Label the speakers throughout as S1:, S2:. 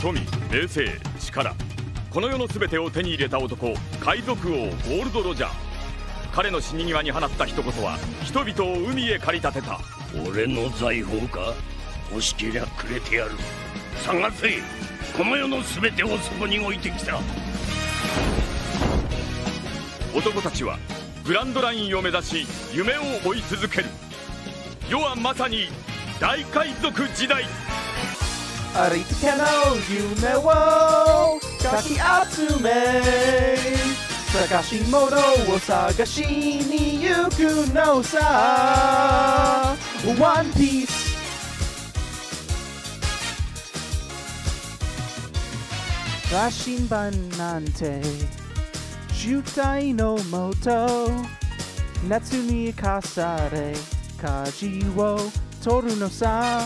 S1: 富名声力。この世の全てを手に入れた男海賊王ゴールド・ロジャー。彼の死に際に放った一言は人々を海へ駆り立てた。
S2: 俺の財宝か？欲しけりゃくれてやる。探せ！この世の全てをそこに置いてきた。
S1: 男たちはグランドラインを目指し夢を追い続ける。世はまさに大海賊時代
S3: ありつけの夢をかき集め探し物を探しに行くのさ。One Piece 羅針盤なんて渋滞のもと夏に生かされ舵を取るのさ。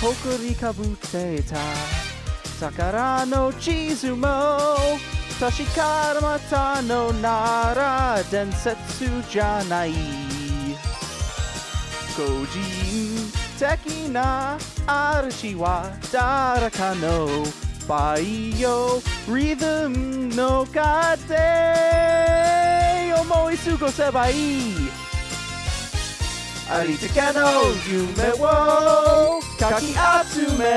S3: 誇りかぶってた。宝の地図も確かまたのなら伝説じゃない。個人的な嵐は誰かのバイオリズムの過程思い過ごせばいい。Arita Kano Yume wo Kaki Atsume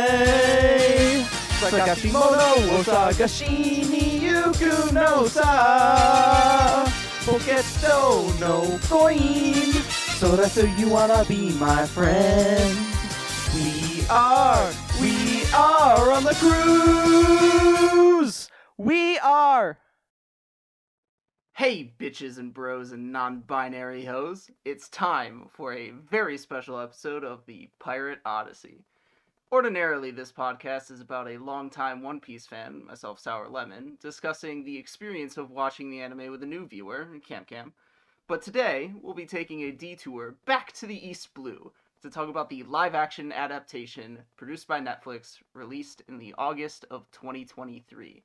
S3: Sagashi Mono wo Sagashi ni Yuku no sa Poketo no coin So that's who you wanna be my friend We are, we are on the cruise! We are! Hey, bitches and bros and non binary hoes. It's time for a very special episode of the Pirate Odyssey. Ordinarily, this podcast is about a longtime One Piece fan, myself, Sour Lemon, discussing the experience of watching the anime with a new viewer, Cam Cam. But today, we'll be taking a detour back to the East Blue to talk about the live action adaptation produced by Netflix, released in the August of 2023.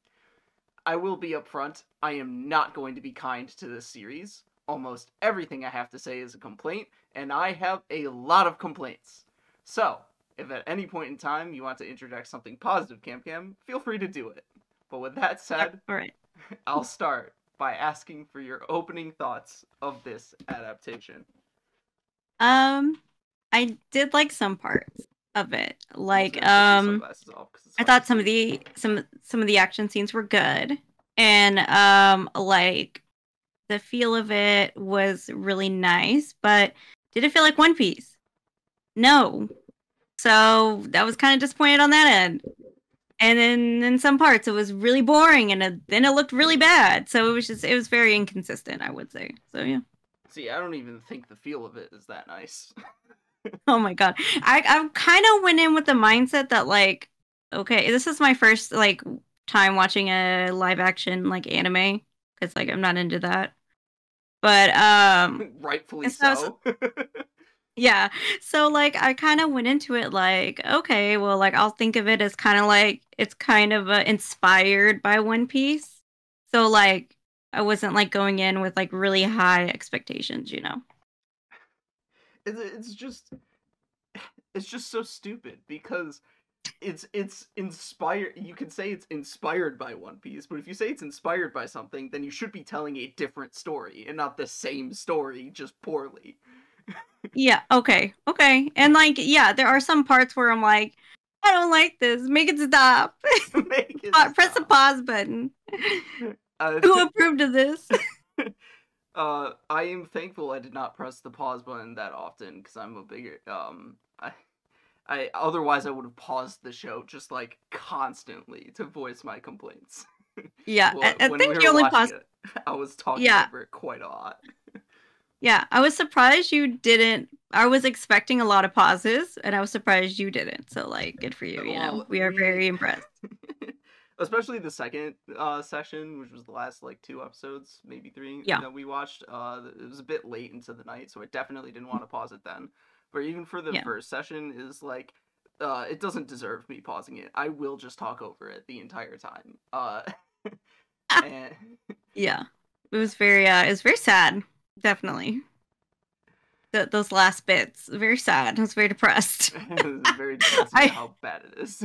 S3: I will be upfront, I am not going to be kind to this series. Almost everything I have to say is a complaint, and I have a lot of complaints. So, if at any point in time you want to interject something positive, Cam Cam, feel free to do it. But with that said,
S4: All right.
S3: I'll start by asking for your opening thoughts of this adaptation.
S4: Um, I did like some parts of it. Like,
S3: gonna take my
S4: um,
S3: sunglasses off 'cause it's
S4: I thought some of the some some of the action scenes were good, and um, like the feel of it was really nice. But did it feel like One Piece? No. So that was kind of disappointed on that end. And then in some parts it was really boring, and it, then it looked really bad. So it was just it was very inconsistent, I would say. So yeah.
S3: See, I don't even think the feel of it is that nice.
S4: Oh my god. I I kind of went in with the mindset that like okay, this is my first like time watching a live action like anime cuz like I'm not into that. But um
S3: Rightfully
S4: so-
S3: so.
S4: yeah. So like I kind of went into it like okay, well like I'll think of it as kind of like it's kind of uh, inspired by One Piece. So like I wasn't like going in with like really high expectations, you know.
S3: It's, it's just it's just so stupid because it's it's inspired you can say it's inspired by one piece but if you say it's inspired by something then you should be telling a different story and not the same story just poorly
S4: Yeah, okay. Okay. And like yeah, there are some parts where I'm like I don't like this. Make it stop.
S3: Make it
S4: Press the pause button.
S3: Uh,
S4: Who approved of this?
S3: uh i am thankful i did not press the pause button that often because i'm a bigger um i i otherwise i would have paused the show just like constantly to voice my complaints
S4: Yeah,
S3: Well,
S4: I, I think
S3: we
S4: you only paused.
S3: it, I was talking
S4: Yeah.
S3: over it quite a lot.
S4: Yeah, I was surprised you didn't. I was expecting a lot of pauses, and I was surprised you didn't. So, like, good for you. You know, we are very impressed.
S3: Especially the second uh, session, which was the last like two episodes, maybe three
S4: Yeah.
S3: that we watched. Uh, it was a bit late into the night, so I definitely didn't want to pause it then. But even for the
S4: Yeah.
S3: first session, is like, uh, it doesn't deserve me pausing it. I will just talk over it the entire time. Uh, and
S4: Yeah, it was very. Uh, it was very sad. Definitely. Th- those last bits, very sad. I was very depressed.
S3: very depressing
S4: I-
S3: how bad it is.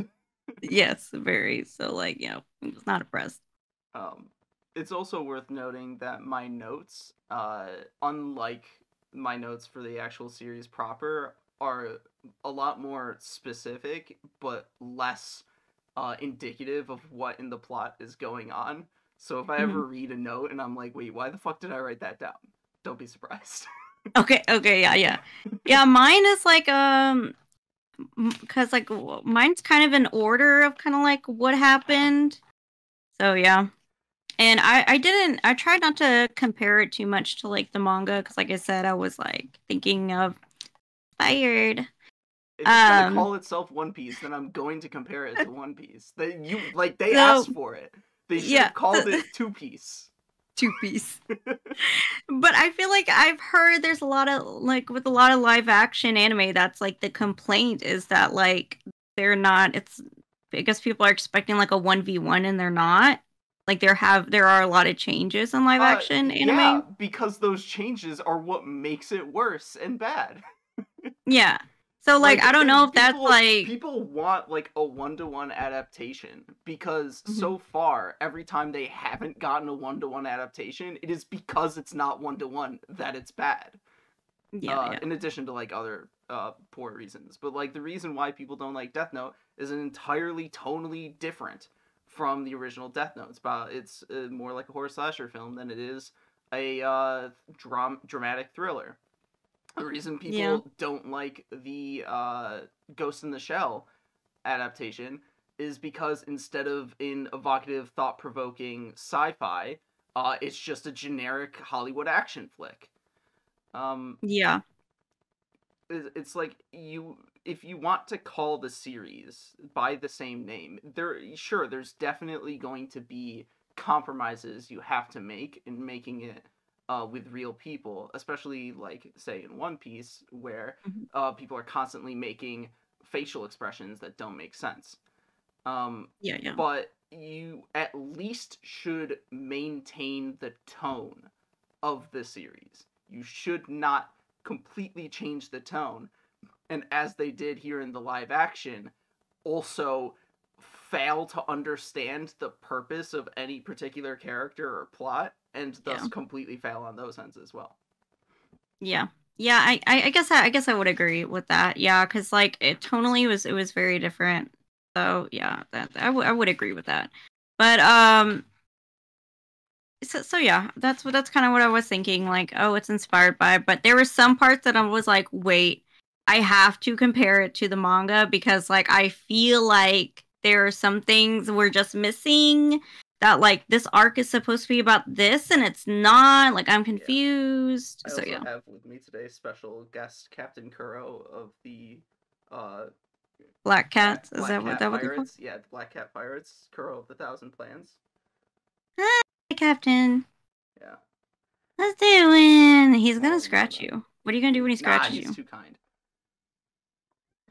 S4: Yes, very. So like, you know, I was not impressed.
S3: Um, it's also worth noting that my notes, uh, unlike my notes for the actual series proper, are a lot more specific but less uh, indicative of what in the plot is going on. So if I ever read a note and I'm like, wait, why the fuck did I write that down? Don't be surprised.
S4: Okay, okay, yeah, yeah. Yeah, mine is like um cuz like mine's kind of an order of kind of like what happened. So yeah. And I I didn't I tried not to compare it too much to like the manga cuz like I said I was like thinking of fired.
S3: If it's gonna
S4: Um,
S3: call itself One Piece, then I'm going to compare it to One Piece. They you like they
S4: So-
S3: asked for it. They should
S4: Yeah,
S3: called
S4: so-
S3: it Two Piece.
S4: Two piece. but I feel like I've heard there's a lot of like with a lot of live action anime that's like the complaint is that like they're not it's I guess people are expecting like a 1v1 and they're not. Like there have there are a lot of changes in live
S3: Uh,
S4: action anime.
S3: Yeah, because those changes are what makes it worse and bad.
S4: Yeah. So like, I don't know if that's like
S3: people want like a one to one adaptation because
S4: Mhm.
S3: so far every time they haven't gotten a one to one adaptation, it is because it's not one to one that it's bad.
S4: yeah,
S3: uh,
S4: yeah.
S3: in addition to like other uh, poor reasons. But like the reason why people don't like Death Note is an entirely tonally different from the original Death Note. It's about it's uh, more like a horror slasher film than it is a uh, dram- dramatic thriller. The reason people
S4: Yeah.
S3: don't like the uh, Ghost in the Shell adaptation is because instead of an evocative, thought provoking sci fi, uh, it's just a generic Hollywood action flick. Um,
S4: Yeah.
S3: it's like you if you want to call the series by the same name there sure there's definitely going to be compromises you have to make in making it uh, with real people especially like say in one piece where
S4: Mhm.
S3: uh, people are constantly making facial expressions that don't make sense um,
S4: Yeah, yeah.
S3: but you at least should maintain the tone of the series. You should not completely change the tone. And as they did here in the live action, also fail to understand the purpose of any particular character or plot and thus
S4: Yeah.
S3: completely fail on those ends as well.
S4: Yeah. Yeah, I, I I guess I, I guess I would agree with that. Yeah, because like it tonally was it was very different. So yeah, that I would I would agree with that. But um, so so yeah, that's what that's kind of what I was thinking. Like, oh, it's inspired by, but there were some parts that I was like, wait, I have to compare it to the manga because like I feel like there are some things we're just missing that like this arc is supposed to be about this and it's not. Like I'm confused.
S3: I
S4: so
S3: also
S4: yeah.
S3: have with me today special guest Captain Kuro of the uh
S4: Black Cats.
S3: Black
S4: Is that what
S3: Cat
S4: that what?
S3: Pirates? Yeah, the Black Cat Pirates, Kuro of the Thousand Plans.
S4: Hi, Captain.
S3: Yeah.
S4: What's doing? He's
S3: Oh,
S4: gonna scratch you. What are you gonna do when he scratches Nah,
S3: he's
S4: you?
S3: too kind.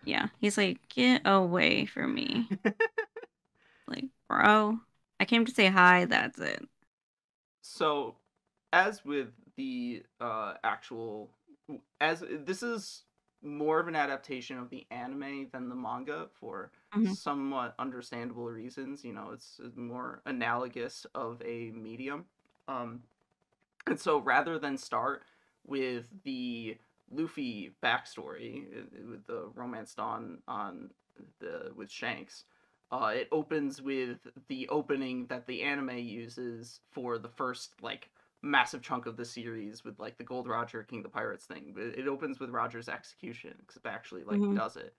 S4: Yeah, he's like, get away from me. like, bro, I came to say hi. That's it.
S3: So, as with the uh, actual, as this is more of an adaptation of the anime than the manga for
S4: Mhm.
S3: somewhat understandable reasons. You know, it's more analogous of a medium. Um, and so, rather than start with the Luffy backstory uh, with the romance on on the with Shanks, uh, it opens with the opening that the anime uses for the first like massive chunk of the series with like the Gold Roger King of the Pirates thing. It it opens with Roger's execution because it actually like
S4: Mhm.
S3: does it.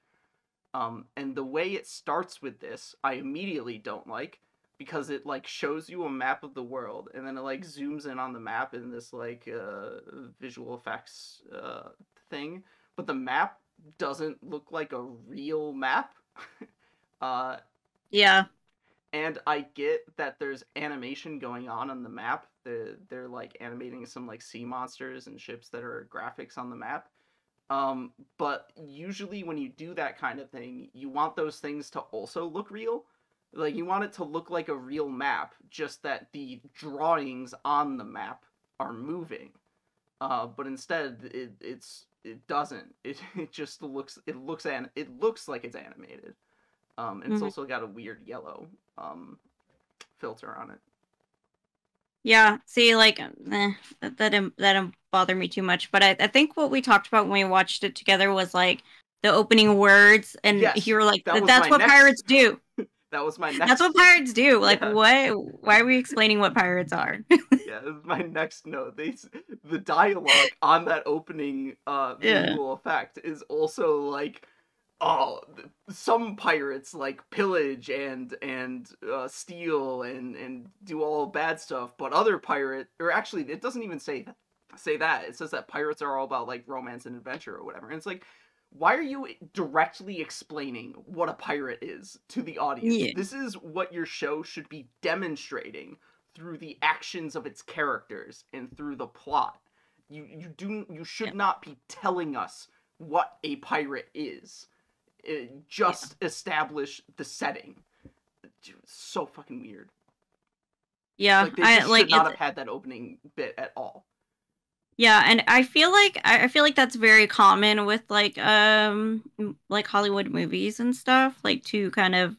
S3: Um, and the way it starts with this, I immediately don't like because it like shows you a map of the world and then it like zooms in on the map in this like uh, visual effects uh, thing, but the map doesn't look like a real map. uh,
S4: Yeah.
S3: and I get that there's animation going on on the map. They're, they're like animating some like sea monsters and ships that are graphics on the map. Um, but usually when you do that kind of thing, you want those things to also look real. Like you want it to look like a real map, just that the drawings on the map are moving. Uh, but instead, it it's it doesn't. It it just looks it looks an it looks like it's animated. Um, and it's
S4: Mhm.
S3: also got a weird yellow um filter on it.
S4: Yeah, see, like, eh, that, that didn't that didn't bother me too much. But I, I think what we talked about when we watched it together was like the opening words, and
S3: Yes,
S4: you were like,
S3: that
S4: "That's what
S3: next-
S4: pirates do.
S3: That was my next.
S4: That's what pirates do." Like,
S3: Yeah.
S4: what? Why are we explaining what pirates are?
S3: yeah, my next note. They, the dialogue on that opening uh,
S4: Yeah.
S3: visual effect is also like, oh, some pirates like pillage and and uh, steal and and do all bad stuff, but other pirate, or actually, it doesn't even say say that. It says that pirates are all about like romance and adventure or whatever. And it's like. Why are you directly explaining what a pirate is to the audience?
S4: Yeah.
S3: This is what your show should be demonstrating through the actions of its characters and through the plot. You you do you should
S4: Yeah.
S3: not be telling us what a pirate is. Uh, just establish the setting. Dude, it's so fucking weird.
S4: Yeah,
S3: Like they
S4: I like
S3: should not have had that opening bit at all.
S4: Yeah, and I feel like I feel like that's very common with like um like Hollywood movies and stuff, like to kind of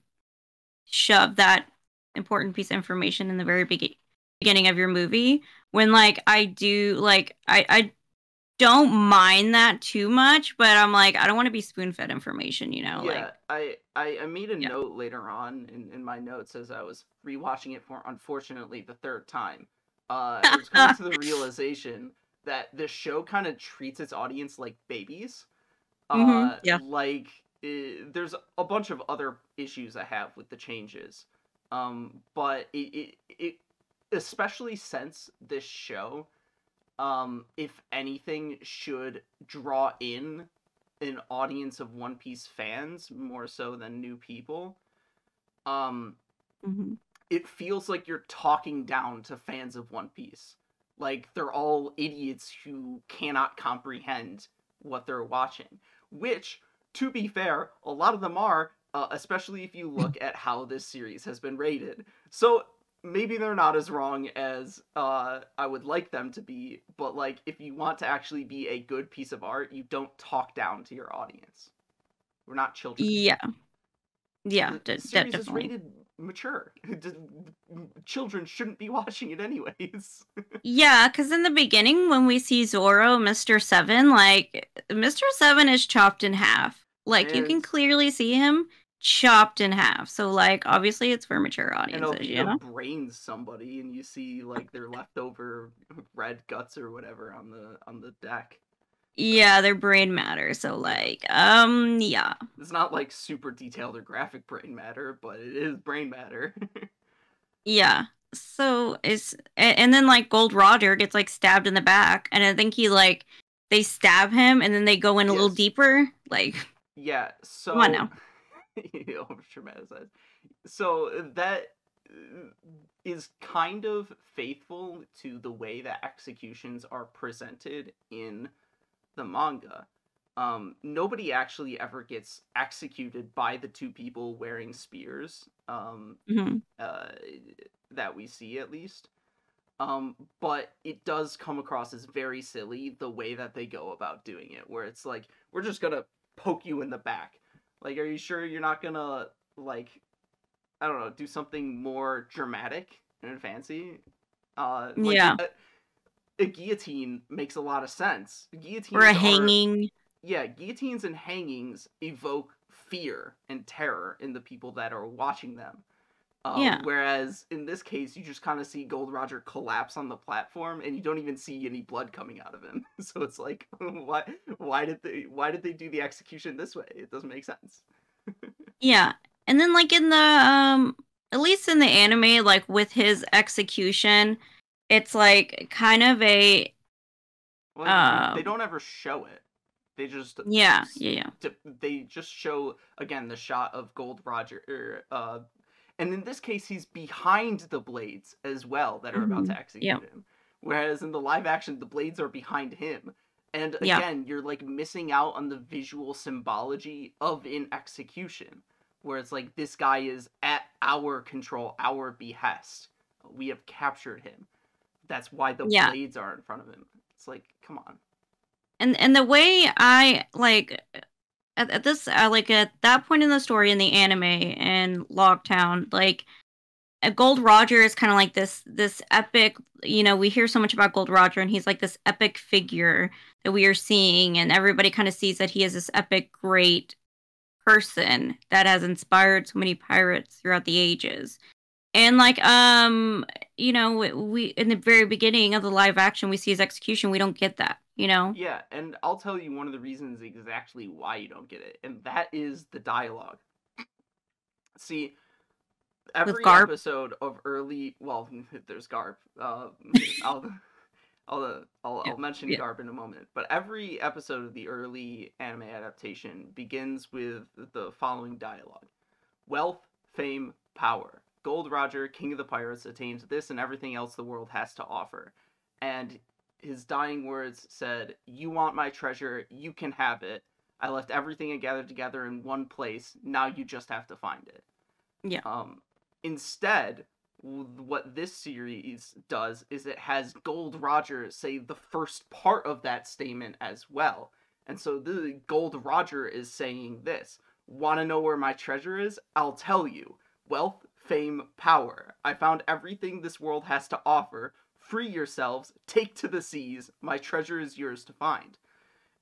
S4: shove that important piece of information in the very begin beginning of your movie. When like I do like I I don't mind that too much, but I'm like I don't want to be spoon fed information, you know?
S3: yeah,
S4: Like
S3: I, I I made a
S4: Yeah.
S3: note later on in, in my notes as I was rewatching it for unfortunately the third time. Uh, I was coming to the realization that this show kind of treats its audience like babies. Uh,
S4: Mhm, yeah.
S3: Like uh, there's a bunch of other issues I have with the changes, um, but it, it it especially since this show, um, if anything, should draw in an audience of One Piece fans more so than new people. Um,
S4: mhm.
S3: it feels like you're talking down to fans of One Piece. Like they're all idiots who cannot comprehend what they're watching. Which, to be fair, a lot of them are, uh, especially if you look at how this series has been rated. So maybe they're not as wrong as uh, I would like them to be, but like if you want to actually be a good piece of art, you don't talk down to your audience. We're not children.
S4: Yeah. Yeah,
S3: The
S4: de-
S3: series is
S4: definitely.
S3: rated mature. Children shouldn't be watching it anyways.
S4: Yeah, because in the beginning, when we see Zoro, Mr. Seven, like, Mr. Seven is chopped in half. Like, you can clearly see him chopped in half. So, like, obviously, it's for mature
S3: and
S4: audiences, you know?
S3: Brains somebody, and you see like their leftover red guts or whatever on the on the deck.
S4: Yeah, their brain matter. So, like, um, yeah.
S3: It's not like super detailed or graphic brain matter, but it is brain matter.
S4: Yeah. So, it's, and then, like, Gold Roger gets, like, stabbed in the back. And I think he, like, they stab him and then they go in a little deeper. Like,
S3: yeah. So come
S4: on now.
S3: over dramatized. So that uh, kind of faithful to the way that executions are presented in the manga. Um, nobody actually ever gets executed by the two people wearing spears. Um,
S4: mhm.
S3: uh, that we see at least. Um, but it does come across as very silly the way that they go about doing it, where it's like, we're just gonna poke you in the back. Like, are you sure you're not gonna, like, I don't know, do something more dramatic and fancy? Uh, like,
S4: Yeah.
S3: A, guillotine makes a lot of sense. Guillotines
S4: or a
S3: are-
S4: hanging.
S3: yeah, guillotines and hangings evoke fear and terror in the people that are watching them. Um,
S4: Yeah.
S3: Whereas in this case, you just kind of see Gold Roger collapse on the platform, and you don't even see any blood coming out of him. so it's like, why? Why did they? Why did they do the execution this way? It doesn't make sense.
S4: Yeah. And then like in the um at least in the anime like with his execution it's like kind of a
S3: Well, they- they
S4: Um,
S3: don't ever show it. They just
S4: yeah, yeah, yeah.
S3: they just show again the shot of Gold Roger, er, uh, and in this case he's behind the blades as well that are about to execute him. Whereas in the live action, the blades are behind him, and
S4: Yeah.
S3: again you're like missing out on the visual symbology of an execution, where it's like this guy is at our control, our behest. We have captured him. That's why the
S4: Yeah.
S3: blades are in front of him. It's like, come on.
S4: And and the way I like at, at this uh, like at that point in the story in the anime in Loguetown, like uh, Gold Roger is kind of like this this epic. You know, we hear so much about Gold Roger, and he's like this epic figure that we are seeing, and everybody kind of sees that he is this epic, great person that has inspired so many pirates throughout the ages. And like um, you know, we in the very beginning of the live action, we see his execution. We don't get that, you know.
S3: Yeah, and I'll tell you one of the reasons exactly why you don't get it, and that is the dialogue. See, every episode of early, well, there's Garp. Uh, I'll, I'll, uh, I'll,
S4: Yeah,
S3: I'll mention
S4: yeah.
S3: Garp in a moment. But every episode of the early anime adaptation begins with the following dialogue: Wealth, fame, power. Gold Roger, King of the Pirates, attains this and everything else the world has to offer. And his dying words said, You want my treasure, you can have it. I left everything I gathered together in one place. Now you just have to find it.
S4: Yeah.
S3: Um, instead, what this series does is it has Gold Roger say the first part of that statement as well. And so the Gold Roger is saying this Want to know where my treasure is? I'll tell you. Wealth, fame, power. I found everything this world has to offer. Free yourselves, take to the seas. My treasure is yours to find.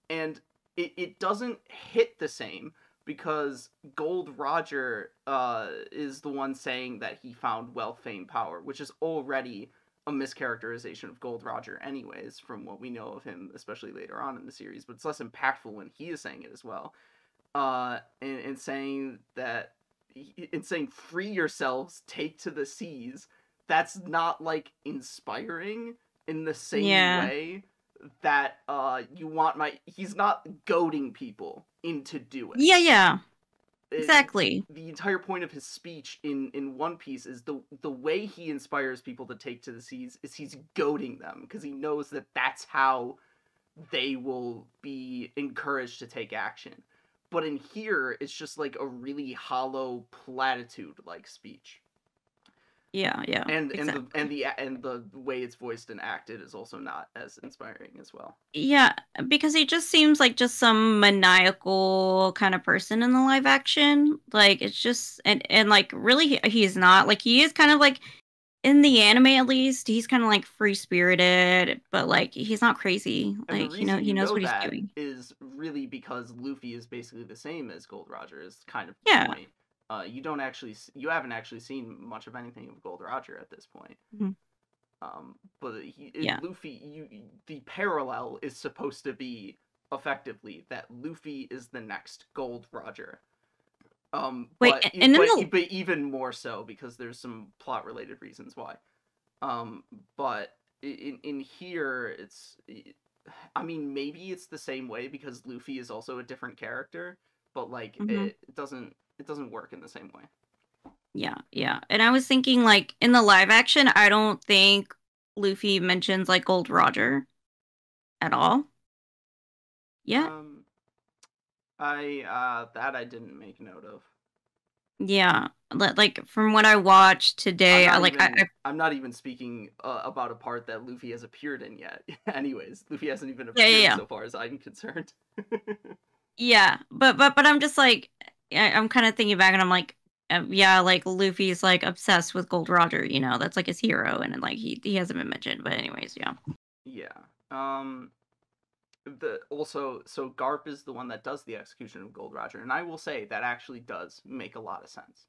S3: And it, it doesn't hit the same because Gold Roger uh, is the one saying that he found wealth, fame, power, which is already a mischaracterization of Gold Roger, anyways, from what we know of him, especially later on in the series. But it's less impactful when he is saying it as well. Uh, and, and saying that, in saying free yourselves, take to the seas, that's not like inspiring in the same
S4: Yeah.
S3: way that uh you want my he's not goading people into doing
S4: Yeah, yeah,
S3: It-
S4: exactly.
S3: the entire point of his speech in in One Piece is the the way he inspires people to take to the seas is he's goading them because he knows that that's how they will be encouraged to take action. But in here, it's just like a really hollow platitude like speech,
S4: Yeah, yeah.
S3: and and the and the and the way it's voiced and acted is also not as inspiring as well.
S4: Yeah, because he just seems like just some maniacal kind of person in the live action. Like it's just and and like really he- he's not like he is kind of like in the anime at least he's kind of like free spirited, but like he's not crazy. Like you know he knows what he's doing.
S3: Is really because Luffy is basically the same as Gold Roger. Is kind of
S4: Yeah.
S3: point. Uh, you don't actually, you haven't actually seen much of anything of Gold Roger at this point.
S4: Mhm.
S3: Um, but he,
S4: Yeah.
S3: Luffy, you, the parallel is supposed to be effectively that Luffy is the next Gold Roger. Um,
S4: Wait,
S3: but,
S4: and then
S3: but,
S4: the-
S3: but even more so because there's some plot related reasons why. Um, but in in here, it's, i- mean, maybe it's the same way because Luffy is also a different character, but like
S4: Mhm.
S3: it doesn't it doesn't work in the same way.
S4: Yeah, yeah. And I was thinking like in the live action, I don't think Luffy mentions like Gold Roger at all. Yeah.
S3: Um, I uh that I didn't make note of.
S4: Yeah, like from what I watched today, I like I,
S3: even,
S4: I
S3: I'm not even speaking uh, about a part that Luffy has appeared in yet. Anyways, Luffy hasn't even
S4: Yeah, yeah,
S3: appeared
S4: yeah.
S3: so far as I'm concerned.
S4: yeah, but but but I'm just like I, I'm kind of thinking back, and I'm like, um, yeah, like Luffy's like obsessed with Gold Roger, you know, that's like his hero, and like he he hasn't been mentioned, but anyways, yeah,
S3: Yeah. Um the also so Garp is the one that does the execution of Gold Roger, and I will say that actually does make a lot of sense.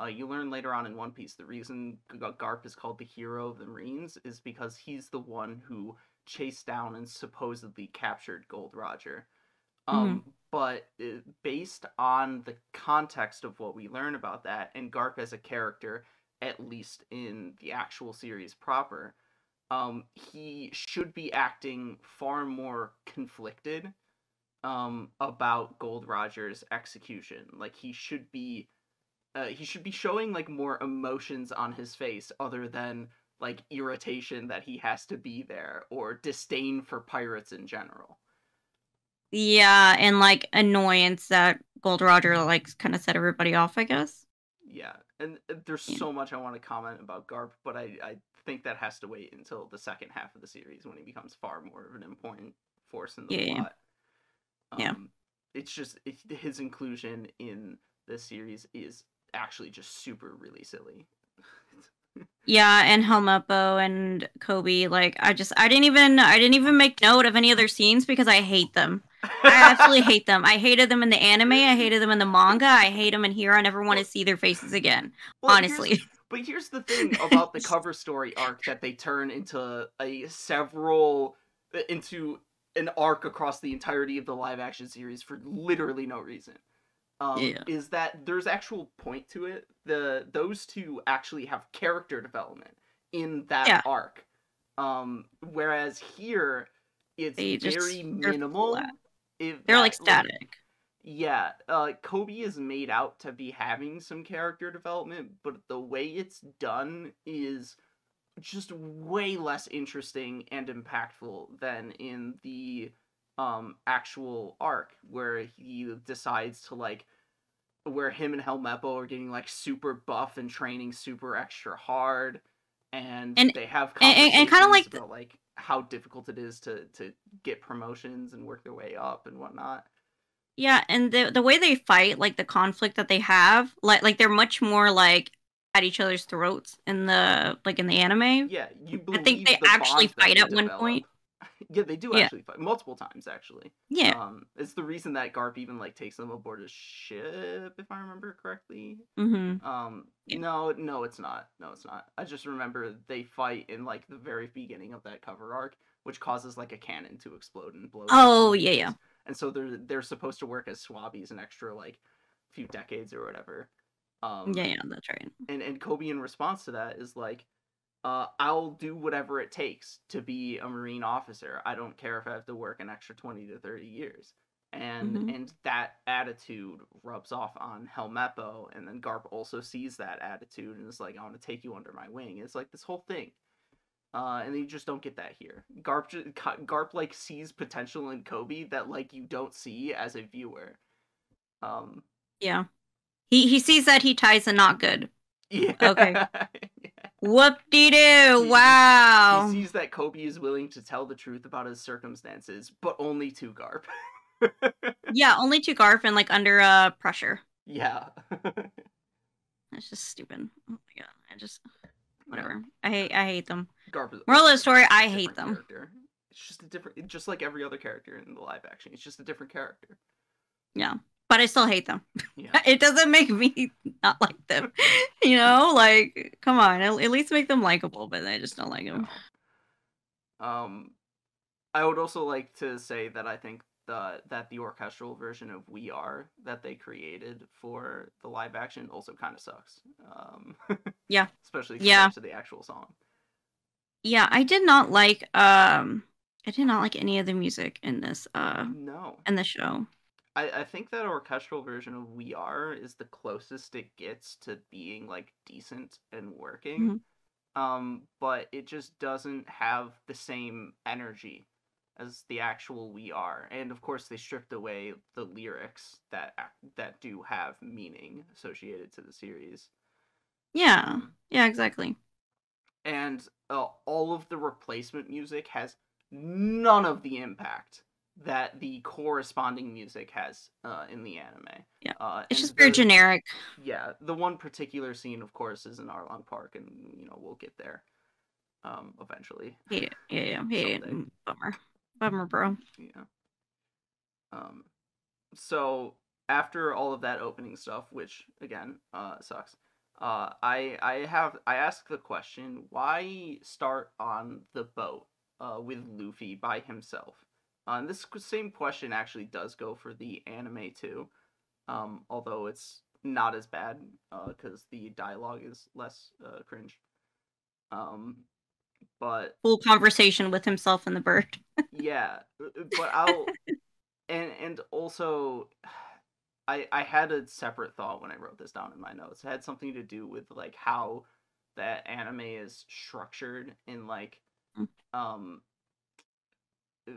S3: Uh, you learn later on in One Piece the reason Garp is called the hero of the Marines is because he's the one who chased down and supposedly captured Gold Roger. Um, But uh, based on the context of what we learn about that, and Garp as a character, at least in the actual series proper, um, he should be acting far more conflicted um, about Gold Roger's execution. Like he should be, uh, he should be showing like more emotions on his face other than like irritation that he has to be there or disdain for pirates in general.
S4: yeah, and like annoyance that Gold Roger like kind of set everybody off, I guess.
S3: Yeah, and uh, there's
S4: Yeah.
S3: so much I want to comment about Garp, but I, I think that has to wait until the second half of the series when he becomes far more of an important force in the
S4: Yeah, yeah.
S3: plot.
S4: Yeah.
S3: Um, it's just it, his inclusion in this series is actually just super really silly.
S4: Yeah, and Helmeppo and Koby. Like, I just, I didn't even, I didn't even make note of any other scenes because I hate them. I absolutely hate them. I hated them in the anime. I hated them in the manga. I hate them in here. I never want to see their faces again.
S3: Well, here's-
S4: honestly,
S3: But here's the thing about the cover story arc that they turn into a several uh, into an arc across the entirety of the live action series for literally no reason. Um,
S4: Yeah.
S3: Is that there's actual point to it? The those two actually have character development in that
S4: Yeah.
S3: arc. Um, whereas here it's very minimal.
S4: flat.
S3: If
S4: they're like static.
S3: yeah, uh, Koby is made out to be having some character development, but the way it's done is just way less interesting and impactful than in the um actual arc where he decides to like where him and Helmeppo are getting like super buff and training super extra hard and,
S4: And-
S3: they have
S4: and- and- and kinda like
S3: about like how difficult it is to to get promotions and work their way up and whatnot.
S4: Yeah, and the the way they fight, like the conflict that they have, like like they're much more like at each other's throats in the like in the anime.
S3: Yeah, you
S4: I think they
S3: the
S4: actually fight at one
S3: develop.
S4: point.
S3: yeah, they do
S4: Yeah.
S3: actually fight multiple times actually.
S4: Yeah.
S3: Um, it's the reason that Garp even like takes them aboard his ship, if I remember correctly.
S4: Mm-hmm.
S3: Um,
S4: Yeah.
S3: no, no, it's not. No, it's not. I just remember they fight in like the very beginning of that cover arc, which causes like a cannon to explode and blow.
S4: Oh, yeah, yeah.
S3: And so they're they're supposed to work as swabbies an extra like few decades or whatever. Um,
S4: Yeah, yeah, that's right.
S3: and and Koby in response to that is like, uh, I'll do whatever it takes to be a Marine officer. I don't care if I have to work an extra twenty to thirty years. And
S4: Mhm.
S3: and that attitude rubs off on Helmeppo, and then Garp also sees that attitude and is like, I want to take you under my wing. It's like this whole thing. Uh, and you just don't get that here. Garp, ju- Ka- Garp like sees potential in Koby that like you don't see as a viewer. Um,
S4: Yeah. He he sees that he ties a knot good.
S3: yeah.
S4: Okay.
S3: Yeah.
S4: Whoop de doo! Wow.
S3: He sees that Koby is willing to tell the truth about his circumstances, but only to Garp.
S4: Yeah, only to Garp and like under uh pressure.
S3: yeah.
S4: That's just stupid. Oh my god. I just whatever. I hate I hate them.
S3: Garp is
S4: Moral of the story, I hate them.
S3: Character. It's just a different, just like every other character in the live action. It's just a different character.
S4: But I still hate them.
S3: Yeah.
S4: It doesn't make me not like them. you know, like come on, at, least make them likable, but I just don't like them.
S3: Um, I would also like to say that I think the that the orchestral version of We Are that they created for the live action also kind of sucks. Um,
S4: Yeah.
S3: especially
S4: Yeah.
S3: compared to the actual song.
S4: Yeah, I did not like um I did not like any of the music in this uh
S3: No,
S4: in the show.
S3: I, I think that orchestral version of We Are is the closest it gets to being like decent and working.
S4: Mhm.
S3: Um, but it just doesn't have the same energy as the actual We Are. And of course they stripped away the lyrics that that do have meaning associated to the series.
S4: Yeah.
S3: Um,
S4: Yeah, exactly.
S3: and uh, all of the replacement music has none of the impact that the corresponding music has uh, in the anime.
S4: Yeah.
S3: uh,
S4: It's just very
S3: the-
S4: generic.
S3: Yeah, the one particular scene, of course, is in Arlong Park, and you know we'll get there um, eventually.
S4: Yeah, yeah, yeah. yeah. Mm, Bummer. Bummer, bro.
S3: Yeah. Um, so after all of that opening stuff, which again uh, sucks, uh, I I have I ask the question: Why start on the boat uh, with Luffy by himself? Uh, and this same question actually does go for the anime too, um, although it's not as bad because the dialogue is less uh, cringe. Um, but
S4: Full conversation with himself and the bird.
S3: yeah uh, uh, but i'll and and also i i had a separate thought when i wrote this down in my notes it had something to do with like how that anime is structured in like
S4: Mm.
S3: um uh,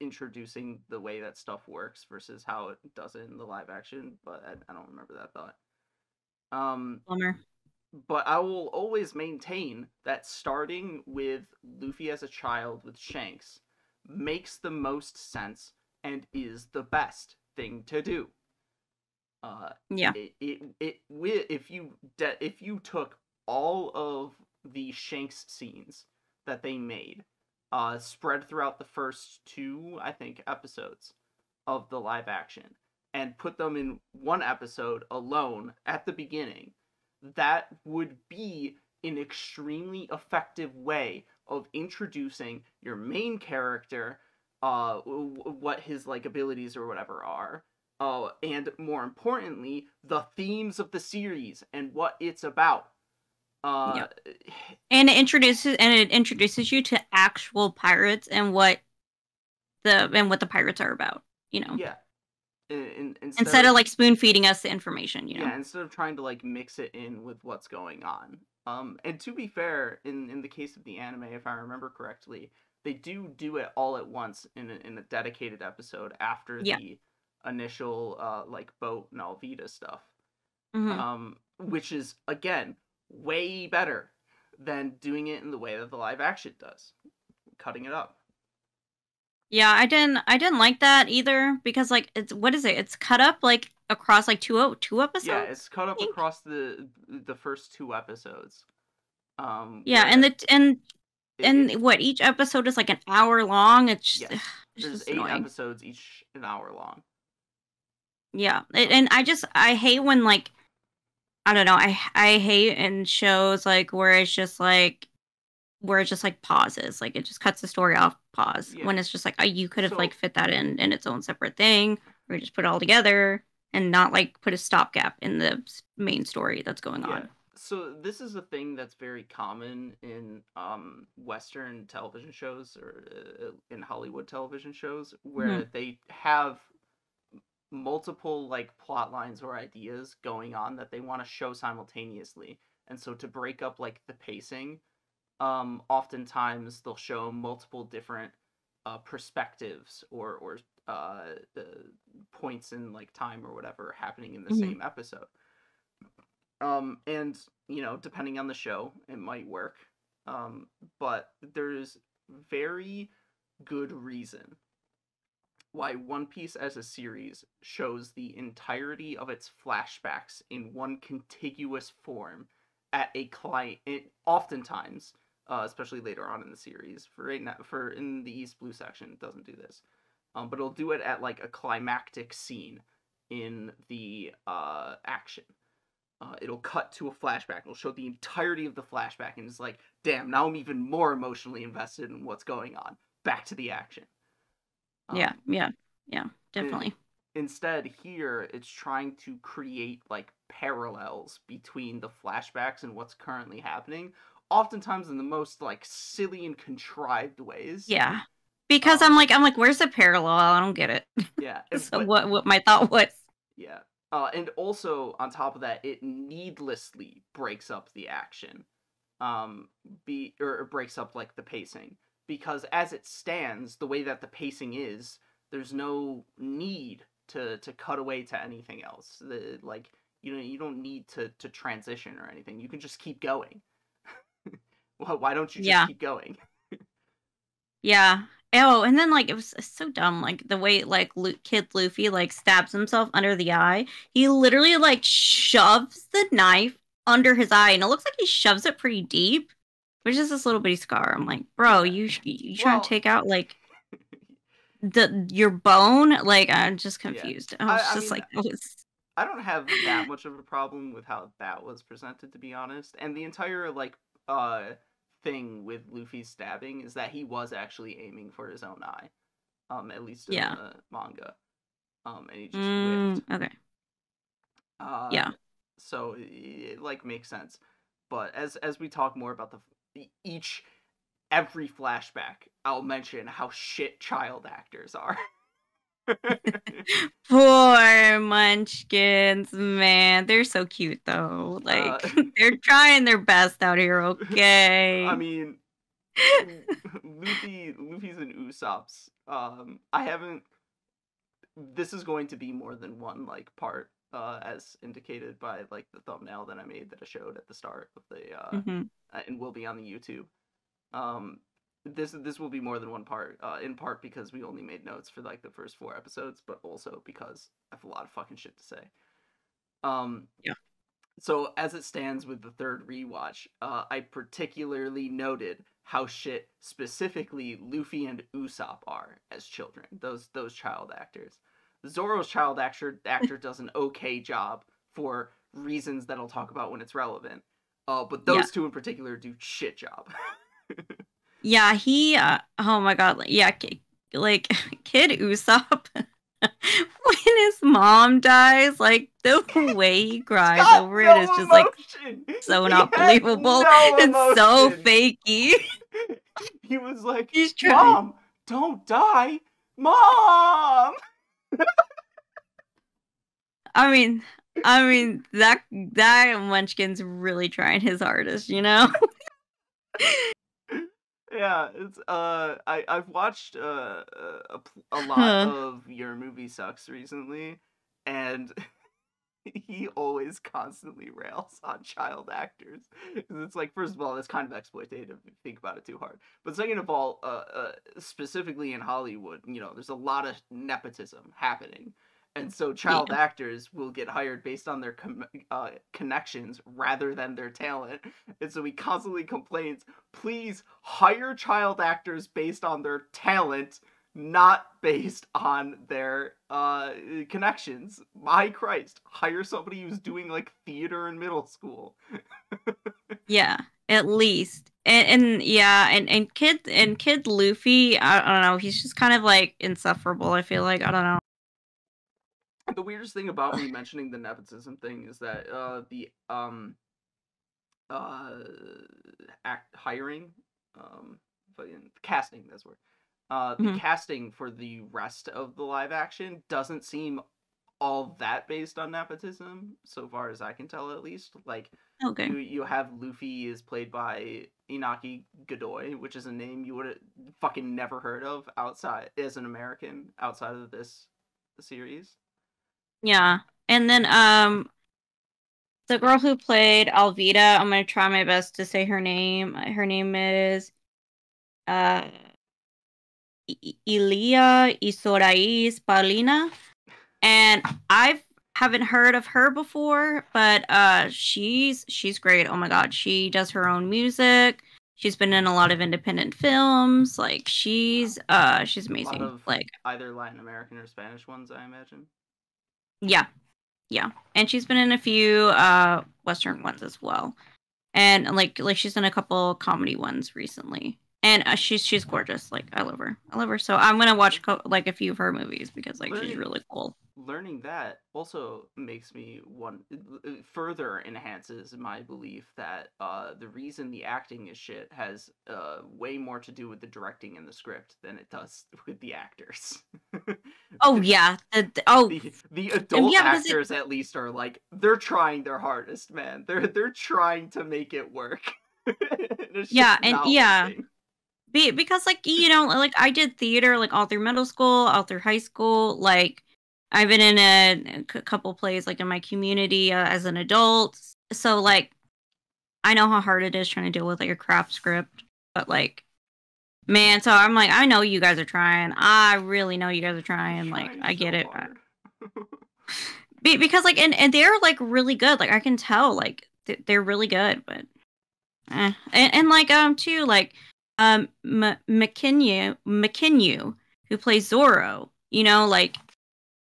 S3: introducing the way that stuff works versus how it does it in the live action but i, I don't remember that thought um
S4: Bummer.
S3: but I will always maintain that starting with Luffy as a child with Shanks makes the most sense and is the best thing to do. Uh,
S4: Yeah.
S3: it it, it if you de- if you took all of the Shanks scenes that they made, uh, spread throughout the first two, I think, episodes of the live action, and put them in one episode alone at the beginning, that would be an extremely effective way of introducing your main character, uh, what his like abilities or whatever are, uh, and more importantly, the themes of the series and what it's about. Uh,
S4: And it introduces and it introduces you to actual pirates and what the and what the pirates are about. You know,
S3: yeah. In, in-
S4: instead of like spoon feeding us the information. You know.
S3: yeah instead of trying to like mix it in with what's going on um and to be fair in in the case of the anime if i remember correctly they do do it all at once in a, in a dedicated episode after
S4: Yeah.
S3: the initial uh like boat and Alvida stuff
S4: Mhm.
S3: um which is again way better than doing it in the way that the live action does cutting it up
S4: Yeah, I didn't I didn't like that either because like it's what is it? It's cut up like across like two two episodes.
S3: yeah it's cut up across the the first two episodes um
S4: Yeah, and the and
S3: it-
S4: and
S3: it-
S4: what each episode is like an hour long. It's just,
S3: Yes.
S4: it's
S3: there's
S4: just
S3: eight
S4: annoying.
S3: episodes each an hour long
S4: Yeah, it, and I just I hate when like I don't know I I hate in shows like where it's just like where it just like pauses like it just cuts the story off pause
S3: Yeah.
S4: when it's just like oh, you could have
S3: So-
S4: like fit that in in its own separate thing or just put it all together and not like put a stopgap in the main story that's going on.
S3: So this is a thing that's very common in um, Western television shows or uh, in Hollywood television shows, where
S4: Mm-hmm.
S3: they have multiple like plot lines or ideas going on that they want to show simultaneously, and so to break up like the pacing, um, oftentimes they'll show multiple different uh, perspectives or or uh, the points in like time or whatever happening in the
S4: Mhm.
S3: same episode. Um, and you know, depending on the show, it might work. Um, but there's very good reason why One Piece as a series shows the entirety of its flashbacks in one contiguous form at a client, oftentimes, uh, especially later on in the series, for right now, for in the East Blue section, it doesn't do this. Um, but it'll do it at like a climactic scene in the uh, action. Uh, it'll cut to a flashback. It'll show the entirety of the flashback, and it's like, damn, now I'm even more emotionally invested in what's going on. Back to the action.
S4: Yeah,
S3: Um,
S4: yeah, yeah, definitely.
S3: instead here it's trying to create like parallels between the flashbacks and what's currently happening oftentimes in the most like silly and contrived ways
S4: Yeah, because
S3: Um,
S4: I'm like I'm like where's the parallel? I don't get it.
S3: yeah
S4: so
S3: but-
S4: what what my thought was.
S3: yeah uh, and also on top of that it needlessly breaks up the action um be or, or breaks up like the pacing because as it stands the way that the pacing is there's no need to to cut away to anything else the, like you know you don't need to to transition or anything you can just keep going well, why don't you just
S4: Yeah.
S3: keep going
S4: Yeah. Oh, and then like it was so dumb, like the way like Lu- Kid Luffy like stabs himself under the eye. He literally like shoves the knife under his eye, and it looks like he shoves it pretty deep, which is this little bitty scar. I'm like, bro, you you trying
S3: Well-
S4: to take out like the your bone? Like I'm just confused. I was
S3: I- I
S4: just
S3: mean,
S4: like, it was
S3: I don't have that much of a problem with how that was presented, to be honest. And the entire like uh thing with Luffy's stabbing is that he was actually aiming for his own eye, um, at least in
S4: Yeah.
S3: the manga. Um, and he just
S4: Mm,
S3: whiffed.
S4: okay.
S3: Uh,
S4: Yeah.
S3: So it, it like makes sense, but as as we talk more about the each every flashback, I'll mention how shit child actors are.
S4: Poor munchkins, man. They're so cute though. Like
S3: Uh,
S4: they're trying their best out here, okay?
S3: I mean, Luffy, Luffy's and Usopp's. Um, I haven't. This is going to be more than one like part, uh, as indicated by like the thumbnail that I made that I showed at the start of the, uh,
S4: Mhm.
S3: Uh, and will be on the YouTube. Um, this this will be more than one part. Uh, in part because we only made notes for like the first four episodes, but also because I have a lot of fucking shit to say. Um,
S4: Yeah.
S3: So as it stands with the third rewatch, uh, I particularly noted how shit specifically Luffy and Usopp are as children. Those those child actors. Zoro's child actor actor does an okay job for reasons that I'll talk about when it's relevant. Uh, but those
S4: Yeah.
S3: two in particular do shit job.
S4: Yeah, he. Uh, oh my god. like, Yeah, like Kid Usopp. when his mom dies, like the way he cries over
S3: no
S4: it is just like so not believable.
S3: no
S4: it's so fakey.
S3: He was like,
S4: He's trying.
S3: "Mom, don't die, Mom."
S4: I mean, I mean that that Munchkin's really trying his hardest, you know.
S3: yeah, it's uh, I I've watched uh a, a lot
S4: Huh.
S3: of your movie sucks recently, and he always constantly rails on child actors. It's like first of all, it's kind of exploitative if you think about it too hard. But second of all, uh, uh, specifically in Hollywood, you know, there's a lot of nepotism happening. And so child actors will get hired based on their com- uh, connections rather than their talent. And so he constantly complains, please hire child actors based on their talent, not based on their uh, connections. My Christ, hire somebody who's doing like theater in middle school.
S4: Yeah, at least. And, and yeah, and and kid and kid Luffy, I, I don't know, he's just kind of like insufferable. I feel like I don't know.
S3: The weirdest thing about me mentioning the nepotism thing is that uh, the um uh act hiring um fucking casting that's word uh the
S4: Mhm.
S3: casting for the rest of the live action doesn't seem all that based on nepotism so far as I can tell at least like
S4: Okay.
S3: you you have Luffy is played by Inaki Godoy which is a name you would have fucking never heard of outside as an American outside of this series
S4: Yeah. And then um the girl who played Alvida, I'm gonna try my best to say her name. Her name is uh Ilia Isorais Paulina. And I've haven't heard of her before, but uh she's she's great. Oh my god, she does her own music. She's been in a lot of independent films. Like she's uh she's amazing. Like
S3: either Latin American or Spanish ones, I imagine.
S4: Yeah. Yeah. And she's been in a few uh western ones as well. And like like she's in a couple comedy ones recently. And uh, she's she's gorgeous. Like I love her. I love her. So I'm going to watch co- like a few of her movies because like she's
S3: Really?
S4: really cool.
S3: Learning that also makes me one further enhances my belief that uh, the reason the acting is shit has uh, way more to do with the directing and the script than it does with the actors.
S4: Oh yeah. Oh
S3: the, the adult
S4: yeah, because it-
S3: actors at least are like they're trying their hardest, man. They're they're trying to make it work.
S4: Yeah, and- yeah.
S3: working.
S4: because like you know like I did theater like all through middle school, all through high school. Like I've been in a couple plays like in my community uh, as an adult. So like I know how hard it is trying to deal with like a crap script, but like man, so I'm like I know you guys are trying. I really know you guys are trying. Like
S3: Trying
S4: I get
S3: so
S4: it. Be- because like and, and they're like really good like i can tell like th- they're really good but eh. and, and like um too like um M- Mackenyu Mackenyu who plays zoro you know like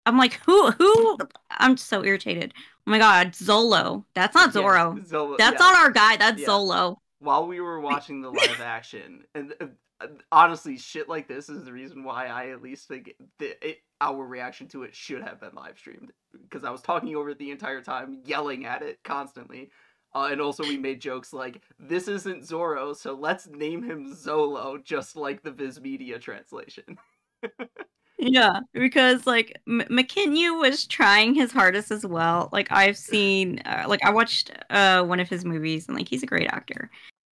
S4: i'm like who who i'm so irritated oh my god zolo that's not
S3: Yeah,
S4: zoro
S3: Zolo-
S4: that's
S3: yeah.
S4: not our guy that's
S3: Yeah.
S4: zolo
S3: while we were watching the live action, and uh, honestly, shit like this is the reason why I at least think that it, our reaction to it should have been live streamed because I was talking over it the entire time, yelling at it constantly. Uh, and also, we made jokes like, "This isn't Zoro, so let's name him Zolo," just like the Viz Media translation.
S4: Yeah, because like M- Mackenyu was trying his hardest as well. Like I've seen, uh, like I watched uh one of his movies, and like he's a great actor.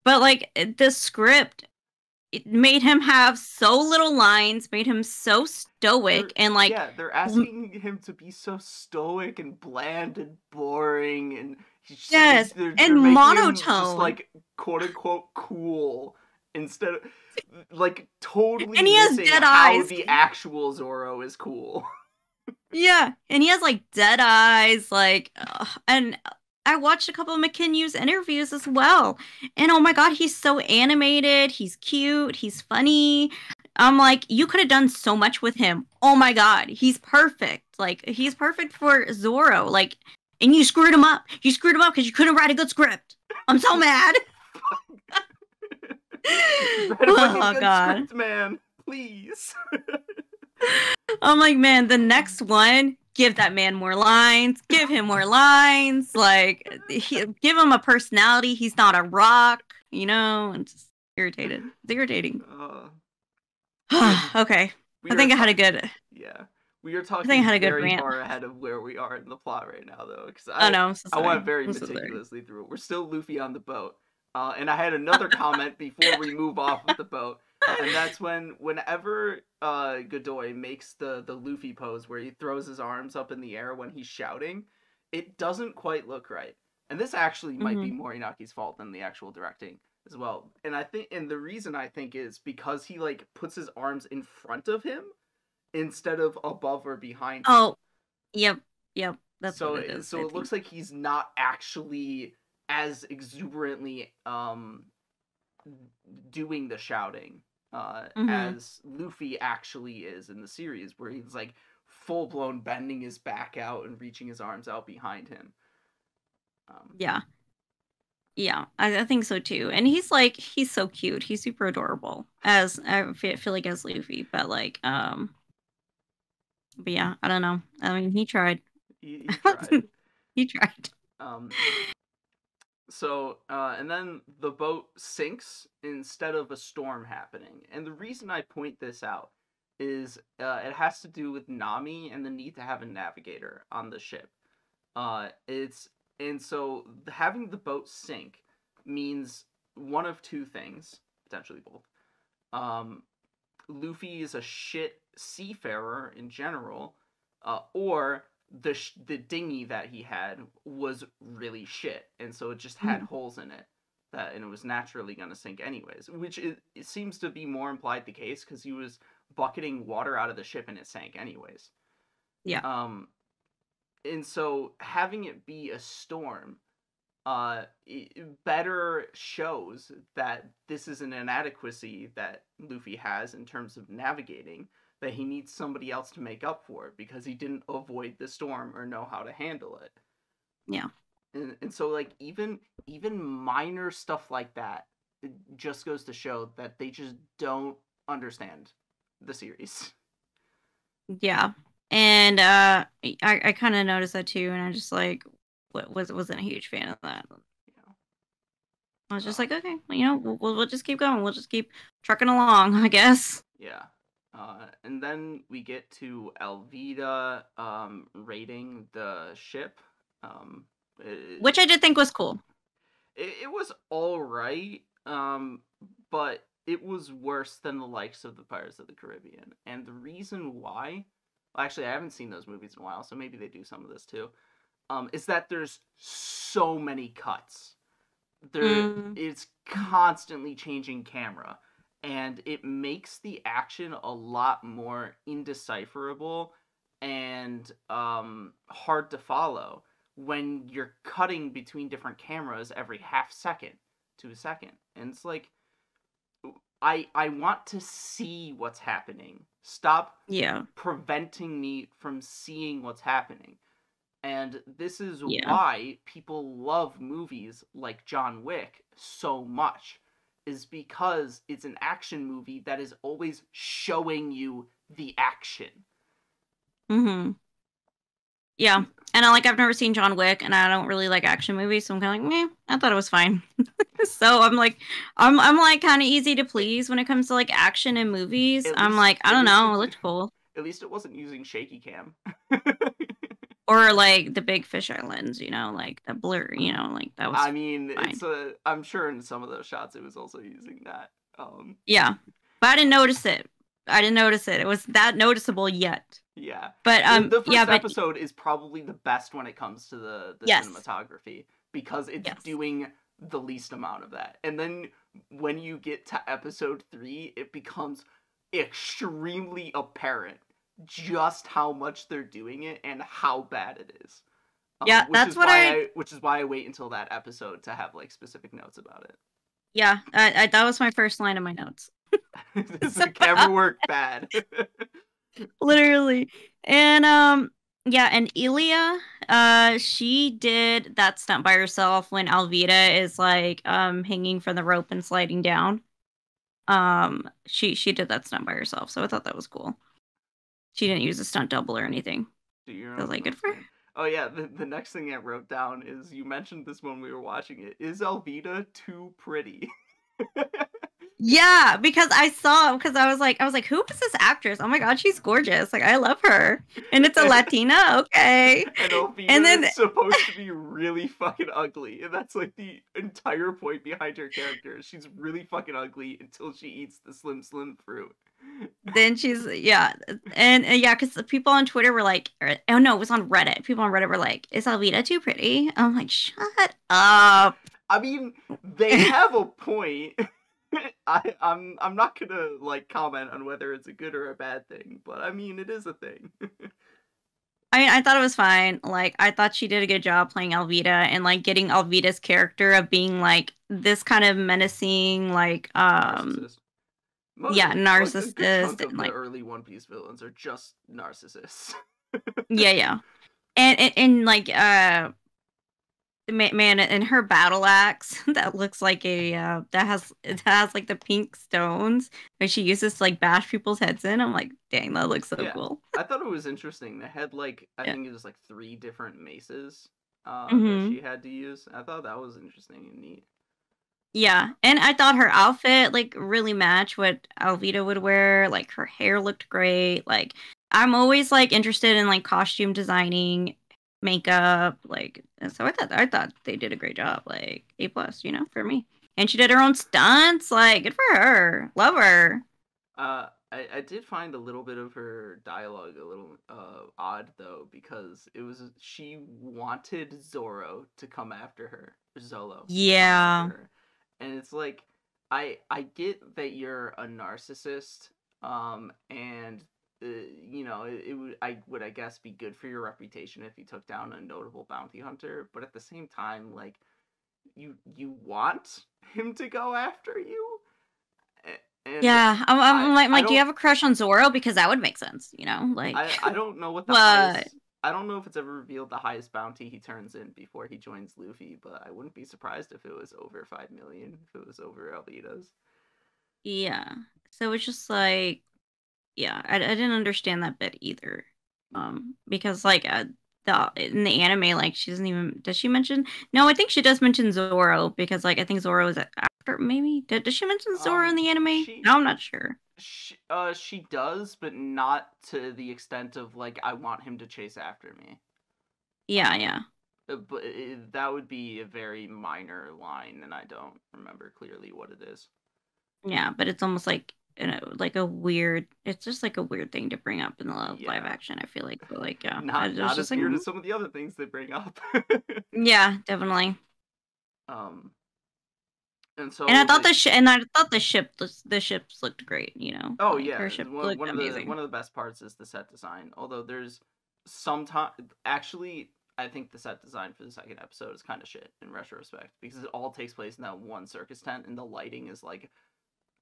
S4: But like the script, it made him have so little lines, made him so stoic,
S3: They're-
S4: and like
S3: yeah, they're asking him to be so stoic and bland and boring, and he's just-
S4: Yes,
S3: they're,
S4: and
S3: they're him just
S4: monotone.
S3: like quote unquote cool, instead of like totally
S4: And he has dead
S3: how
S4: eyes.
S3: the actual Zoro is cool.
S4: Yeah, and he has like dead eyes, like, and I watched a couple of Mackenyu's interviews as well, and oh my god, he's so animated. He's cute. He's funny. I'm like, you could have done so much with him. Oh my god, he's perfect. Like, he's perfect for Zoro. Like, and you screwed him up. You screwed him up because you couldn't write a good script. I'm so mad.
S3: Write a fucking
S4: oh god.
S3: script, man, please.
S4: I'm like, man, the next one, give that man more lines. Give him more lines. Like, he, give him a personality. He's not a rock, you know. And just irritated. It's irritating.
S3: Uh,
S4: okay, I think I had a good.
S3: Yeah, we are talking I
S4: think I had a good
S3: very
S4: rant.
S3: far ahead of where we are in the plot right now, though. Because
S4: I, know. I'm so
S3: I went very
S4: I'm so
S3: meticulously through it. We're still Luffy on the boat. Uh, and I had another comment before we move off of the boat, and that's when whenever uh, Godoy makes the the Luffy pose where he throws his arms up in the air when he's shouting, it doesn't quite look right. And this actually might be more Inaki's fault than the actual directing as well. And I think, and the reason I think is because he like puts his arms in front of him instead of above or behind. him.
S4: Oh, yep, yep. That's
S3: so
S4: what it is.
S3: so
S4: I
S3: it
S4: think.
S3: looks like he's not actually as exuberantly um doing the shouting uh
S4: Mhm.
S3: as Luffy actually is in the series where he's like full blown bending his back out and reaching his arms out behind him. Um,
S4: Yeah. Yeah, I, I think so too. And he's like, he's so cute. He's super adorable. As I feel, feel like as Luffy, but like, um, but yeah, I don't know. I mean, he tried.
S3: he, he tried.
S4: he tried.
S3: Um, so, uh, and then the boat sinks instead of a storm happening. And the reason I point this out is uh, it has to do with Nami and the need to have a navigator on the ship. Uh, it's and so having the boat sink means one of two things, potentially both. Um, Luffy is a shit seafarer in general, uh, or the sh- the dinghy that he had was really shit, and so it just had holes in it that, and it was naturally gonna sink anyways. Which it, it seems to be more implied the case because he was bucketing water out of the ship and it sank anyways.
S4: Yeah.
S3: Um, and so having it be a storm, uh, better shows that this is an inadequacy that Luffy has in terms of navigating that he needs somebody else to make up for it because he didn't avoid the storm or know how to handle it.
S4: Yeah.
S3: And, and so like even even minor stuff like that it just goes to show that they just don't understand the series.
S4: Yeah. And uh I, I kind of noticed that too, and I just like wa- was wasn't a huge fan of that. I was just like, okay, well, you know, we'll we'll just keep going. We'll just keep trucking along, I guess.
S3: Yeah. Uh, and then we get to Alvida um, raiding the ship. Um, it,
S4: Which I did think was cool.
S3: it, it was all right, um, but it was worse than the likes of the Pirates of the Caribbean. And the reason why, well, actually, I haven't seen those movies in a while, so maybe they do some of this too. Um, is that there's so many cuts. There,
S4: Mm.
S3: it's constantly changing camera, and it makes the action a lot more indecipherable and um, hard to follow when you're cutting between different cameras every half second to a second. And it's like I I want to see what's happening. Stop
S4: Yeah.
S3: preventing me from seeing what's happening. And this is
S4: Yeah.
S3: why people love movies like John Wick so much is because it's an action movie that is always showing you the action.
S4: Mm-hmm. Yeah. And I like I've never seen John Wick and I don't really like action movies, so I'm kinda like, meh, I thought it was fine. so I'm like I'm I'm like kinda easy to please when it comes to like action and movies.
S3: At
S4: I'm
S3: least-
S4: like, I don't know, it looked cool.
S3: At least it wasn't using shaky cam.
S4: Or like the big fish islands, you know, like the blur, you know, like that was
S3: I mean,
S4: fine.
S3: it's a. I'm sure in some of those shots it was also using that. Um,
S4: yeah. But I didn't notice it. I didn't notice it. It was that noticeable yet.
S3: yeah.
S4: But um
S3: the first
S4: yeah, but
S3: episode is probably the best when it comes to the, the
S4: Yes.
S3: cinematography because it's
S4: Yes.
S3: doing the least amount of that. And then when you get to episode three, it becomes extremely apparent just how much they're doing it and how bad it is. Um,
S4: Yeah, that's
S3: is
S4: what
S3: why
S4: I-
S3: Which is why I wait until that episode to have like specific notes about it.
S4: Yeah, I, I, that was my first line of my notes.
S3: Does the camera work bad?
S4: literally and um yeah and Ilya uh she did that stunt by herself when Alvida is like um hanging from the rope and sliding down um she she did that stunt by herself so I thought that was cool she didn't use a stunt double or anything
S3: Do your
S4: I was like, good for her.
S3: Oh yeah, the, the next thing I wrote down is you mentioned this when we were watching it. Is Alvida too pretty?
S4: yeah because I saw because I was like I was like who is this actress oh my god she's gorgeous like I love her and it's a Latina okay
S3: And Alvida
S4: And then-
S3: is supposed to be really fucking ugly, and that's like the entire point behind her character. She's really fucking ugly until she eats the Slim Slim fruit.
S4: Then she's yeah and, and yeah because the people on twitter were like or- oh no it was on reddit people on reddit were like is alvida too pretty i'm like shut up
S3: I mean, they have a point. I, I'm I'm not gonna like comment on whether it's a good or a bad thing, but I mean it is a thing.
S4: i mean i thought it was fine like i thought she did a good job playing alvida and like getting alvida's character of being like this kind of menacing like um
S3: Narcissist. Most-
S4: yeah, narcissist and, like-
S3: early One Piece villains are just narcissists.
S4: yeah yeah and and, and like uh man in her battle axe that looks like a uh that has it has like the pink stones which she uses to like bash people's heads in i'm like dang that looks so
S3: Yeah.
S4: cool
S3: I thought it was interesting. They had like I
S4: Yeah.
S3: think it was like three different maces uh,
S4: Mhm.
S3: that she had to use. I thought that was interesting and neat.
S4: Yeah and i thought her outfit like really matched what alvida would wear like her hair looked great like i'm always like interested in like costume designing makeup like and so i thought i thought they did a great job like a plus you know for me and she did her own stunts like good for her love her
S3: Uh, I, I did find a little bit of her dialogue a little uh, odd though because it was she wanted Zoro to come after her, Zolo.
S4: Yeah.
S3: her. And it's like I I get that you're a narcissist, um, and uh, you know it, it would I would I guess be good for your reputation if you took down a notable bounty hunter, but at the same time like you you want him to go after you. And
S4: yeah i'm, I'm
S3: I-
S4: like, do you have a crush on zoro because that would make sense you know like
S3: I, I don't know what the
S4: But-
S3: highest. I don't know if it's ever revealed the highest bounty he turns in before he joins Luffy, but I wouldn't be surprised if it was over five million. If it was over Alvida's.
S4: Yeah. So it's just like, yeah, I, I didn't understand that bit either. Um, because like uh, the in the anime, like she doesn't even does she mention? No, I think she does mention Zoro because like I think Zoro is after maybe. Did, does she mention Zoro in
S3: Um,
S4: the anime?
S3: she-
S4: No, I'm not sure.
S3: She, uh, she does, but not to the extent of like I want him to chase after me.
S4: Yeah, yeah.
S3: Uh, But it, that would be a very minor line, and I don't remember clearly what it is.
S4: Yeah, but it's almost like you know, like a weird. It's just like a weird thing to bring up in the live
S3: Yeah.
S4: action. I feel like, but like, yeah,
S3: Not not
S4: just
S3: as
S4: like,
S3: weird
S4: mm.
S3: as some of the other things they bring up.
S4: yeah, definitely.
S3: um. And so
S4: and I thought
S3: like-
S4: the sh- and I thought the ship the ships looked great. You know.
S3: Oh yeah,
S4: her ship
S3: one,
S4: looked
S3: one of the one of the best parts is the set design. Although there's some time, actually, I think the set design for the second episode is kind of shit in retrospect because it all takes place in that one circus tent, and the lighting is like,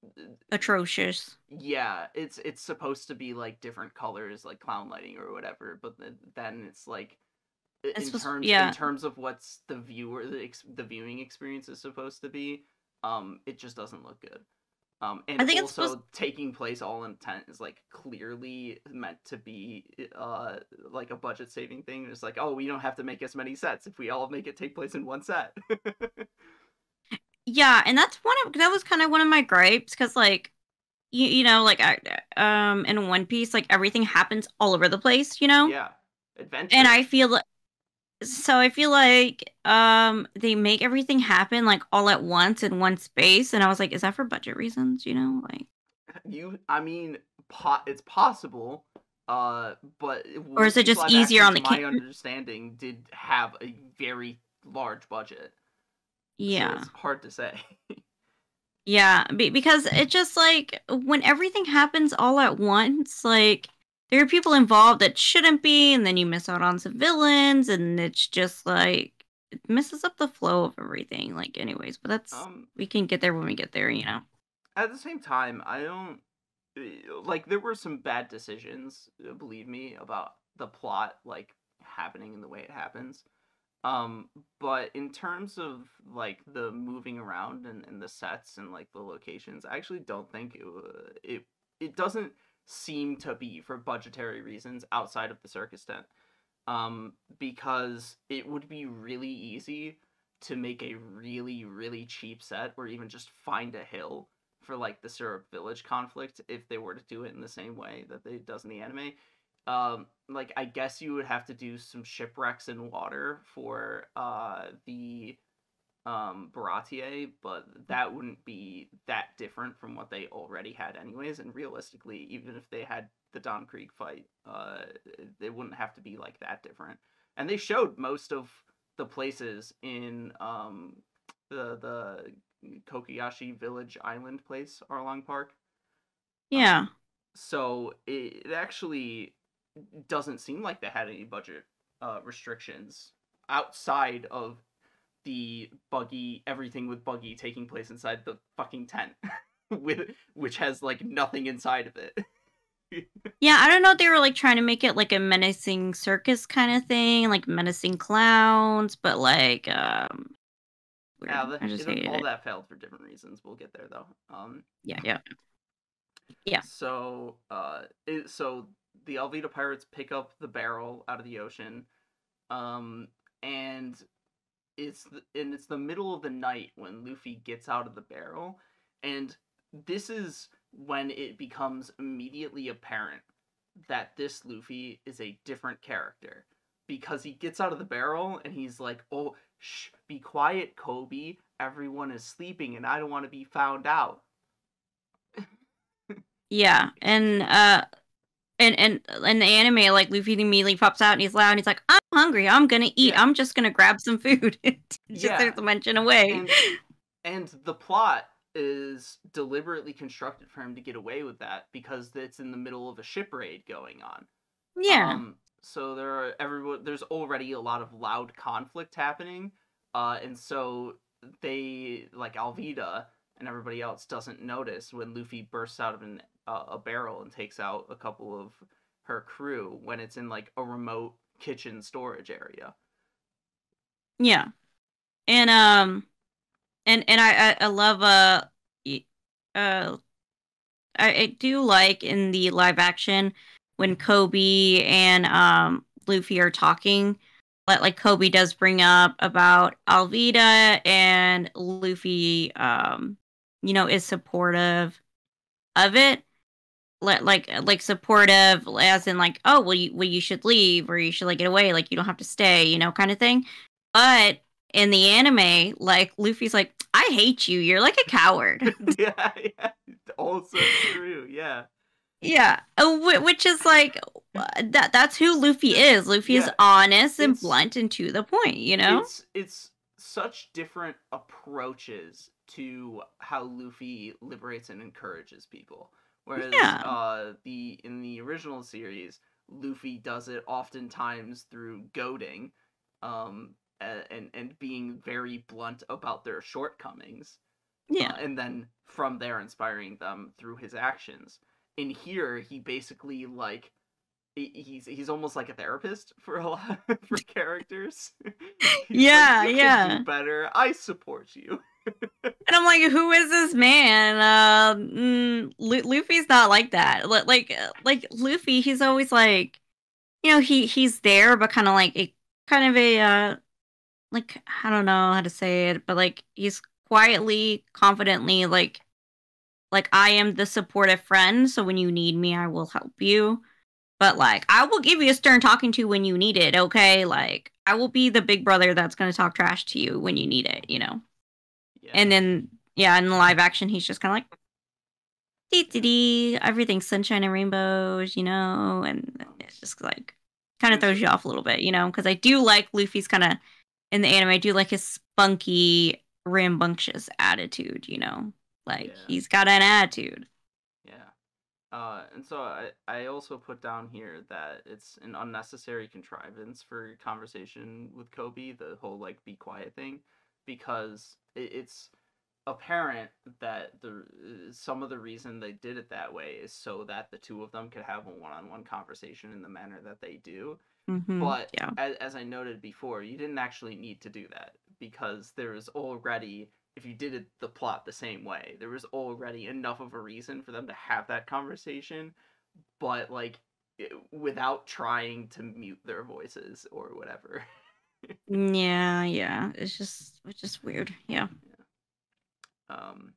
S3: uh,
S4: Atrocious.
S3: yeah, it's it's supposed to be like different colors, like clown lighting or whatever, but then, then it's like.
S4: It's
S3: In
S4: supposed-
S3: terms,
S4: yeah.
S3: in terms of what's the viewer, the, ex- the viewing experience is supposed to be, um, it just doesn't look good. Um, and
S4: I think it's
S3: also
S4: supposed-
S3: taking place all in tent is like clearly meant to be uh like a budget saving thing. It's like, oh, we don't have to make as many sets if we all make it take place in one set.
S4: Yeah, and that's one of that was kind of one of my gripes because like you you know like I um in One Piece like everything happens all over the place, you know.
S3: yeah, adventure.
S4: And I feel like so I feel like um they make everything happen like all at once in one space, and I was like, is that for budget reasons? You know, like
S3: you, I mean, po- it's possible. Uh, but
S4: Or is it just easier on the
S3: my understanding, did have a very large budget. so
S4: yeah.
S3: it's hard to say.
S4: Yeah, be- because it just like when everything happens all at once, like there are people involved that shouldn't be, and then you miss out on civilians, and it's just like it messes up the flow of everything. Like, anyways, but that's
S3: Um,
S4: we can get there when we get there, you know.
S3: at the same time, I don't eh, like there were some bad decisions, uh, believe me, about the plot like happening in the way it happens. Um, but in terms of like the moving around and, and the sets and like the locations, I actually don't think it it it doesn't seem to be for budgetary reasons outside of the circus tent. Um, because it would be really easy to make a really really cheap set or even just find a hill for like the syrup village conflict if they were to do it in the same way that they does in the anime um like i guess you would have to do some shipwrecks in water for uh the um Baratie but that wouldn't be that different from what they already had anyways. And realistically even if they had the Don Krieg fight uh it wouldn't have to be like that different. And they showed most of the places in um the the Kokoyashi Village Island place, Arlong Park.
S4: Yeah,
S3: So it, it actually doesn't seem like they had any budget uh, restrictions outside of the buggy everything with buggy taking place inside the fucking tent with which has like nothing inside of it.
S4: yeah. I don't know if they were like trying to make it like a menacing circus kind of thing, like menacing clowns, but like um, weird.
S3: Yeah, the,
S4: I just
S3: it- all
S4: it.
S3: that failed for different reasons. We'll get there though. Um
S4: Yeah, yeah. Yeah.
S3: So, uh, it, so the Alvida pirates pick up the barrel out of the ocean, um, and it's the, and it's the middle of the night when Luffy gets out of the barrel, and this is when it becomes immediately apparent that this Luffy is a different character because he gets out of the barrel and he's like, "Oh, shh, be quiet, Koby. Everyone is sleeping, and I don't want to be found out."
S4: Yeah, and uh, and and in the anime, like Luffy immediately pops out and he's loud and he's like, "I'm hungry. I'm gonna eat.
S3: Yeah.
S4: I'm just gonna grab some food." just
S3: Yeah.
S4: mention away.
S3: and, and the plot is deliberately constructed for him to get away with that because it's in the middle of a ship raid going on.
S4: yeah,
S3: Um, so there are everyone. There's already a lot of loud conflict happening, uh, and so they like Alvida and everybody else doesn't notice when Luffy bursts out of an, uh, a barrel and takes out a couple of her crew when it's in like a remote kitchen storage area.
S4: yeah, and um, and and I I, love uh, uh, I, I do like in the live action when Koby and um Luffy are talking. Like, like Koby does bring up about Alvida and Luffy um you know is supportive of it like like like supportive as in like oh well you well you should leave or you should like get away like you don't have to stay you know kind of thing. But in the anime like Luffy's like I hate you. You're like a coward.
S3: Yeah, yeah, also true. Yeah.
S4: yeah uh, which is like that that's who Luffy is. Luffy is honest and
S3: it's-
S4: blunt and to the point you know?
S3: It's it's such different approaches to how Luffy liberates and encourages people. Whereas
S4: Yeah.
S3: uh the in the original series, Luffy does it oftentimes through goading, um and and being very blunt about their shortcomings.
S4: yeah
S3: uh, and then from there inspiring them through his actions. In here, he basically like he's he's almost like a therapist for a lot for characters.
S4: Yeah,
S3: like, "You can
S4: yeah.
S3: do better. I support you.
S4: And I'm like, who is this man? Uh, mm, Lu- Luffy's not like that. Li- Like, uh, like Luffy, he's always like, you know, he he's there, but kind of like a kind of a uh, like I don't know how to say it, but like he's quietly, confidently, like, like I am the supportive friend. So when you need me, I will help you. But like, I will give you a stern talking to when you need it. Okay, like I will be the big brother that's gonna talk trash to you when you need it. You know.
S3: Yeah.
S4: And then, yeah, in the live action, he's just kind of like, dee dee dee, everything's sunshine and rainbows, you know? And it's just like, kind of throws you off a little bit, you know? Because I do like Luffy's kind of, in the anime, I do like his spunky, rambunctious attitude, you know? Like
S3: Yeah.
S4: he's got an attitude.
S3: Yeah. Uh, and so I, I also put down here that it's an unnecessary contrivance for conversation with Koby, the whole like be quiet thing, because it's apparent that the some of the reason they did it that way is so that the two of them could have a one-on-one conversation in the manner that they do.
S4: Mhm,
S3: But
S4: yeah.
S3: as, as I noted before, you didn't actually need to do that because there was already, if you did it the plot the same way, there was already enough of a reason for them to have that conversation, but like without trying to mute their voices or whatever.
S4: Yeah, yeah. It's just it's just weird. Yeah.
S3: Um,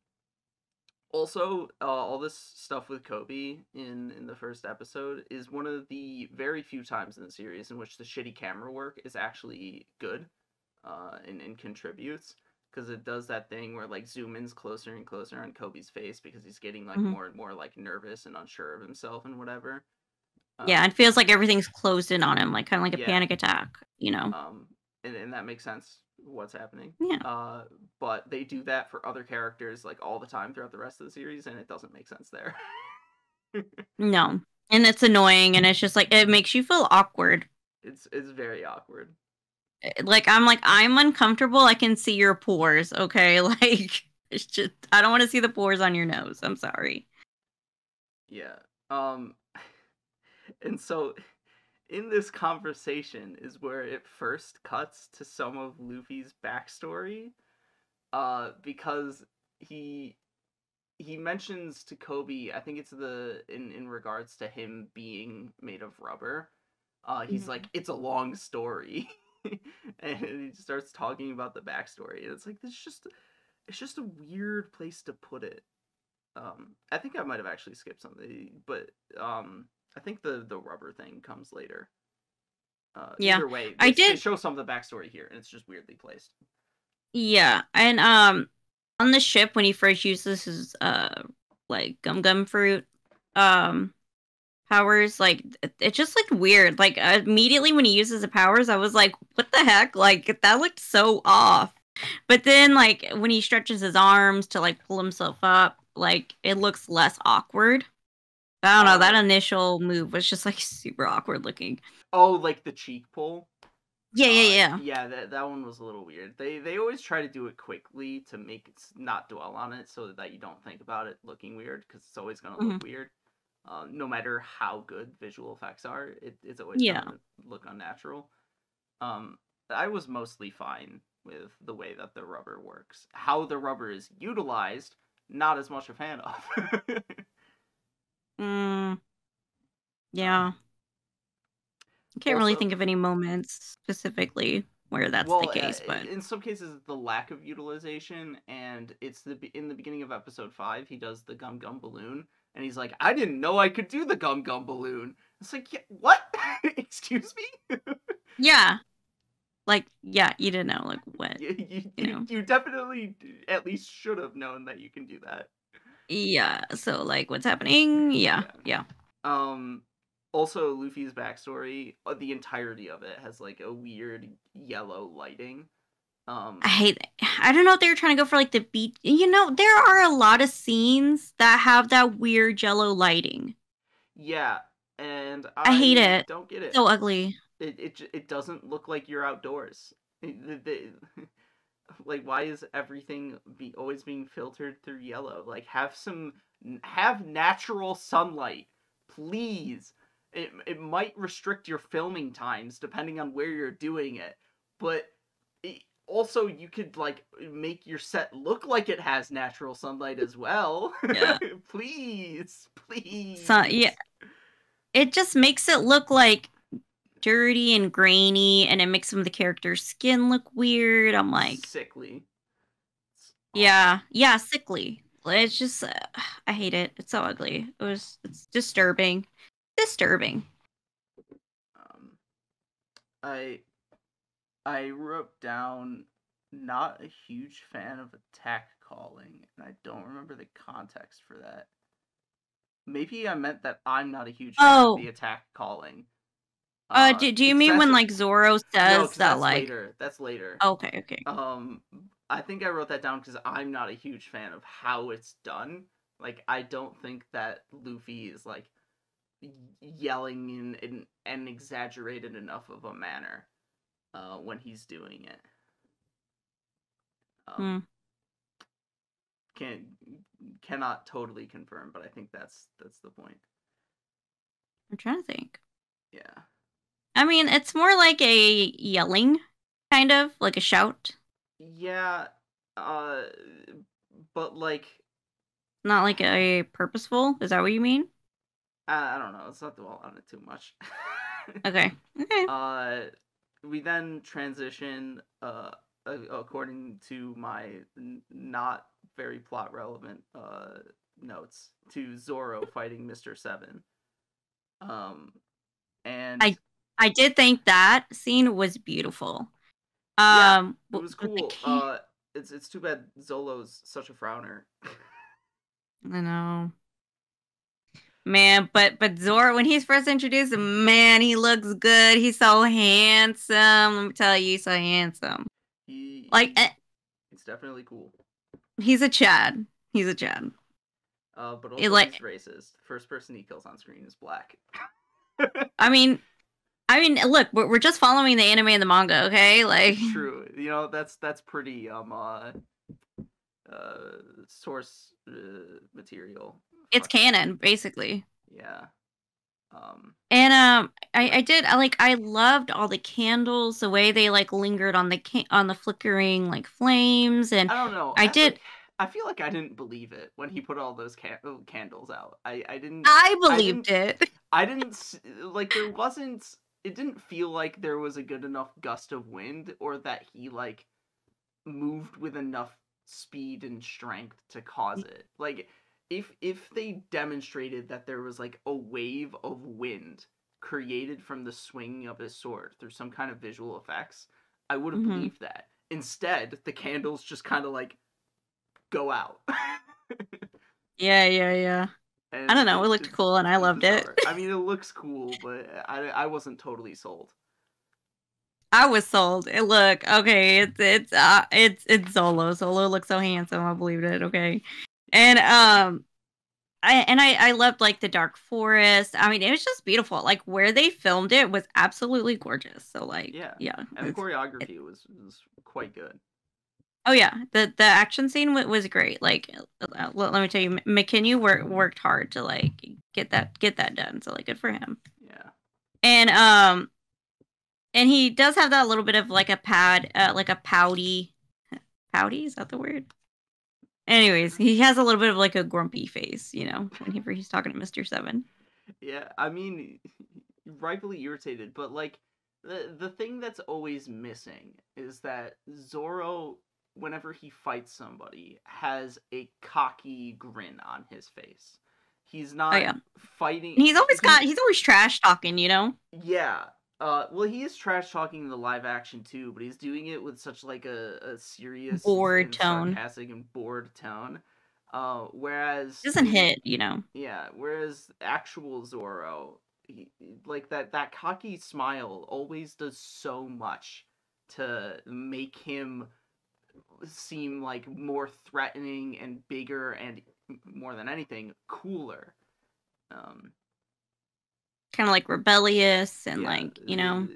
S3: also, uh, all this stuff with Koby in in the first episode is one of the very few times in the series in which the shitty camera work is actually good, uh, and, and contributes because it does that thing where like zoom ins closer and closer on Koby's face because he's getting like
S4: Mhm.
S3: more and more like nervous and unsure of himself and whatever.
S4: Yeah,
S3: Um,
S4: it feels like everything's closed in on him, like kind of like a
S3: Yeah.
S4: panic attack, you know.
S3: um, and, and that makes sense what's happening.
S4: Yeah.
S3: Uh, but they do that for other characters like all the time throughout the rest of the series, and it doesn't make sense there.
S4: No. And it's annoying and it's just like it makes you feel awkward.
S3: it's it's very awkward.
S4: Eh, Like I'm like I'm uncomfortable. I can see your pores, okay? Like it's just I don't want to see the pores on your nose. I'm sorry.
S3: Yeah. Um, and so in this conversation is where it first cuts to some of Luffy's backstory, uh, because he he mentions to Koby, I think it's the in in regards to him being made of rubber. Uh, he's
S4: Mhm.
S3: like, it's a long story, and he starts talking about the backstory, and it's like this just it's just a weird place to put it. Um, I think I might have actually skipped something, but um, I think the the rubber thing comes later. Uh,
S4: Yeah,
S3: Either way,
S4: I did-
S3: show some of the backstory here, and it's just weirdly placed.
S4: Yeah, and um on the ship when he first uses his uh like gum gum fruit um powers like it, it just looked weird. Like immediately when he uses the powers I was like what the heck? Like that looked so off. But then like when he stretches his arms to like pull himself up, like it looks less awkward. I don't know, that
S3: Uh,
S4: initial move was just like super awkward looking.
S3: Oh, like the cheek pull.
S4: Yeah, yeah,
S3: Uh,
S4: yeah.
S3: yeah. That that one was a little weird. They they always try to do it quickly to make it not dwell on it, so that you don't think about it looking weird, because it's always gonna
S4: Mm-hmm.
S3: look weird. Uh, no matter how good visual effects are, it, it's always
S4: Yeah.
S3: gonna look unnatural. Um, I was mostly fine with the way that the rubber works. How the rubber is utilized, not as much a fan of.
S4: Mm, yeah. I can't really think of any moments specifically where that's
S3: well,
S4: the case,
S3: uh,
S4: but
S3: in some cases, it's the lack of utilization, and it's the in the beginning of episode five, he does the gum gum balloon, and he's like, "I didn't know I could do the gum gum balloon." It's like, yeah, what? Excuse me?
S4: yeah. Like, yeah, you didn't know, like, what?
S3: you, You
S4: you, know.
S3: you definitely at least should have known that you can do that.
S4: Yeah, so, like, what's happening? Yeah, yeah.
S3: Um, also, Luffy's backstory, uh, the entirety of it has like a weird yellow lighting. Um,
S4: I hate it. I don't know if they were trying to go for, like, the beat. You know, there are a lot of scenes that have that weird yellow lighting.
S3: yeah, and
S4: I hate it.
S3: Don't get it.
S4: So ugly.
S3: it it, it doesn't look like you're outdoors. It- the- the- like why is everything be always being filtered through yellow? Like have some have natural sunlight, please. It it might restrict your filming times depending on where you're doing it, but it, also you could like make your set look like it has natural sunlight as well.
S4: Yeah.
S3: please, please.
S4: So, yeah. It just makes it look like dirty and grainy, and it makes some of the characters' skin look weird. I'm like,
S3: sickly.
S4: Yeah, yeah, sickly. It's just, uh, I hate it. It's so ugly. It was, it's disturbing, disturbing.
S3: Um, I I wrote down not a huge fan of attack calling, and I don't remember the context for that. Maybe I meant that I'm not a huge fan
S4: Oh.
S3: of the attack calling.
S4: Uh, do, do you mean when like Zoro
S3: no,
S4: that
S3: that's
S4: like
S3: later. That's later.
S4: okay okay
S3: Um, I think I wrote that down because I'm not a huge fan of how it's done. Like, I don't think that Luffy is like yelling in, in an exaggerated enough of a manner uh, when he's doing it.
S4: Hmm.
S3: Um, Can cannot totally confirm, but I think that's that's the point.
S4: I'm trying to think.
S3: Yeah.
S4: I mean, it's more like a yelling kind of like a shout,
S3: Yeah. Uh, but like
S4: not like a purposeful. Is that what you mean?
S3: I, I don't know. Let's not dwell on it too much.
S4: Okay. Okay.
S3: uh, we then transition, uh, according to my n- not very plot relevant uh notes, to Zoro fighting Mister Seven. Um, and
S4: I- I did think that scene was beautiful.
S3: Yeah,
S4: Um,
S3: it was cool. Uh, it's it's too bad Zolo's such a frowner.
S4: I know. Man, but but Zoro when he's first introduced, man, he looks good. He's so handsome. Let me tell you, he's so handsome.
S3: he
S4: Like eh,
S3: it's definitely cool.
S4: he's a Chad. He's a Chad.
S3: Uh, but
S4: It,
S3: also
S4: like-
S3: he's racist. First person he kills on screen is black.
S4: I mean, I mean, look, we're, we're just following the anime and the manga, okay? Like,
S3: True. You know that's that's pretty um uh uh source uh, material.
S4: it's canon, basically.
S3: Yeah. Um.
S4: And um, I I did I like I loved all the candles, the way they like lingered on the ca- on the flickering like flames, and
S3: I don't know.
S4: I
S3: feel
S4: did-
S3: like- I feel like I didn't believe it when he put all those can- oh, candles out. I I didn't.
S4: I believed it.
S3: I didn't like there wasn't it didn't feel like there was a good enough gust of wind or that he like moved with enough speed and strength to cause it. Like if if they demonstrated that there was like a wave of wind created from the swinging of his sword through some kind of visual effects, I would have
S4: Mhm.
S3: believed that. Instead, the candles just kind of like go out.
S4: Yeah, yeah, yeah. I don't know. It looked cool, and I loved it.
S3: I mean, it looks cool, but I I wasn't totally sold.
S4: I was sold. It look okay. It's it's uh it's it's Zolo. Zolo looks so handsome. I believed it. Okay, and um, I and I I loved like the dark forest. I mean, it was just beautiful. Like where they filmed it was absolutely gorgeous. So like
S3: Yeah.
S4: yeah.
S3: And the choreography was was quite good.
S4: Oh yeah, the the action scene w- was great. Like, uh, let, let me tell you, M- Mackenyu worked worked hard to like get that get that done. So like, good for him.
S3: Yeah.
S4: And um, and he does have that little bit of like a pad, uh, like a pouty, pouty is that the word? Anyways, he has a little bit of like a grumpy face, you know, whenever he's talking to Mister Seven.
S3: Yeah, I mean, rightfully irritated, but like the the thing that's always missing is that Zoro, whenever he fights somebody, has a cocky grin on his face. He's not
S4: Oh, yeah.
S3: fighting.
S4: And he's always got, he's always trash talking, you know.
S3: Yeah. Uh, well, he is trash talking in the live action too, but he's doing it with such like a, a serious,
S4: Bored tone.
S3: sarcastic and bored tone. Uh, whereas
S4: Doesn't hit, you know.
S3: Yeah, whereas actual Zoro, he, like that that cocky smile always does so much to make him seem like more threatening and bigger and more than anything cooler. Um
S4: Kind of like rebellious and
S3: yeah,
S4: like you know.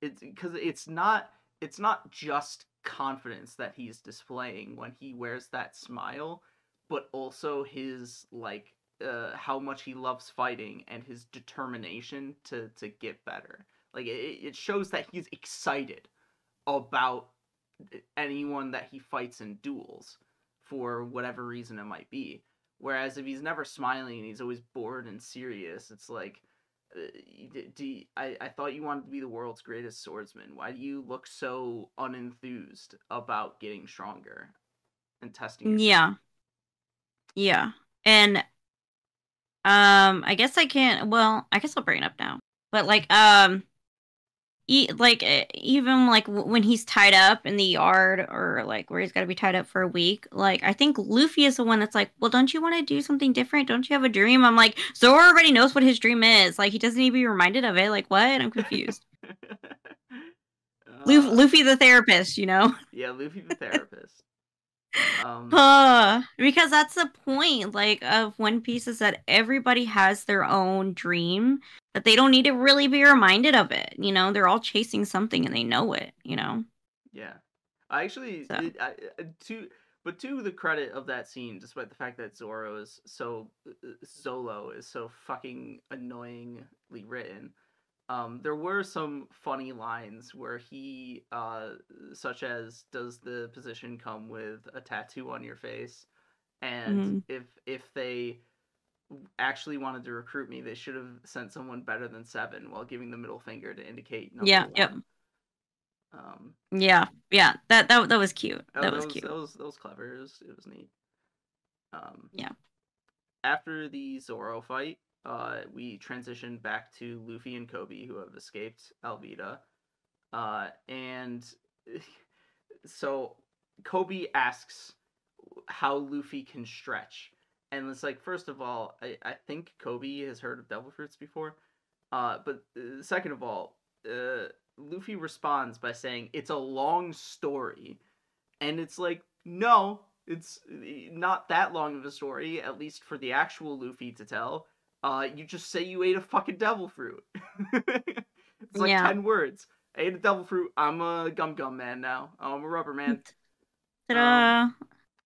S3: it's because it's not it's not just confidence that he's displaying when he wears that smile but also his like uh how much he loves fighting and his determination to to get better like it, it shows that he's excited about anyone that he fights in duels for whatever reason it might be whereas if he's never smiling and he's always bored and serious it's like uh, do y- I, I thought you wanted to be the world's greatest swordsman. Why do you look so unenthused about getting stronger and testing? yourself?
S4: Yeah. Yeah. And um I guess I can't well, I guess I'll bring it up now. But like um e- like even like w- when he's tied up in the yard or like where he's got to be tied up for a week like i think luffy is the one that's like well don't you want to do something different? Don't you have a dream? I'm like zoro already knows what his dream is. Like he doesn't need to be reminded of it. Like what? I'm confused. Luffy,
S3: Uh,
S4: Luffy the therapist you know?
S3: Yeah, Luffy the therapist. Um,
S4: uh, because that's the point like of one piece is that everybody has their own dream that they don't need to really be reminded of it you know? They're all chasing something and they know it you know?
S3: Yeah, I actually
S4: So-
S3: it, I, I- to but to the credit of that scene, despite the fact that Zoro is so uh, Zolo is so fucking annoyingly written, um, there were some funny lines where he, uh, such as, "Does the position come with a tattoo on your face?" And if if they actually wanted to recruit me, they should have sent someone better than seven while giving the middle finger to indicate number
S4: Yeah, yep.
S3: Um,
S4: Yeah, yeah, that that that was cute.
S3: Oh,
S4: That was cute.
S3: That was that was clever. It was, it was neat. Um,
S4: Yeah.
S3: After the Zoro fight, uh, we transitioned back to Luffy and Koby, who have escaped Alvida. Uh, and so Koby asks how Luffy can stretch, and it's like, first of all, I, I think Koby has heard of devil fruits before. Uh, but uh, second of all, uh, Luffy responds by saying it's a long story, and it's like no, it's eh, not that long of a story, at least for the actual Luffy to tell. Uh, you just say you ate a fucking devil fruit. it's like
S4: Yeah.
S3: ten words. I ate a devil fruit. I'm a gum gum man now. I'm a rubber man.
S4: Ta-da.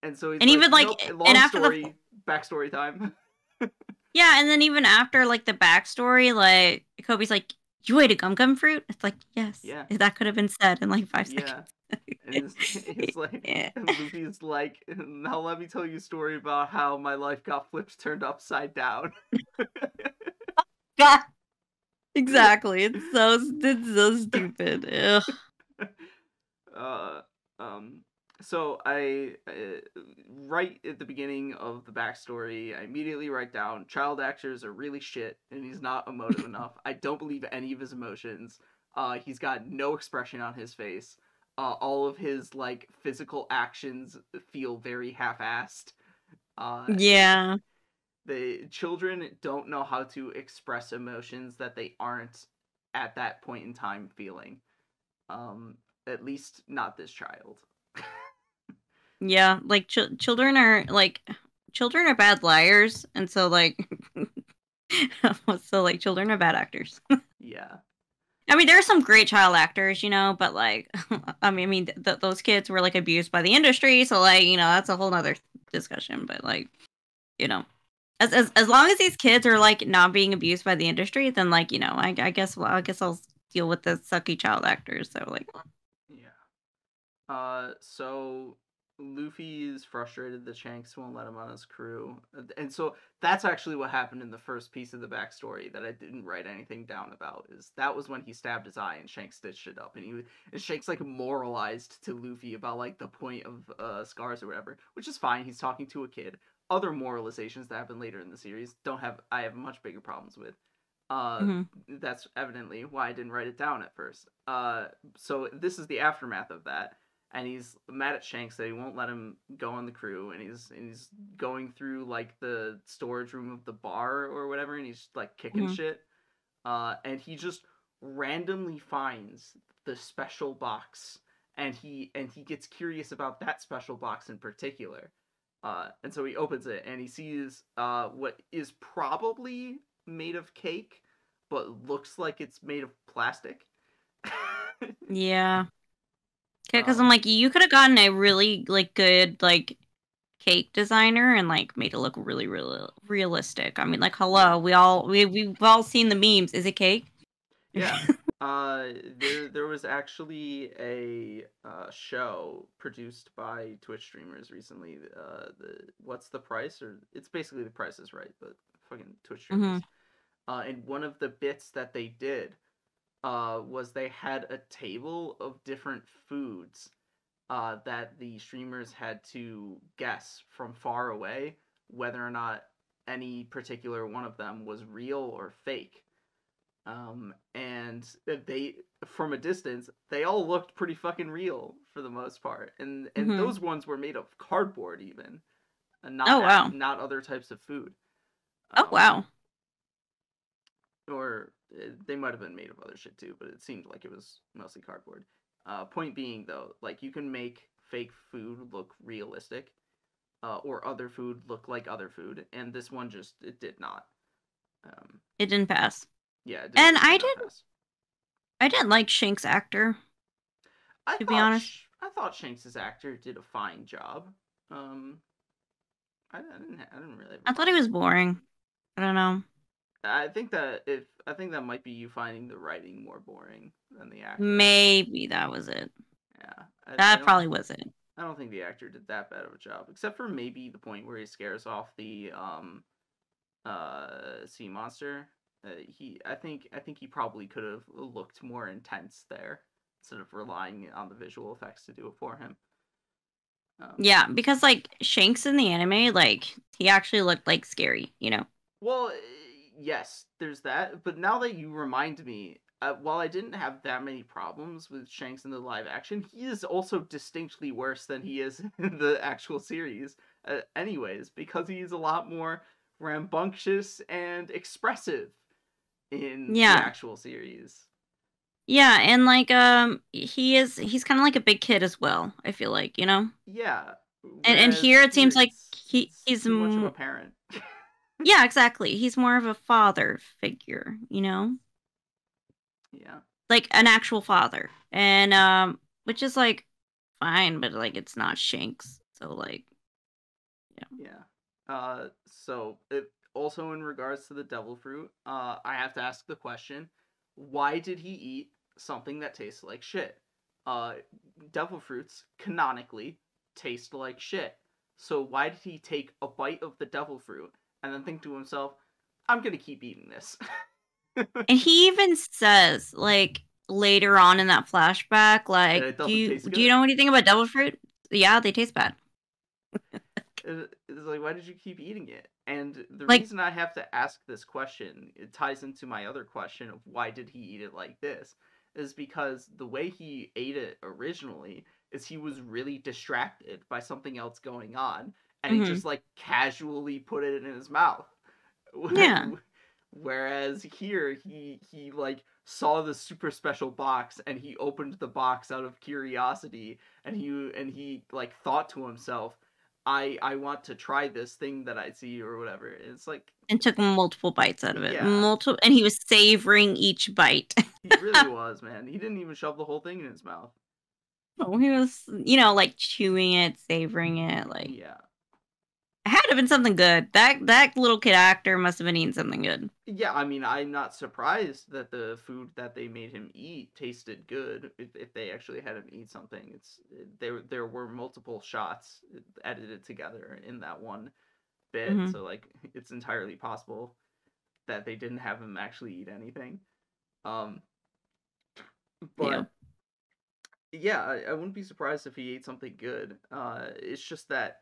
S3: And so he's
S4: And even, like,
S3: "Nope,
S4: and
S3: long
S4: after the-
S3: story, backstory time.
S4: yeah, and then even after like the backstory, like Koby's like, "You ate a gum gum fruit." It's like, yes,
S3: Yeah.
S4: that could have been said in like five
S3: yeah.
S4: seconds.
S3: It's, it's like
S4: Yeah.
S3: Luffy's like, now let me tell you a story about how my life got flipped turned upside down.
S4: Yeah, exactly. It's so it's so stupid. Ugh.
S3: uh, um, so I uh, right at the beginning of the backstory, I immediately write down child actors are really shit, and he's not emotive enough. I don't believe any of his emotions. Uh, he's got no expression on his face. Uh, all of his like physical actions feel very half-assed. Uh,
S4: Yeah,
S3: the children don't know how to express emotions that they aren't at that point in time feeling. Um, at least not this child.
S4: yeah. Like ch- children are like children are bad liars, and so like so like children are bad actors.
S3: yeah.
S4: I mean, there are some great child actors, you know, but like, I mean, I mean, th- those kids were like abused by the industry, so like, you know, that's a whole other discussion. But like, you know, as as as long as these kids are like not being abused by the industry, then like, you know, I I guess well, I guess I'll deal with the sucky child actors. So like,
S3: Yeah. Uh, so Luffy is frustrated that Shanks won't let him on his crew, and- so that's actually what happened in the first piece of the backstory that I didn't write anything down about. Is that was when he stabbed his eye and Shanks stitched it up, and he and Shanks like moralized to Luffy about like the point of uh scars or whatever, which is fine. He's talking to a kid. Other moralizations that happen later in the series don't have I have much bigger problems with. Uh,
S4: mhm.
S3: that's evidently why I didn't write it down at first. Uh, so this is the aftermath of that, and he's mad at Shanks that he won't let him go on the crew, and he's and he's going through like the storage room of the bar or whatever, and he's like kicking
S4: Mhm.
S3: shit. Uh, and he just randomly finds the special box, and he and he gets curious about that special box in particular. Uh, and so he opens it and he sees uh, what is probably made of cake, but looks like it's made of plastic.
S4: yeah, because
S3: Um,
S4: I'm like, you could have gotten a really like good like cake designer and like made it look really really realistic. I mean, like, hello, we all we we've all seen the memes. Is it cake?
S3: yeah. Uh, there there was actually a uh, show produced by Twitch streamers recently. Uh, the what's the price or it's basically the price is right, but fucking Twitch streamers. Uh, and one of the bits that they did, uh, was they had a table of different foods, uh, that the streamers had to guess from far away whether or not any particular one of them was real or fake. Um, and they, from a distance, they all looked pretty fucking real for the most part, and and
S4: Mhm.
S3: those ones were made of cardboard even, and not
S4: Oh, wow.
S3: not other types of food.
S4: Oh
S3: Um,
S4: wow.
S3: or they might have been made of other shit too, but it seemed like it was mostly cardboard. Uh, point being though, like you can make fake food look realistic, uh, or other food look like other food, and this one just it did not. Um,
S4: It didn't pass.
S3: yeah, it
S4: And I did-
S3: pass.
S4: I didn't like Shanks' actor.
S3: I
S4: to be honest.
S3: Sh- I thought Shanks' actor did a fine job. Um, I, I didn't. I didn't really.
S4: I thought he was boring. I don't know.
S3: I think that if I think that might be you finding the writing more boring than the actor.
S4: Maybe that was it.
S3: Yeah, I- I
S4: That
S3: don't-
S4: probably was it.
S3: I don't think the actor did that bad of a job, except for maybe the point where he scares off the um uh sea monster. Uh, he, I think, I think he probably could have looked more intense there instead of relying on the visual effects to do it for him. Um,
S4: Yeah, because like Shanks in the anime, like he actually looked like scary, you know.
S3: Well, yes, there's that. But now that you remind me, uh, while I didn't have that many problems with Shanks in the live action, he is also distinctly worse than he is in the actual series. Uh, anyways, because he's a lot more rambunctious and expressive in
S4: Yeah.
S3: the actual series.
S4: Yeah, and like um he is he's kind of like a big kid as well, I feel like, you know.
S3: Yeah.
S4: And- and here it seems like he- he's
S3: much of a parent.
S4: Yeah, exactly. He's more of a father figure, you know?
S3: yeah.
S4: Like an actual father. And um which is like fine, but like it's not Shanks. So like
S3: Yeah. Yeah. Uh, so it, also in regards to the devil fruit, uh, I have to ask the question: Why did he eat something that tastes like shit? Uh, devil fruits canonically taste like shit. So why did he take a bite of the devil fruit and then think to himself, "I'm gonna keep eating this"?
S4: and he even says like later on in that flashback like do you do you know anything about devil fruit? Yeah, they taste bad.
S3: It's like, why did you keep eating it? And the
S4: Like-
S3: reason I have to ask this question, it ties into my other question of why did he eat it like this, is because the way he ate it originally is he was really distracted by something else going on, and
S4: Mhm.
S3: he just like casually put it in his mouth.
S4: Yeah.
S3: Whereas here he he like saw the super special box and he opened the box out of curiosity and he and he like thought to himself I I want to try this thing that I see or whatever. It's like
S4: And took multiple bites out of it.
S3: Yeah.
S4: Multiple and he was savoring each bite.
S3: he really was, man. He didn't even shove the whole thing in his mouth.
S4: Oh, he was, you know, like chewing it, savoring it. Like
S3: Yeah.
S4: It had to have been something good. That that little kid actor must have been eating something good.
S3: Yeah, I mean, I'm not surprised that the food that they made him eat tasted good. If, if they actually had him eat something, it's there. There were multiple shots edited together in that one bit,
S4: Mhm.
S3: so like it's entirely possible that they didn't have him actually eat anything. Um, but
S4: Yeah.
S3: yeah, I, I wouldn't be surprised if he ate something good. Uh, it's just that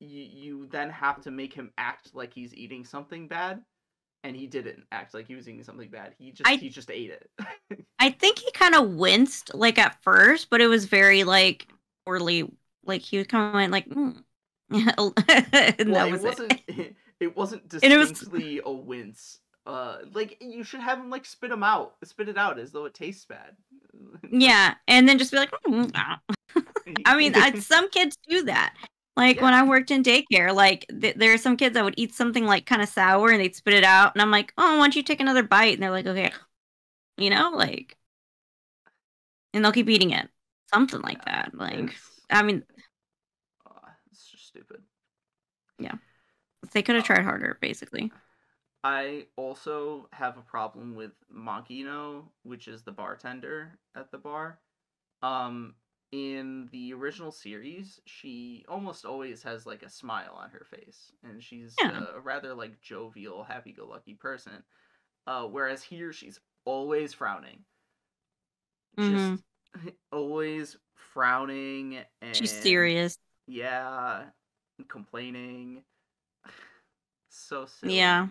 S3: you you then have to make him act like he's eating something bad, and he didn't act like he was eating something bad. He just
S4: I-
S3: he just ate it.
S4: I think he kind of winced like at first, but it was very like poorly. Like he was kind of went like, mm. and
S3: well,
S4: that
S3: it
S4: was
S3: wasn't
S4: it.
S3: it, wasn't
S4: And it was-
S3: distinctly a wince. Uh, like you should have him like spit him out, spit it out as though it tastes bad.
S4: yeah, and then just be like, "Mm, ah." I mean, I, some kids do that. Like when I worked in daycare, like th- there are some kids that would eat something like kind of sour and they'd spit it out, and I'm like, oh, why don't you take another bite? And they're like, okay, you know, like, and they'll keep eating it, something like
S3: Yeah,
S4: that. Like,
S3: it's-
S4: I mean,
S3: uh, it's just stupid.
S4: Yeah, they could have tried harder, basically.
S3: I also have a problem with Makino, which is the bartender at the bar. Um, in the original series, she almost always has like a smile on her face, and she's
S4: Yeah.
S3: a rather like jovial, happy-go-lucky person. Uh, whereas here, she's always frowning.
S4: Mhm.
S3: Just always frowning and
S4: She's serious.
S3: Yeah, complaining. so silly.
S4: Yeah.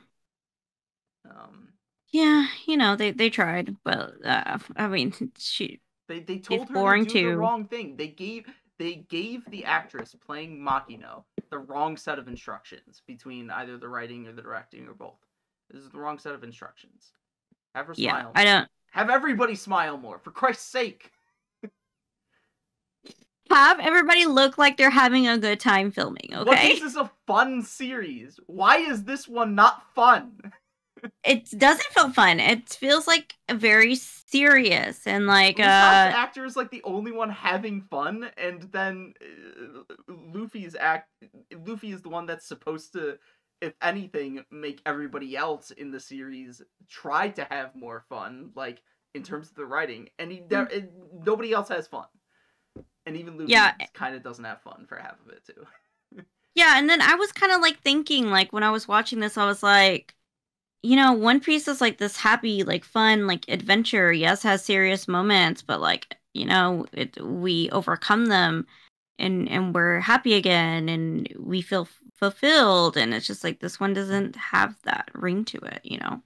S3: Um,
S4: Yeah, you know they they tried, but uh, I mean, she
S3: They they told her
S4: boring
S3: to do the wrong thing. They gave they gave the actress playing Makino the wrong set of instructions between either the writing or the directing or both. This is the wrong set of instructions. Have her
S4: yeah,
S3: smile.
S4: I don't
S3: Have everybody smile more, for Christ's sake.
S4: have everybody look like they're having a good time filming. Okay,
S3: makes this a fun series? Why is this one not fun?
S4: it doesn't feel fun. It feels like a very serious and like
S3: Usopp's
S4: uh
S3: actor is like the only one having fun, and then uh, Luffy's act. Luffy is the one that's supposed to, if anything, make everybody else in the series try to have more fun, like in terms of the writing, and he
S4: Mm.
S3: ne- and nobody else has fun, and even Luffy
S4: Yeah.
S3: kind of doesn't have fun for half of it too.
S4: Yeah, and then I was kind of like thinking, like when I was watching this, I was like, you know, One Piece is like this happy, like fun, like adventure. Yes, has serious moments, but like you know, it, we overcome them, and and we're happy again, and we feel f- fulfilled. And it's just like this one doesn't have that ring to it, you know.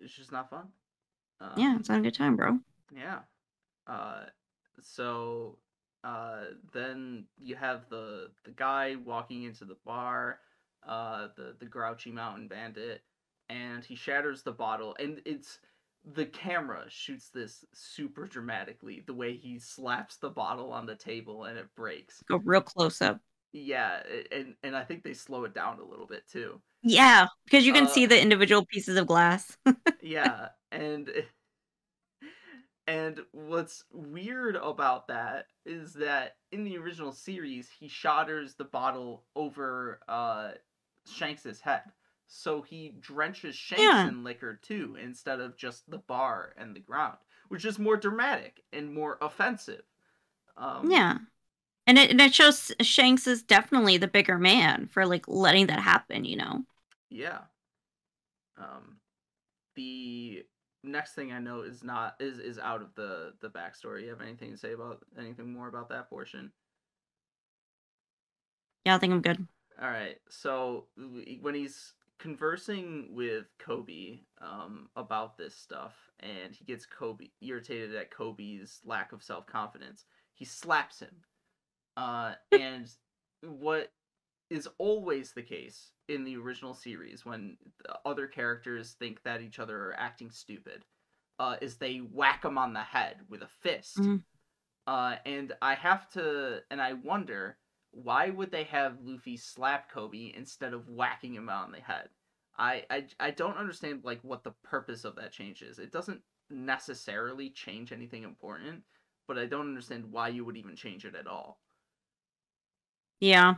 S3: It's just not fun. Um,
S4: Yeah, it's not a good time, bro.
S3: Yeah. Uh, so uh, then you have the the guy walking into the bar, uh, the the grouchy mountain bandit, and he shatters the bottle, and it's the camera shoots this super dramatically. The way he slaps the bottle on the table and it breaks.
S4: Go real close up.
S3: Yeah, and and I think they slow it down a little bit too.
S4: Yeah, because you can see
S3: Uh,
S4: the individual pieces of glass.
S3: yeah and and what's weird about that is that in the original series he shatters the bottle over uh shanks's head so he drenches shanks
S4: Yeah.
S3: in liquor too instead of just the bar and the ground which is more dramatic and more offensive um
S4: Yeah. And it, and it shows Shanks is definitely the bigger man for like letting that happen, you know.
S3: Yeah. Um, the next thing I know is not is is out of the the backstory. You have anything to say about anything more about that portion?
S4: Yeah, I think I'm good.
S3: All right. So when he's conversing with Koby um about this stuff and he gets Koby irritated at Koby's lack of self-confidence, he slaps him. Uh and what is always the case in the original series when the other characters think that each other are acting stupid uh, is they whack him on the head with a fist.
S4: Mhm.
S3: Uh, and I have to, and I wonder why would they have Luffy slap Koby instead of whacking him on the head? I, I I don't understand like what the purpose of that change is. It doesn't necessarily change anything important, but I don't understand why you would even change it at all.
S4: Yeah.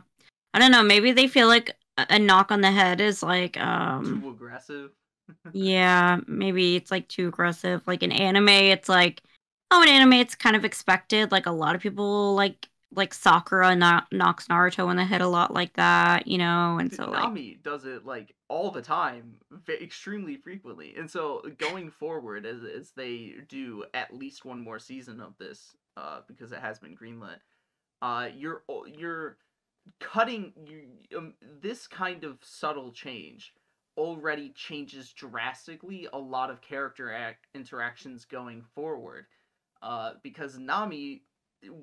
S4: I don't know, maybe they feel like a, knock on the head is like um
S3: Too aggressive.
S4: yeah, maybe it's like too aggressive. Like in anime it's like oh in anime it's kind of expected. Like a lot of people like like Sakura no- knocks Naruto in the head a lot like that, you know, and so like
S3: Nami does it like all the time, extremely frequently. And so going forward, as as they do at least one more season of this, uh, because it has been greenlit, uh, you're you're cutting you um, this kind of subtle change already changes drastically a lot of character ac- interactions going forward uh, because Nami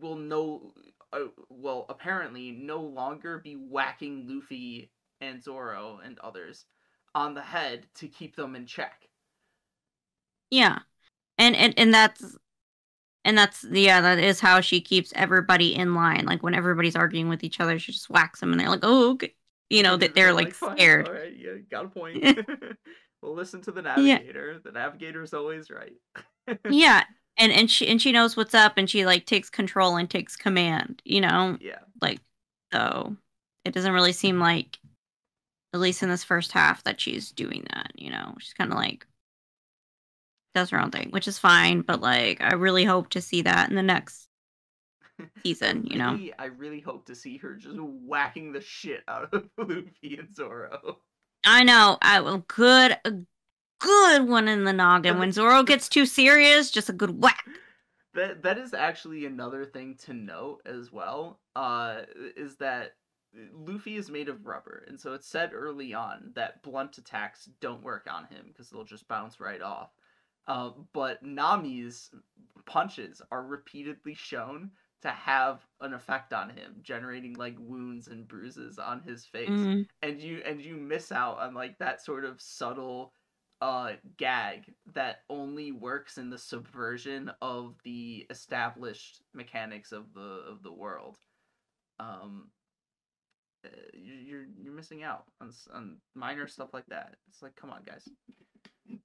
S3: will no uh, well apparently no longer be whacking Luffy and Zoro and others on the head to keep them in check.
S4: Yeah. And and and that's and that's yeah, that is how she keeps everybody in line. Like when everybody's arguing with each other, she just whacks them and they're like, "Oh, okay." You know, that they're like
S3: "Fine,
S4: scared.
S3: All right, yeah, got a point. we'll listen to the navigator. The navigator's always right.
S4: yeah. And and she and she knows what's up and she like takes control and takes command, you know?
S3: yeah.
S4: Like so it doesn't really seem mm-hmm. like at least in this first half that she's doing that, you know. She's kind of like does her own thing, which is fine, but like I really hope to see that in the next season, you know.
S3: I really hope to see her just whacking the shit out of Luffy and Zoro.
S4: I know. I will good good one in the noggin. When Zoro gets too serious, just a good whack.
S3: That that is actually another thing to note as well. Uh, is that Luffy is made of rubber, and so it's said early on that blunt attacks don't work on him because they'll just bounce right off. Uh, but Nami's punches are repeatedly shown to have an effect on him, generating like wounds and bruises on his face.
S4: Mhm.
S3: And you and you miss out on like that sort of subtle uh gag that only works in the subversion of the established mechanics of the of the world. Um uh, you- you're you're missing out on on minor stuff like that. It's like, come on, guys.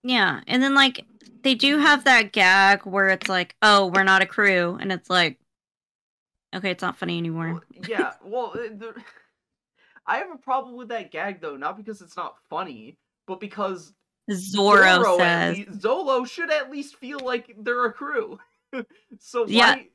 S4: Yeah, and then like they do have that gag where it's like, "Oh, we're not a crew," and it's like, okay, it's not funny anymore.
S3: Well, yeah, well, the, I have a problem with that gag though, not because it's not funny, but because
S4: Zoro, says,
S3: lea- Zolo should at least feel like they're a crew. so
S4: Yeah.
S3: why?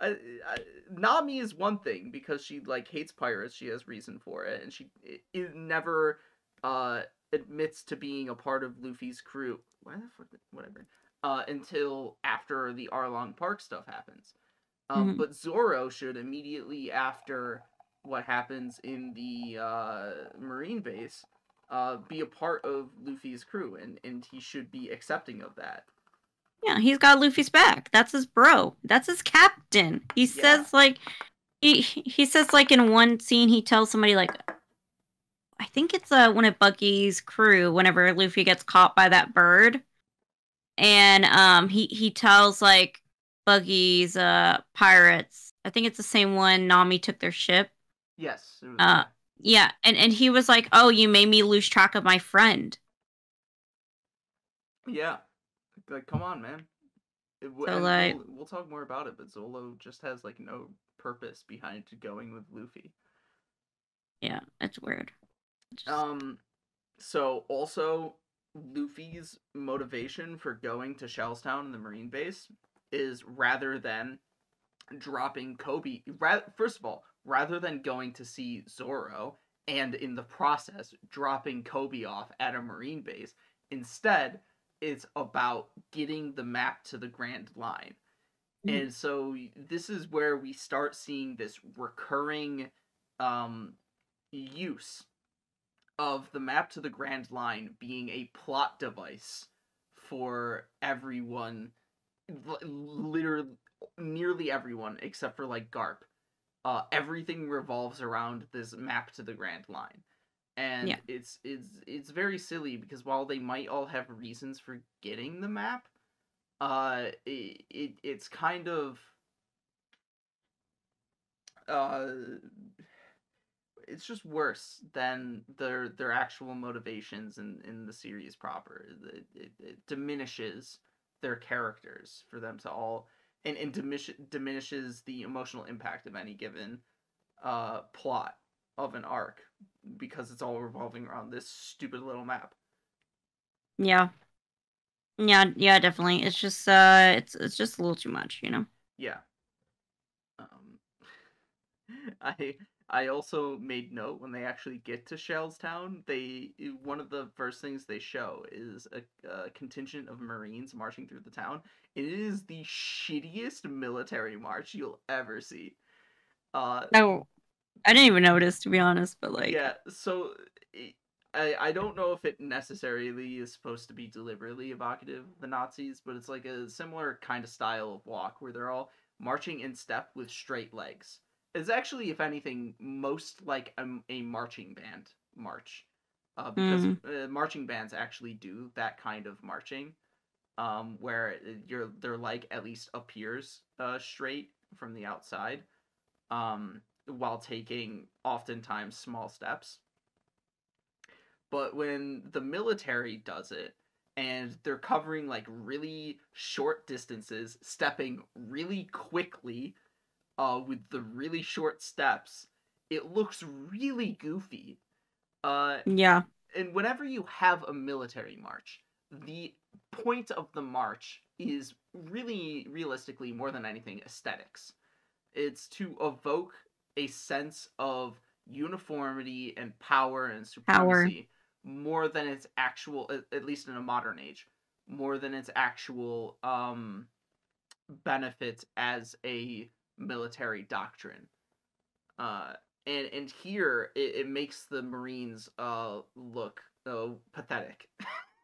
S3: I, I, Nami is one thing because she like hates pirates. She has reason for it, and she it, it never uh admits to being a part of Luffy's crew. Why the fuck? Whatever. Uh, until after the Arlong Park stuff happens. Um,
S4: Mhm.
S3: But Zoro should immediately after what happens in the uh, Marine base uh, be a part of Luffy's crew, and, and he should be accepting of that.
S4: "Yeah, he's got Luffy's back. That's his bro. That's his captain." He
S3: Yeah.
S4: says like, he he says like in one scene he tells somebody like, I think it's uh one of Buggy's crew. Whenever Luffy gets caught by that bird, and um he he tells like Buggy's uh pirates. I think it's the same one. Nami took their ship.
S3: Yes. it was-
S4: Uh, Yeah, and and he was like, "Oh, you made me lose track of my friend."
S3: yeah. Like, come on, man. It,
S4: So, like-
S3: we'll, we'll talk more about it, but Zolo just has like no purpose behind going with Luffy.
S4: Yeah, it's weird. Just-
S3: Um, so also Luffy's motivation for going to Shellstown and the Marine base is rather than dropping Koby. Ra- first of all, rather than going to see Zoro and in the process dropping Koby off at a Marine base, instead it's about getting the map to the Grand Line.
S4: Mhm.
S3: And so this is where we start seeing this recurring um use of the map to the Grand Line being a plot device for everyone, literally nearly everyone except for like Garp. Uh, everything revolves around this map to the Grand Line, and
S4: Yeah.
S3: it's it's it's very silly because while they might all have reasons for getting the map, uh, it, it it's kind of uh it's just worse than their their actual motivations in in the series proper it, it, it diminishes their characters for them to all and, and diminish, diminishes the emotional impact of any given uh plot of an arc because it's all revolving around this stupid little map
S4: yeah, yeah, yeah, definitely. It's just uh, it's it's just a little too much, you know.
S3: Yeah. Um, I I also made note when they actually get to Shellstown, they one of the first things they show is a, a contingent of Marines marching through the town. It is the shittiest military march you'll ever see. Uh,
S4: Oh, I didn't even notice to be honest, but like,
S3: yeah, so i I I don't know if it necessarily is supposed to be deliberately evocative of the Nazis, but it's like a similar kind of style of walk where they're all marching in step with straight legs. It's actually, if anything, most like a, a marching band march, uh, because uh, marching bands actually do that kind of marching, um, where your their leg at least appears uh, straight from the outside, um, while taking oftentimes small steps. But when the military does it, and they're covering like really short distances, stepping really quickly, uh, with the really short steps, it looks really goofy. Uh,
S4: yeah,
S3: and whenever you have a military march, the point of the march is really realistically more than anything aesthetics. It's to evoke a sense of uniformity and power and
S4: Power.
S3: supremacy more than its actual at- at least in a modern age more than its actual um benefits as a military doctrine uh and and here it, it makes the Marines uh look uh, pathetic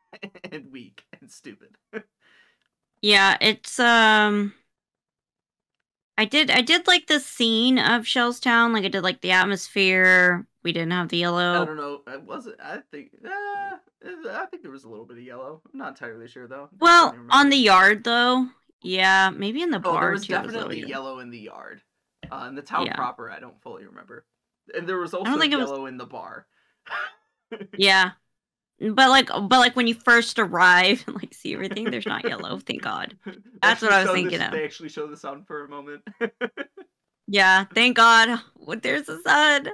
S3: and weak and stupid.
S4: Yeah, it's um I did I did like the scene of Shellstown, like I did like the atmosphere. We didn't have the yellow.
S3: I don't know. I wasn't. I think. Uh, I think there was a little bit of yellow. I'm not entirely sure though.
S4: Well, on the yard though. Yeah, maybe in the
S3: Oh,
S4: bar
S3: there was
S4: too. it was
S3: definitely
S4: yellow.
S3: yellow in the yard. Uh, in the town
S4: Yeah.
S3: proper, I don't fully remember. And there was also
S4: it was-
S3: yellow in the bar.
S4: Yeah. But like but like when you first arrive and like see everything, there's not yellow, thank God. That's what I was thinking
S3: this-
S4: of.
S3: They actually show the sun for a moment.
S4: Yeah, thank God. What there's the sun.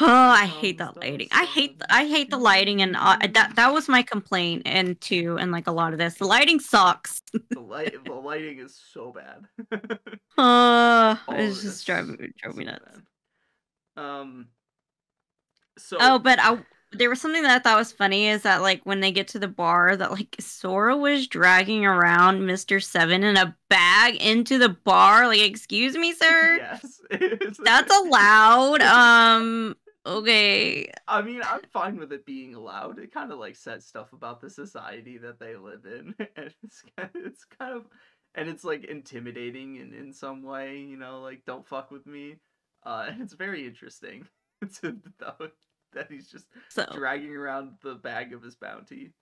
S4: Oh, I hate that lighting. I hate
S3: sun.
S4: I hate the lighting and uh, that that was my complaint and too and like a lot of this. The lighting sucks.
S3: the light, the lighting is so bad.
S4: Uh,
S3: All
S4: it's just
S3: it's
S4: driving drove me
S3: so
S4: nuts.
S3: bad. Um. So.
S4: Oh, but I there was something that I thought was funny is that like when they get to the bar that like Zoro was dragging around Mr. Seven in a bag into the bar. Like, excuse me, sir?
S3: Yes.
S4: That's allowed. Um okay.
S3: I mean, I'm fine with it being allowed. It kind of like says stuff about the society that they live in, and it's kind of, it's kind of, and it's like intimidating in in some way. You know, like don't fuck with me. Uh, and it's very interesting to know that he's just
S4: So
S3: dragging around the bag of his bounty.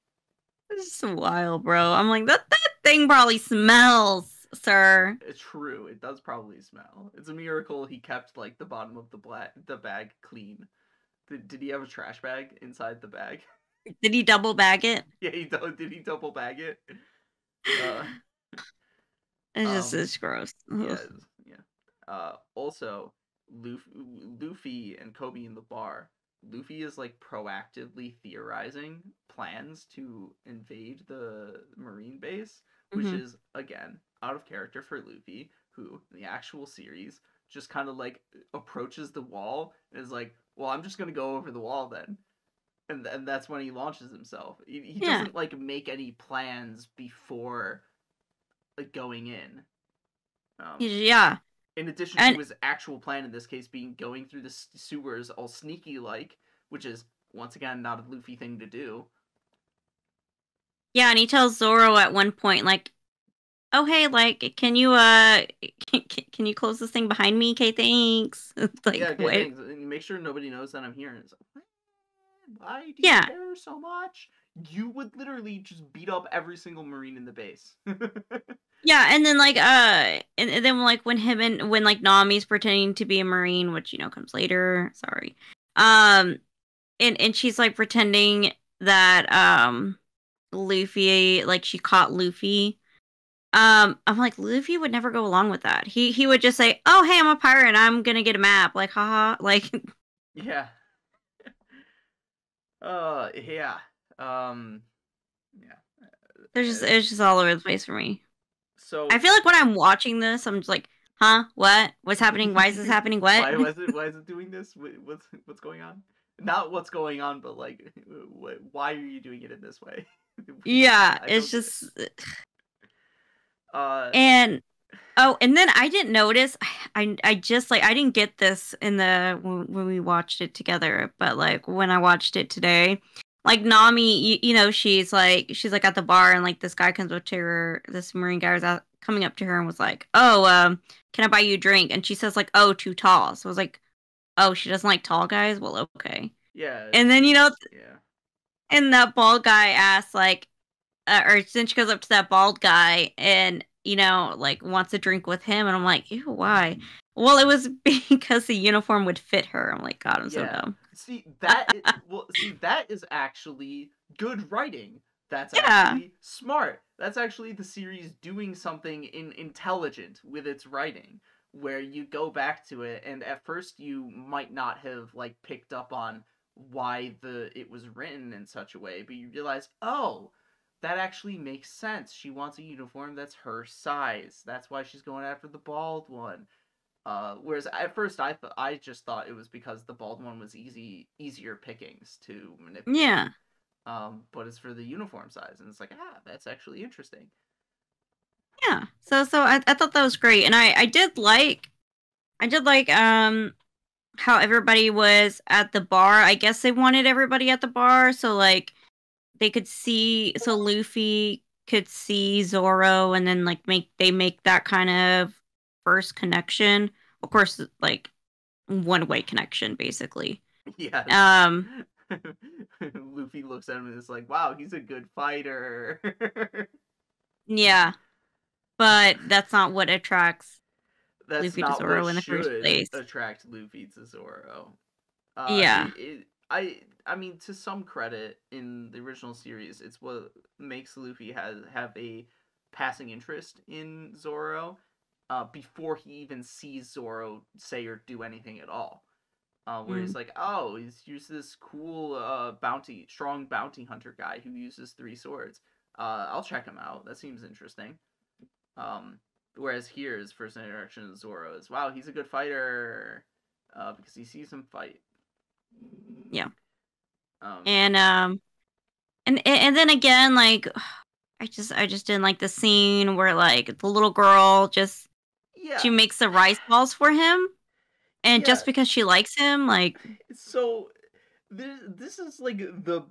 S4: it's just wild, bro. I'm like, that that thing probably smells, sir.
S3: It's true. It does probably smell. It's a miracle he kept like the bottom of the black the bag clean. Did, did he have a trash bag inside the bag?
S4: Did he double bag it?
S3: yeah, he did. He double bag it. Uh,
S4: It's just
S3: um,
S4: it's gross.
S3: yeah, yeah. Uh, also, Luffy, Luffy and Koby in the bar. Luffy is like proactively theorizing plans to invade the marine base, which
S4: Mhm.
S3: is again out of character for Luffy, who in the actual series just kind of like approaches the wall and is like, "Well, I'm just gonna go over the wall then," and and that's when he launches himself. He, he
S4: Yeah.
S3: doesn't like make any plans before like going in. Um,
S4: Yeah.
S3: in addition
S4: And-
S3: to his actual plan in this case being going through the s- sewers all sneaky like, which is once again not a Luffy thing to do.
S4: Yeah, and he tells Zoro at one point, like, "Oh hey, like, can you uh, can, can you close this thing behind me? Okay, thanks." It's like,
S3: yeah, okay,
S4: what?
S3: thanks. And make sure nobody knows that I'm here. And it's like, why do you care so much? You would literally just beat up every single marine in the base.
S4: Yeah, and then like, uh, and, and then like when him and when like Nami's pretending to be a marine, which you know comes later. Sorry. Um, and and she's like pretending that um, Luffy like she caught Luffy. Um, I'm like Luffy would never go along with that. He he would just say, "Oh hey, I'm a pirate. and I'm gonna get a map." Like, haha. Like,
S3: yeah. uh, yeah. Um, yeah.
S4: there's just
S3: Uh,
S4: it's just all over the place for me.
S3: so
S4: I feel like when I'm watching this, I'm just like, huh? What? What's happening? Why is this happening? What?
S3: why, why is it why is it doing this what's what's going on not what's going on but like why are you doing it in this way
S4: yeah, it's just
S3: uh
S4: and oh, and then I didn't notice. I I just like I didn't get this in the when, we watched it together, but like when I watched it today. Like Nami, you, you know, she's like she's like at the bar, and like this guy comes up to her. This marine guy was out, coming up to her and was like, "Oh, um, can I buy you a drink?" And she says like, "Oh, too tall." So I was like, "Oh, she doesn't like tall guys." Well, okay.
S3: yeah
S4: And then you know,
S3: yeah
S4: and that bald guy asks like uh, or then she goes up to that bald guy and you know like wants a drink with him and i'm like ew why? Well it was because the uniform would fit her. I'm like god i'm so
S3: Yeah.
S4: dumb.
S3: See that well see that is actually good writing. That's
S4: Yeah.
S3: actually smart. That's actually the series doing something in intelligent with its writing where you go back to it and at first you might not have like picked up on why the it was written in such a way but you realize oh that actually makes sense she wants a uniform that's her size that's why she's going after the bald one uh, whereas at first I th- I just thought it was because the bald one was easy easier pickings to manipulate.
S4: yeah
S3: Um, but it's for the uniform size, and it's like ah, that's actually interesting.
S4: yeah so so I, I thought that was great and i i did like i did like um how everybody was at the bar. I guess they wanted everybody at the bar so like they could see so Luffy could see Zoro and then like make they make that kind of first connection. Of course like one way connection basically.
S3: Yeah.
S4: Um
S3: Luffy looks at him and is like, "Wow, he's a good fighter."
S4: yeah. But that's not what attracts
S3: That's
S4: Luffy to Zoro in the first place.
S3: Attract Luffy to Zoro. Uh,
S4: Yeah.
S3: it- I I mean, to some credit, in the original series, it's what makes Luffy has have a passing interest in Zoro, uh, before he even sees Zoro say or do anything at all. Uh, where he's like, oh, he's he's this cool uh bounty, strong bounty hunter guy who uses three swords. Uh, I'll check him out. That seems interesting. Um, whereas here, his first interaction with Zoro is, wow, he's a good fighter, uh, because he sees him fight.
S4: Yeah.
S3: Um,
S4: and um and and then again like I just I just didn't like the scene where like the little girl just
S3: yeah.
S4: she makes the rice balls for him and just because she likes him like
S3: so this this is like the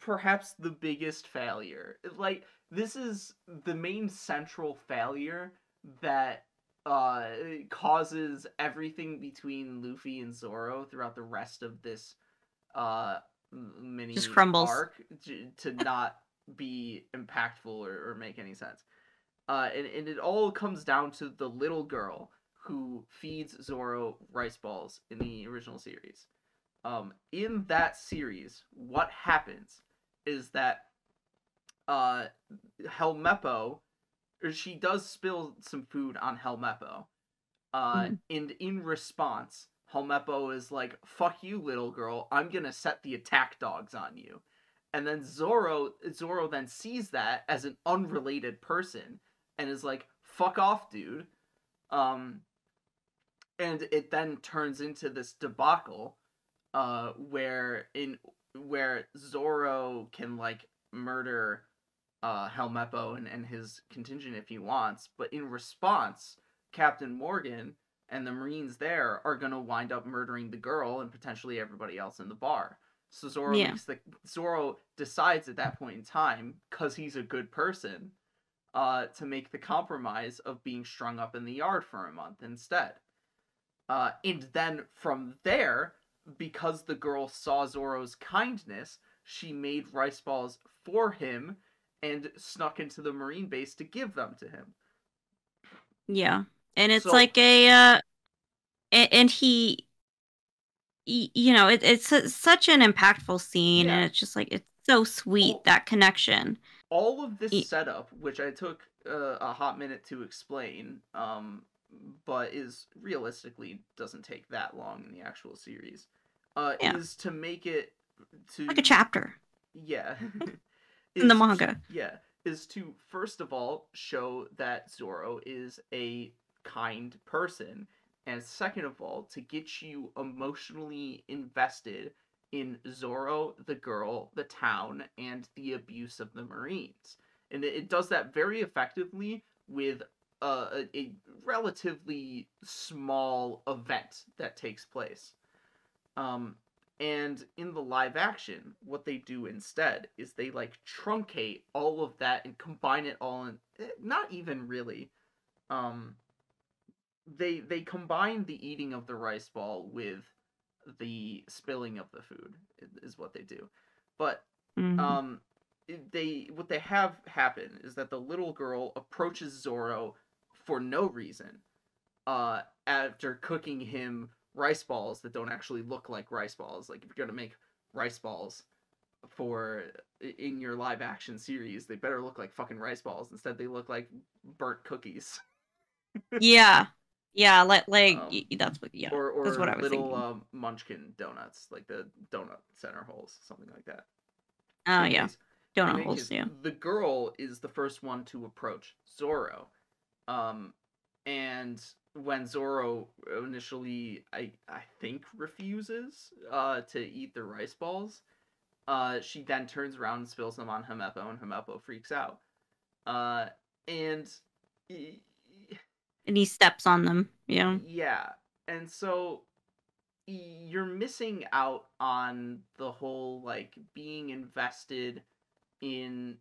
S3: perhaps the biggest failure like this is the main central failure that uh causes everything between luffy and zoro throughout the rest of this uh mini
S4: Just crumbles.
S3: arc to not be impactful or, or make any sense uh and, and it all comes down to the little girl who feeds zoro rice balls in the original series um in that series what happens is that uh helmeppo she does spill some food on helmeppo uh
S4: Mhm.
S3: and in response helmeppo is like fuck you little girl. I'm gonna set the attack dogs on you. And then zoro zoro then sees that as an unrelated person and is like fuck off dude. Um and it then turns into this debacle uh where in where Zoro can like murder uh Helmeppo and, and his contingent if he wants, but in response, Captain Morgan and the Marines there are gonna wind up murdering the girl and potentially everybody else in the bar. So Zoro
S4: Yeah.
S3: the Zoro decides at that point in time, because he's a good person, uh, to make the compromise of being strung up in the yard for a month instead. Uh, and then from there, because the girl saw Zoro's kindness, she made rice balls for him and snuck into the marine base to give them to him.
S4: yeah and it's
S3: So-
S4: like a uh and, and he you know it, it's su- such an impactful scene
S3: Yeah.
S4: and it's just like it's so sweet that connection
S3: All of this
S4: Ye-
S3: setup, which I took uh, a hot minute to explain, um, but is realistically doesn't take that long in the actual series, uh,
S4: Yeah.
S3: is to make it to
S4: like a chapter
S3: Yeah.
S4: In the
S3: is to-
S4: manga.
S3: yeah. Is to first of all show that Zoro is a kind person. And second of all, to get you emotionally invested in Zoro, the girl, the town, and the abuse of the Marines. And it, it does that very effectively with uh, a, a relatively small event that takes place. Um, and in the live action, what they do instead is they like truncate all of that and combine it all in eh, not even really. Um they they combine the eating of the rice ball with the spilling of the food is what they do. But
S4: Mhm.
S3: um they what they have happen is that the little girl approaches Zoro for no reason uh after cooking him rice balls that don't actually look like rice balls. Like if you're going to make rice balls for in your live action series they better look like fucking rice balls instead they look like burnt cookies.
S4: Yeah. Yeah like like
S3: Um,
S4: that's what yeah
S3: or or
S4: that's what I was
S3: little
S4: thinking.
S3: um, munchkin donuts like the donut center holes something like that.
S4: Oh yeah.
S3: Anyways,
S4: donut holes
S3: case,
S4: yeah.
S3: The girl is the first one to approach Zoro. Um and when Zoro initially I I think refuses uh to eat the rice balls, uh she then turns around and spills them on Helmeppo and Helmeppo freaks out. Uh and
S4: and he steps on them yeah
S3: yeah. And so you're missing out on the whole like being invested in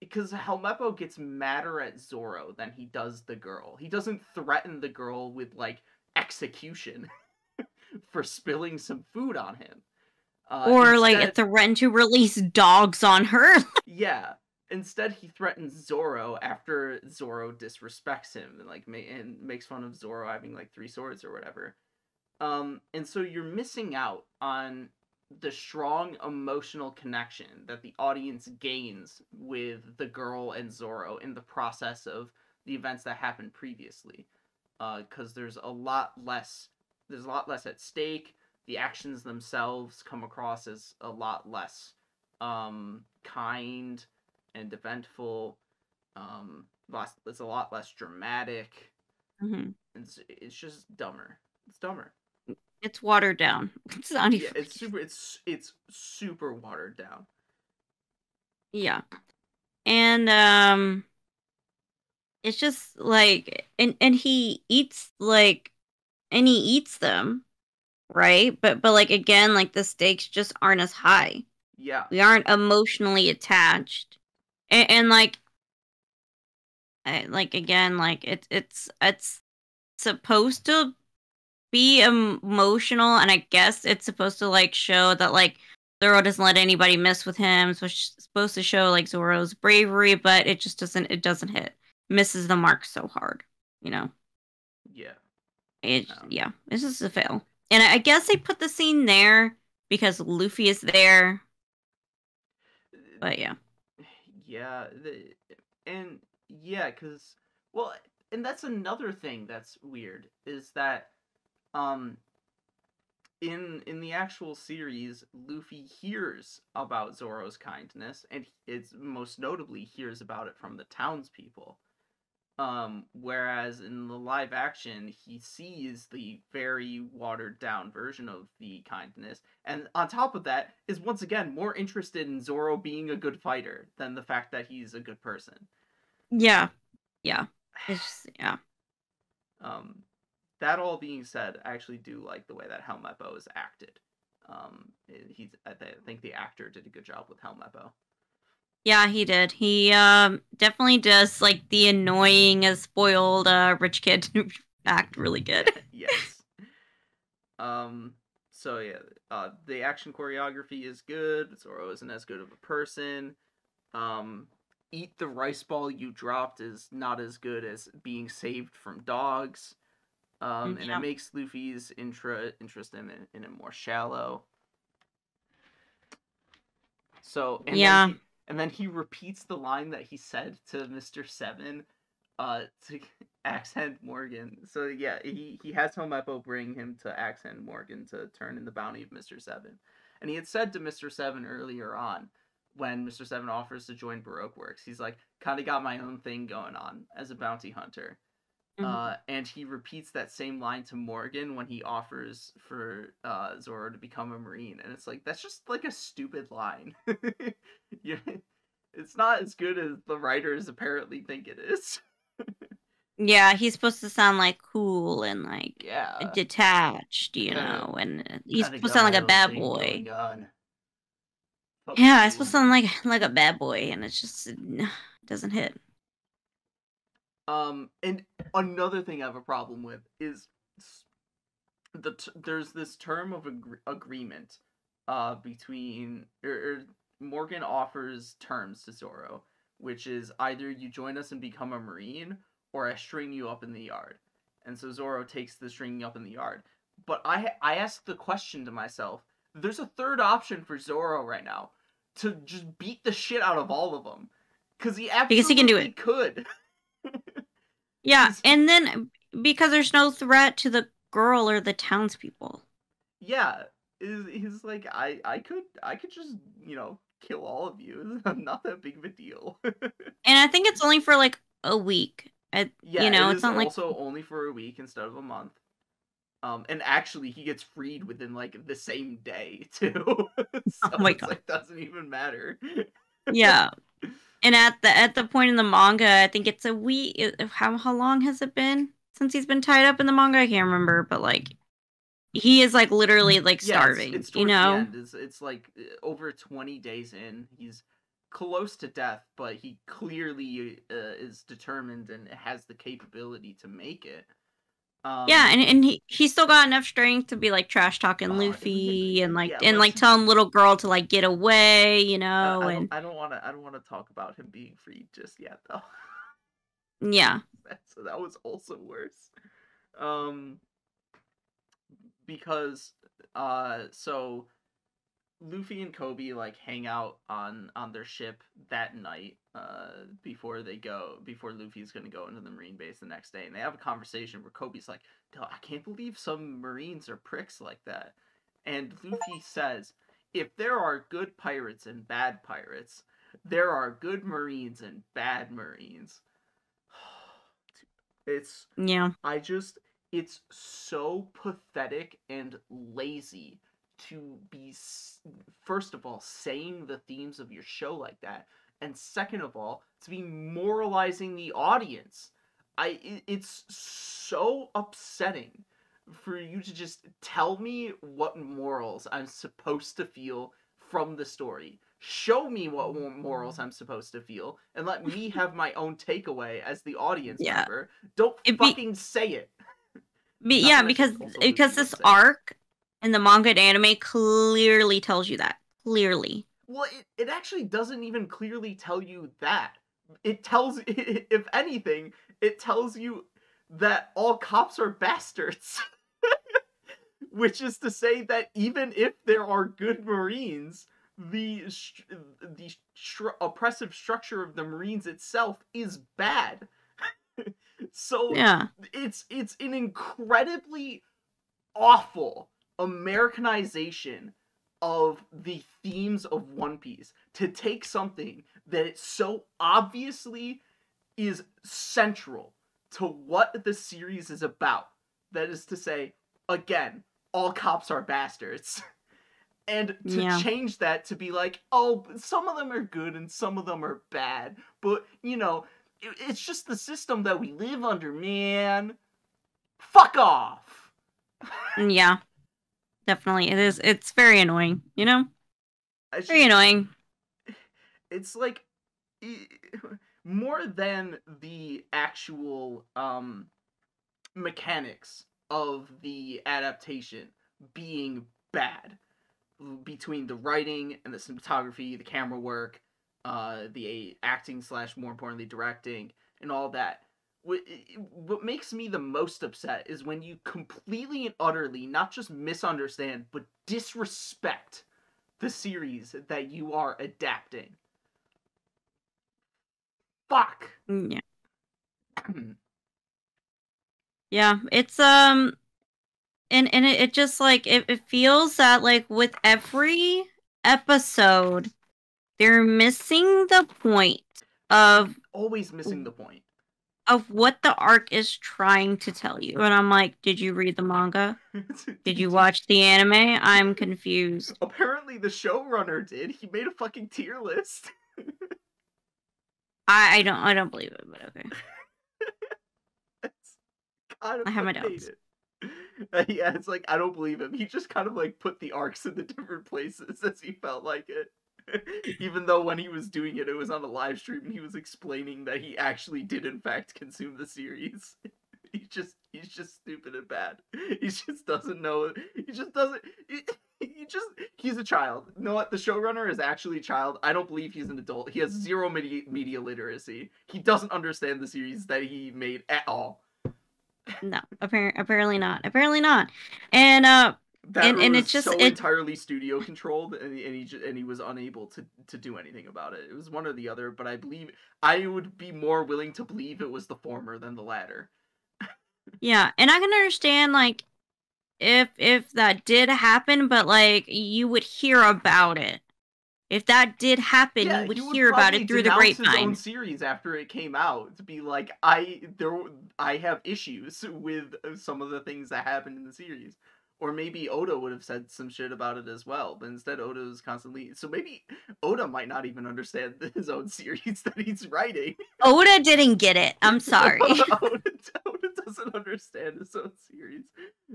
S3: because Helmeppo gets madder at Zoro than he does the girl. He doesn't threaten the girl with like execution for spilling some food on him. Uh,
S4: or like
S3: instead-
S4: a threat to release dogs on her.
S3: yeah. Instead, he threatens Zoro after Zoro disrespects him and like ma- and makes fun of Zoro having like three swords or whatever. Um, and so you're missing out on the strong emotional connection that the audience gains with the girl and Zoro in the process of the events that happened previously. Because there's a lot less, there's a lot less at stake. The actions themselves come across as a lot less um, kind and eventful. Um, it's a lot less dramatic.
S4: Mhm.
S3: It's it's just dumber. It's dumber.
S4: It's watered down. It's not even.
S3: Yeah, it's super. It's it's super watered down.
S4: Yeah. And um it's just like and and he eats like and he eats them, right? But but like again, like the stakes just aren't as high.
S3: Yeah,
S4: We aren't emotionally attached. And, and like I, like again, like it's it's it's supposed to be emotional and I guess it's supposed to like show that like Zoro doesn't let anybody mess with him. So it's supposed to show like Zoro's bravery, but it just doesn't it doesn't hit. Misses the mark so hard, you know.
S3: yeah.
S4: It
S3: No.
S4: yeah, this is a fail. And I guess they put the scene there because Luffy is there. But yeah.
S3: yeah, the, and yeah, because well, and that's another thing that's weird is that, um, in in the actual series, Luffy hears about Zoro's kindness, and it's most notably hears about it from the townspeople. Um, whereas in the live action, he sees the very watered down version of the kindness, and on top of that, is once again more interested in Zoro being a good fighter than the fact that he's a good person.
S4: Yeah. Yeah. It's just, yeah.
S3: Um, that all being said, I actually do like the way that Helmeppo is acted. Um, he's I, th- I think the actor did a good job with Helmeppo.
S4: Yeah, he did. He um definitely does like the annoying as spoiled uh rich kid act really good.
S3: yes. Um. So yeah, uh, the action choreography is good. Zoro isn't as good of a person. Um, eat the rice ball you dropped is not as good as being saved from dogs. Um, and
S4: Yeah.
S3: it makes Luffy's intra interest in it, in it more shallow. So and
S4: Yeah.
S3: then he, and then he repeats the line that he said to Mister Seven, uh, to Axehand Morgan. So yeah, he he has Helmeppo bring him to Axehand Morgan to turn in the bounty of Mister Seven, and he had said to Mister Seven earlier on, when Mister Seven offers to join Baroque Works, he's like, kind of got my own thing going on as a bounty hunter.
S4: Mhm.
S3: Uh, and he repeats that same line to Morgan when he offers for uh, Zoro to become a Marine, and it's like that's just like a stupid line. yeah, it's not as good as the writers apparently think it is.
S4: Yeah, he's supposed to sound like cool and like
S3: Yeah,
S4: detached, you
S3: Kinda-
S4: know, and he's supposed to sound like a bad boy.
S3: going on. Fuck
S4: Yeah, it's supposed to sound like like a bad boy, and it's just it doesn't hit.
S3: Um, and another thing I have a problem with is the t- there's this term of agr- agreement, uh, between or, or Morgan offers terms to Zoro, which is either you join us and become a marine, or I string you up in the yard. And so Zoro takes the stringing up in the yard. But I I asked the question to myself: There's a third option for Zoro right now, to just beat the shit out of all of them, because he absolutely
S4: Because he can do it.
S3: could.
S4: Yeah, and then because there's no threat to the girl or the townspeople.
S3: yeah is he's like i i could i could just you know kill all of you it's not that big of a deal
S4: And I think it's only for like a week. I,
S3: yeah
S4: you know,
S3: it
S4: it's not like
S3: also only for a week instead of a month um and actually he gets freed within like the same day too so
S4: Oh my
S3: it's
S4: God.
S3: like doesn't even matter
S4: yeah. And at the at the point in the manga, I think it's a week. How how long has it been since he's been tied up in the manga? I can't remember, but like, he is like literally like
S3: Yeah, it's-
S4: starving.
S3: it's
S4: you know?
S3: end. It's, it's like uh, over 20 days in. He's close to death, but he clearly uh, is determined and has the capability to make it. Um,
S4: Yeah, and, and he he still got enough strength to be like trash talking
S3: Oh,
S4: Luffy and like
S3: yeah,
S4: and like
S3: let's-
S4: telling little girl to like get away, you know,
S3: I
S4: and
S3: I don't want to. I don't want to talk about him being freed just yet, though.
S4: yeah.
S3: so that was also worse. Um, because uh, so Luffy and Koby like hang out on on their ship that night uh before they go before Luffy's gonna go into the marine base the next day and they have a conversation where Koby's like I can't believe some marines are pricks like that and Luffy says if there are good pirates and bad pirates there are good marines and bad marines it's
S4: Yeah.
S3: I just it's so pathetic and lazy to be first of all saying the themes of your show like that and second of all to be moralizing the audience. I it's so upsetting for you to just tell me what morals I'm supposed to feel from the story. Show me what morals I'm supposed to feel and let me have my own takeaway as the audience
S4: Yeah.
S3: member. Don't
S4: be-
S3: fucking say it.
S4: Be, yeah, because because this
S3: say it.
S4: arc in the manga and anime clearly tells you that. Clearly.
S3: Well, it, it actually doesn't even clearly tell you that. It tells, if anything, it tells you that all cops are bastards. Which is to say that even if there are good Marines, the the stru- oppressive structure of the Marines itself is bad. so
S4: Yeah.
S3: it's it's an incredibly awful Americanization of the themes of One Piece to take something that it so obviously is central to what the series is about. That is to say, again, all cops are bastards. And to
S4: Yeah.
S3: change that to be like, oh, some of them are good and some of them are bad. But, you know, it- it's just the system that we live under, man. Fuck off.
S4: Yeah. Definitely. It is it's very annoying, you know?
S3: I just-
S4: Very annoying.
S3: it's like more than the actual um mechanics of the adaptation being bad between the writing and the cinematography the camera work uh the acting slash more importantly directing and all that what, makes me the most upset is when you completely and utterly not just misunderstand but disrespect the series that you are adapting. Fuck.
S4: Mm, Yeah. Yeah, it's um and and it, it just like it, it feels that like with every episode they're missing the point of
S3: always missing the point
S4: of what the arc is trying to tell you. And I'm like, did you read the manga? Did you watch the anime? I'm confused.
S3: apparently the showrunner did he made a fucking tier list
S4: I, I don't I don't believe it, but okay.
S3: Kind of
S4: I have my doubts.
S3: it. Uh, yeah, it's like I don't believe him. He just kind of like put the arcs in the different places as he felt like it. Even though when he was doing it, it was on a live stream and he was explaining that he actually did in fact consume the series. He just he's just stupid and bad. He just doesn't know. He just doesn't. He, he just he's a child. You know what? The showrunner is actually a child. I don't believe he's an adult. He has zero media, media literacy. He doesn't understand the series that he made at all.
S4: No, apparently apparently not. Apparently not. And uh
S3: That
S4: And- and
S3: was
S4: it just-
S3: so
S4: it-
S3: entirely studio controlled, and, and he ju- and he was unable to to do anything about it. It was one or the other, but I believe I would be more willing to believe it was the former than the latter.
S4: Yeah, and I can understand like if if that did happen, but like you would hear about it. If that did happen,
S3: yeah,
S4: you would
S3: he
S4: hear about it through the
S3: denounce His own
S4: grapevine.
S3: series after it came out to be like, I there I have issues with some of the things that happened in the series. Or maybe Oda would have said some shit about it as well, but instead Oda is constantly so maybe Oda might not even understand his own series that he's writing.
S4: Oda didn't get it. I'm sorry.
S3: Oda, Oda doesn't understand his own series.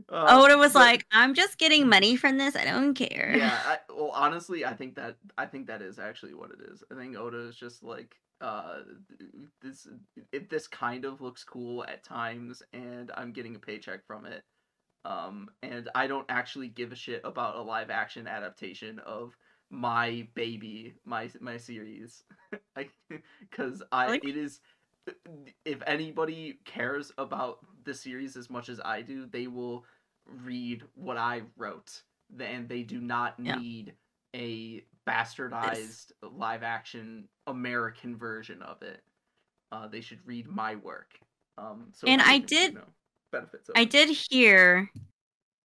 S3: Um,
S4: Oda was
S3: but-
S4: like, I'm just getting money from this. I don't care.
S3: yeah. I, well, honestly, I think that I think that is actually what it is. I think Oda is just like uh this it, this kind of looks cool at times and i'm getting a paycheck from it um and i don't actually give a shit about a live action adaptation of my baby my my series. Because i
S4: Like-
S3: it is if anybody cares about the series as much as i do they will read what i wrote. And they do not
S4: Yeah.
S3: need a bastardized live action american version of it. Uh they should read my work. Um so
S4: And I
S3: anything, you
S4: did-
S3: know, benefits of
S4: I did hear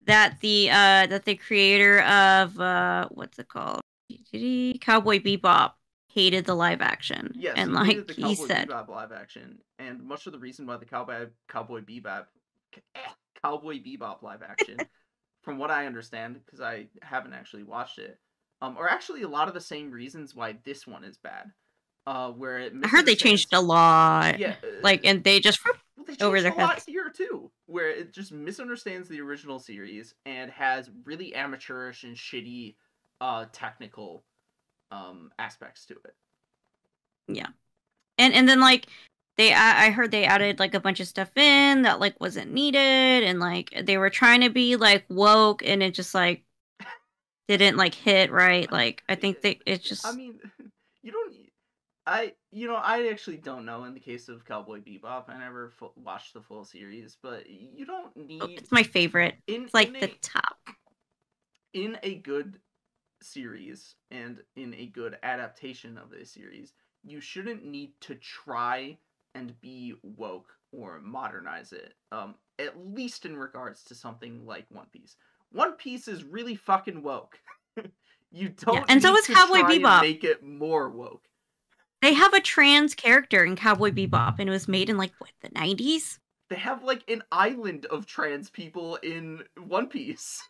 S4: that the uh that the creator of uh what's it called? Cowboy Bebop hated the live action.
S3: Yes,
S4: and
S3: he
S4: like
S3: hated the
S4: he
S3: Cowboy
S4: said
S3: Bebop live action, and much of the reason why the Cowboy Cowboy Bebop Cowboy Bebop live action, from what I understand, because I haven't actually watched it, um, are actually a lot of the same reasons why this one is bad. Uh, where it
S4: I heard they changed a lot.
S3: Yeah,
S4: Like and they just
S3: well, they
S4: over their
S3: a lot
S4: heads.
S3: here too, where it just misunderstands the original series and has really amateurish and shitty, uh, technical, um, aspects to it.
S4: Yeah, and and then like they I I heard they added like a bunch of stuff in that like wasn't needed and like they were trying to be like woke and it just like didn't like hit right like I think they it's just
S3: I mean. I you know I actually don't know in the case of Cowboy Bebop. I never watched the full series, but you don't need
S4: it's my favorite
S3: in
S4: it's like
S3: in
S4: the
S3: a,
S4: top
S3: in a good series and in a good adaptation of a series. You shouldn't need to try and be woke or modernize it. Um, at least in regards to something like One Piece. One Piece is really fucking woke. you don't.
S4: and so is
S3: to
S4: Cowboy Bebop.
S3: Make it more woke.
S4: They have a trans character in Cowboy Bebop and it was made in like what the 90s
S3: They have like an island of trans people in One Piece.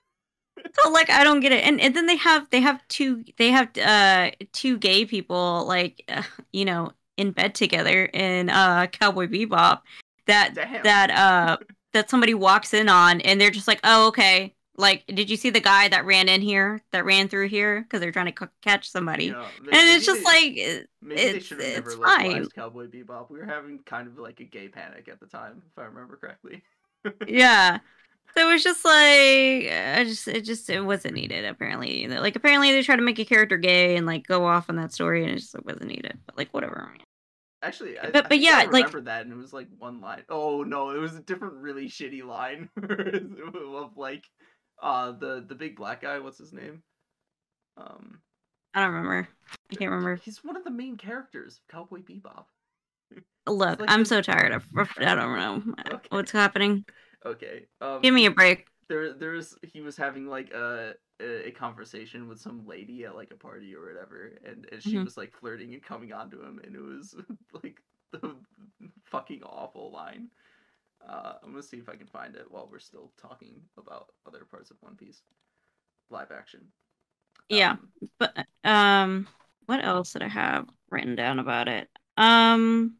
S4: so like I don't get it and and then they have they have two they have uh two gay people like uh, you know in bed together in uh Cowboy Bebop that
S3: Damn.
S4: that uh that somebody walks in on and they're just like oh okay like did you see the guy that ran in here that ran through here because they're trying to c- catch somebody
S3: know,
S4: and it's just
S3: they-
S4: like uh,
S3: maybe they
S4: it's-
S3: should have never
S4: fine.
S3: Cowboy Bebop. We were having kind of like a gay panic at the time, if I remember correctly.
S4: yeah so it was just like i just it just it wasn't needed apparently either. like apparently they tried to make a character gay and like go off on that story and it just like, wasn't needed but like whatever man.
S3: Actually, I,
S4: But-
S3: I
S4: but yeah,
S3: I
S4: like-
S3: remember that, and it was like one line. Oh no, it was a different, really shitty line of like, uh, the the big black guy. What's his name? Um,
S4: i don't remember i can't remember
S3: He's one of the main characters of Cowboy Bebop.
S4: look
S3: like
S4: i'm so tired of i don't know
S3: Okay.
S4: what's happening
S3: Okay. Um,
S4: give me a break
S3: there there's he was having like a, a conversation with some lady at like a party or whatever and, and she
S4: Mhm.
S3: was like flirting and coming on to him and it was like the fucking awful line uh i'm gonna see if i can find it while we're still talking about other parts of one piece. Live action.
S4: Yeah.
S3: Um,
S4: but um what else did i have written down about it? Um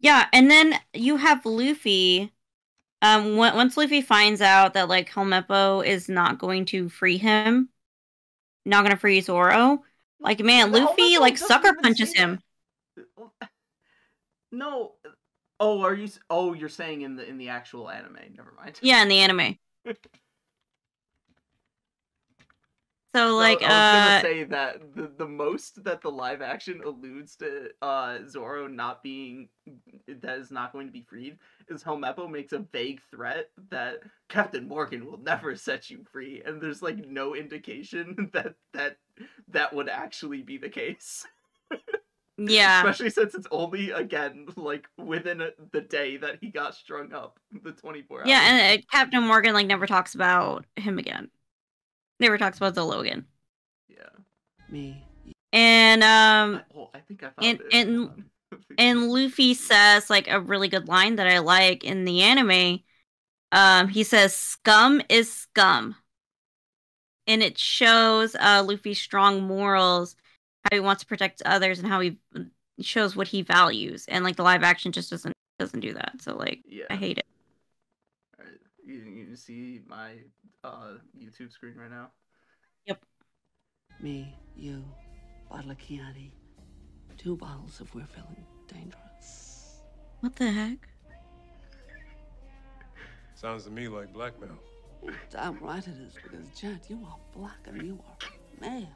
S4: yeah and then you have luffy. Um on- once luffy finds out that like helmeppo is not going to free him not gonna free zoro like man luffy like sucker punches him.
S3: no oh are you oh you're saying in the in the actual anime never mind
S4: yeah in the anime so like
S3: I was
S4: uh
S3: gonna say that the, the most that the live action alludes to uh Zoro not being that is not going to be freed is Helmeppo makes a vague threat that Captain Morgan will never set you free, and there's like no indication that that that would actually be the case.
S4: yeah
S3: Especially since it's only again like within the day that he got strung up, the 24 hours.
S4: Yeah, and uh, Captain Morgan like never talks about him again. Never talks about the Logan.
S3: yeah.
S5: Me.
S4: And um
S3: I, oh, I think I found
S4: and-
S3: it.
S4: and- and Luffy says like a really good line that I like in the anime. Um he says scum is scum. And it shows uh Luffy's strong morals, how he wants to protect others and how he shows what he values. And like the live action just doesn't doesn't do that. So like
S3: Yeah.
S4: I hate it.
S3: Alright, You, you see my uh, YouTube screen right now?
S5: Yep me, you, Badlakiani. Two bottles if we're feeling dangerous.
S4: What the heck?
S6: Sounds to me like blackmail.
S5: Damn right it is, because Jet, you are black and you are male.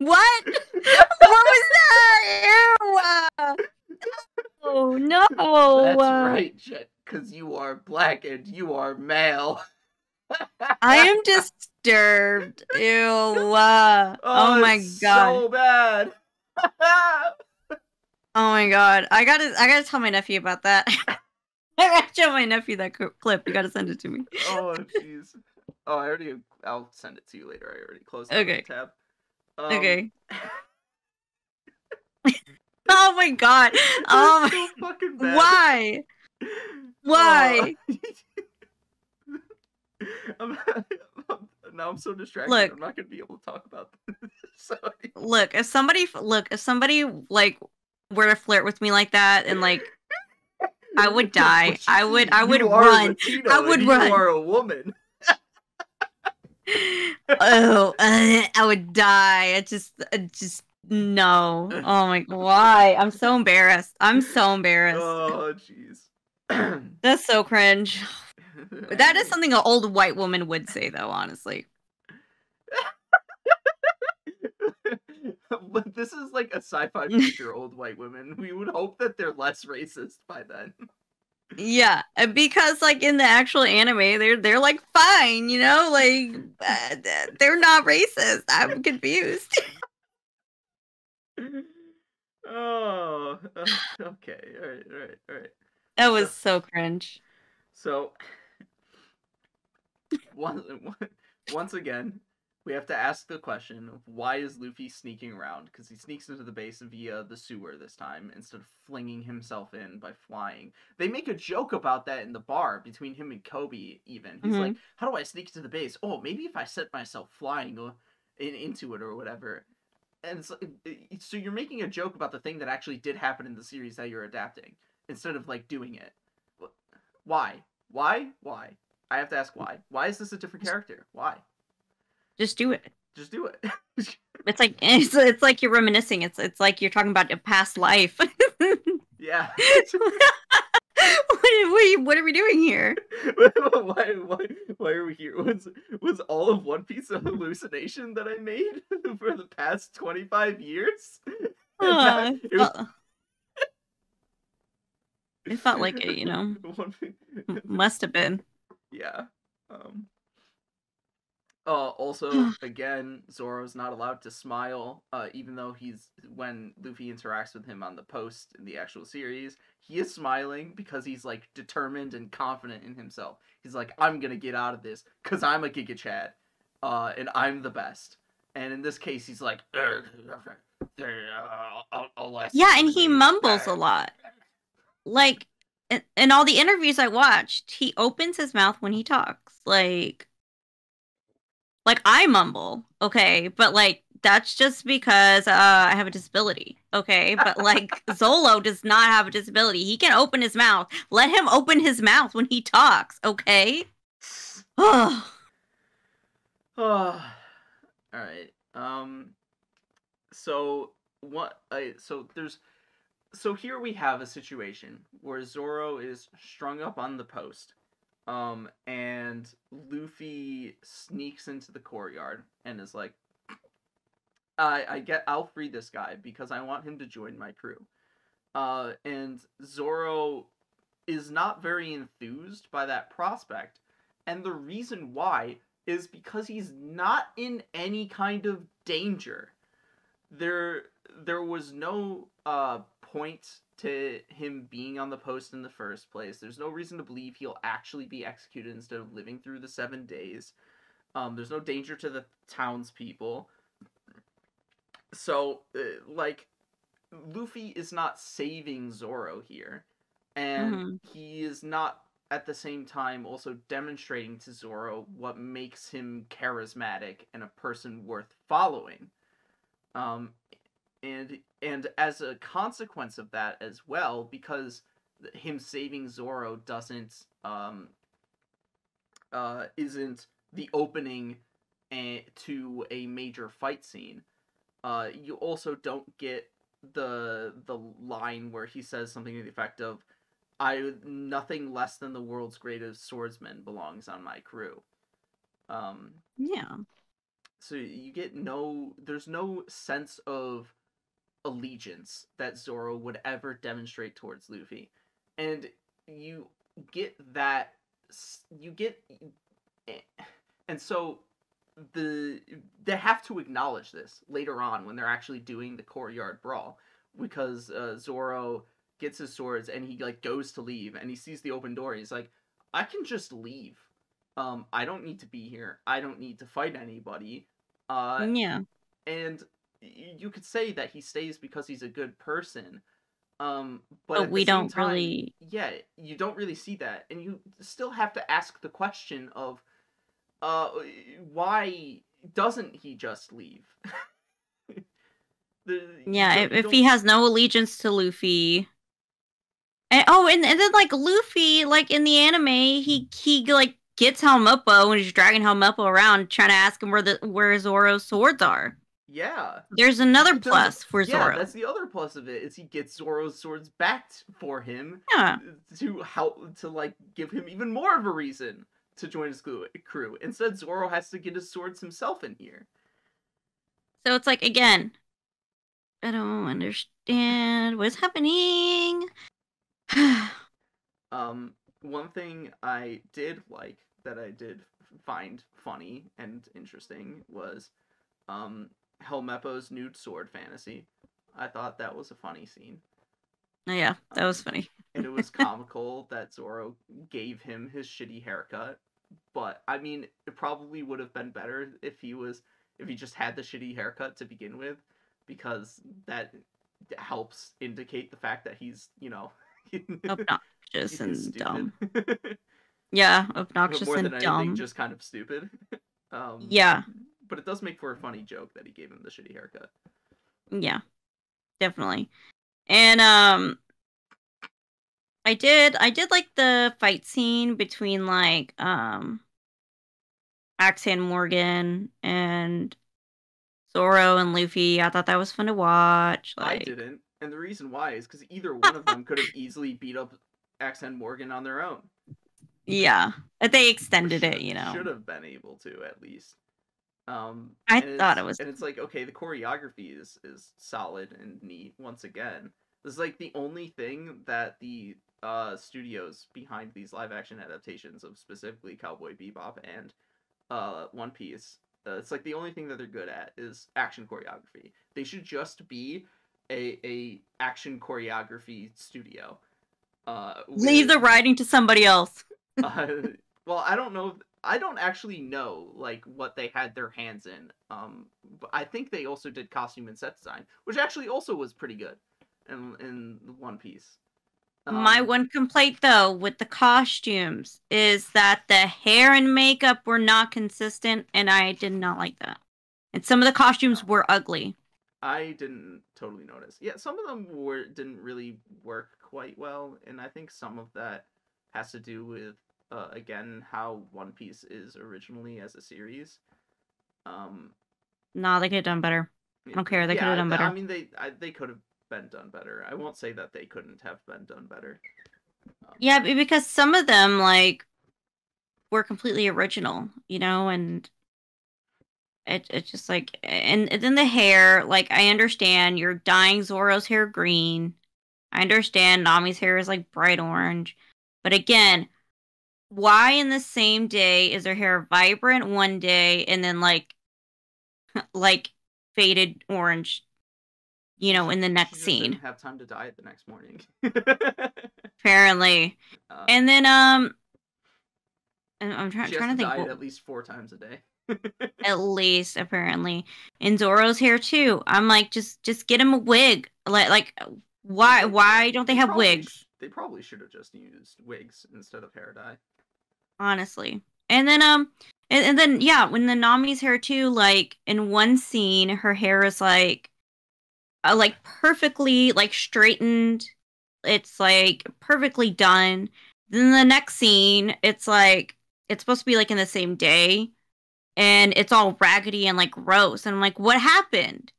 S4: What? What? was that? Ew. Oh no.
S3: That's right, Jet, because you are black and you are male.
S4: I am disturbed. Ew. uh, Oh, my god.
S3: So bad.
S4: Oh my god. I gotta I gotta tell my nephew about that. I gotta show my nephew that clip. You gotta send it to me.
S3: oh jeez. Oh, I already. I'll send it to you later. I already closed the
S4: Okay.
S3: tab. Um,
S4: Okay. Oh my god. Oh my
S3: so fucking bad.
S4: why? Why?
S3: I'm, now I'm so distracted.
S4: Look.
S3: I'm not gonna be able to talk about this. so,
S4: Look, if somebody look, if somebody like were to flirt with me like that and like I would die. I would- I would run. I would run.
S3: You are a woman.
S4: Oh, uh, I would die. I just, I just no. Oh my, why? I'm so embarrassed. I'm so embarrassed.
S3: Oh jeez.
S4: That's so cringe. That is something an old white woman would say, though. Honestly,
S3: but this is like a sci-fi future old white women. We would hope that they're less racist by then.
S4: Yeah, uh, because like in the actual anime, they're they're like fine, you know, like uh, they're not racist. I'm confused.
S3: oh, okay. All right, all right, all right.
S4: That was so cringe.
S3: So, once, once again, we have to ask the question why is Luffy sneaking around? Because he sneaks into the base via the sewer this time instead of flinging himself in by flying. They make a joke about that in the bar between him and Koby. Even he's
S4: Mhm.
S3: like, "How do I sneak into the base? Oh, maybe if I set myself flying uh, in, into it or whatever." And it's, like- it- so you're making a joke about the thing that actually did happen in the series that you're adapting instead of like doing it. Why? Why? Why? I have to ask why. Why is this a different character? Why?
S4: Just do it.
S3: Just do it.
S4: It's like it's, it's like you're reminiscing. It's it's like you're talking about a past life.
S3: yeah.
S4: what, what are we doing here?
S3: why, why, why are we here? Was was all of One Piece a hallucination that I made for the past twenty five years?
S4: Uh,
S3: that- it was-
S4: felt- it felt like it, you know. Must have been.
S3: yeah. Um. Uh, also, again, Zoro's not allowed to smile, uh, even though he's when Luffy interacts with him on the post in the actual series, he is smiling because he's like determined and confident in himself. He's like, I'm gonna get out of this because I'm a Giga Chad, uh, and I'm the best. And in this case, he's like, "Ugh, uh, uh, unless
S4: Yeah, and he mumbles a lot. Like in, in all the interviews I watched, he opens his mouth when he talks. Like like I mumble, okay, but like that's just because uh, I have a disability, okay? But like Zolo does not have a disability. He can open his mouth. Let him open his mouth when he talks, okay? Oh,
S3: Oh, all right. Um, so what? I so there's so here we have a situation where Zoro is strung up on the post, um, and Luffy sneaks into the courtyard and is like, "I I get I'll free this guy because I want him to join my crew." Uh, and Zoro is not very enthused by that prospect, and the reason why is because he's not in any kind of danger. There there was no uh point to him being on the post in the first place. There's no reason to believe he'll actually be executed instead of living through the 7 days. Um there's no danger to the townspeople. So uh, like Luffy is not saving Zoro here and
S4: Mhm.
S3: he is not at the same time also demonstrating to Zoro what makes him charismatic and a person worth following. Um, and and as a consequence of that as well, because him saving Zoro doesn't um uh isn't the opening a- to a major fight scene. Uh, you also don't get the the line where he says something to the effect of, "I nothing less than the world's greatest swordsman belongs on my crew." Um,
S4: Yeah.
S3: so you get no there's no sense of allegiance that Zoro would ever demonstrate towards Luffy. And you get that you get eh, and so the they have to acknowledge this later on when they're actually doing the courtyard brawl because uh, Zoro gets his swords and he like goes to leave and he sees the open door and he's like I can just leave um I don't need to be here I don't need to fight anybody uh
S4: yeah.
S3: and you could say that he stays because he's a good person um but,
S4: But we don't
S3: time,
S4: really-
S3: yeah you don't really see that and you still have to ask the question of uh why doesn't he just leave The-
S4: Yeah, if, if he has no allegiance to Luffy. And, oh, and, and then like Luffy, like in the anime, he he like gets Helmeppo and he's dragging Helmeppo around, trying to ask him where the where Zoro's swords are.
S3: Yeah
S4: There's another plus for
S3: yeah
S4: Zoro.
S3: that's the other plus of it is he gets Zoro's swords back for him
S4: Yeah,
S3: to help to like give him even more of a reason to join his crew. crew. Instead, Zoro has to get his swords himself in here.
S4: so it's like again, I don't understand what's happening.
S3: Um, one thing I did like that I did find funny and interesting was um Helmeppo's nude sword fantasy. I thought that was a funny scene.
S4: Yeah, that was funny.
S3: and it was comical that Zoro gave him his shitty haircut. But I mean, it probably would have been better if he was if he just had the shitty haircut to begin with, because that helps indicate the fact that he's you know
S4: Obnoxious and
S3: stupid.
S4: dumb. Yeah, obnoxious
S3: more
S4: and
S3: than anything,
S4: dumb.
S3: just kind of stupid. um,
S4: Yeah,
S3: but it does make for a funny joke that he gave him the shitty haircut.
S4: yeah, definitely. And um, I did, I did like the fight scene between like um, Axehand Morgan and Zoro and Luffy. I thought that was fun to watch.
S3: I didn't, and the reason why is because either one of them could have easily beat up Axehand Morgan on their own.
S4: yeah, they extended it, you know.
S3: should have been able to at least. Um,
S4: I thought it was-
S3: and it's like okay, the choreography is is solid and neat. Once again, this is like the only thing that the uh studios behind these live action adaptations of specifically Cowboy Bebop and uh One Piece. Uh, it's like the only thing that they're good at is action choreography. They should just be a a action choreography studio. Uh,
S4: Leave the writing to somebody else.
S3: uh, well, I don't know. I don't actually know like what they had their hands in. Um, but I think they also did costume and set design, which actually also was pretty good in in One Piece.
S4: My
S3: Um,
S4: one complaint, though, with the costumes is that the hair and makeup were not consistent, and I did not like that. And some of the costumes were ugly.
S3: I didn't totally notice. Yeah, some of them were didn't really work quite well, and I think some of that has to do with uh, again how One Piece is originally as a series. Um,
S4: No, they could have done better. I don't care, they could have done
S3: th- I mean, they I, they could have been done better. I won't say that they couldn't have been done better. Um,
S4: Yeah, because some of them, like, were completely original, you know, and it, it's just like, and, and then the hair, like, I understand you're dyeing Zoro's hair green. I understand Nami's hair is like bright orange. But again, why in the same day is her hair vibrant one day and then like like faded orange, you know, in the next scene?
S3: Didn't have time to dye it the next morning.
S4: Apparently.
S3: Uh,
S4: And then um and I'm trying
S3: she
S4: trying to think
S3: dye it at least four times a day.
S4: at least apparently. In Zoro's hair too. I'm like just just get him a wig. Like like why why don't they, have
S3: probably
S4: wigs?
S3: they probably should have just used wigs instead of hair dye.
S4: Honestly. And then um and, and then yeah, when the Nami's hair too, like in one scene her hair is like uh, like perfectly like straightened. It's like perfectly done. Then the next scene, it's like it's supposed to be like in the same day, and it's all raggedy and like gross. And I'm like, what happened?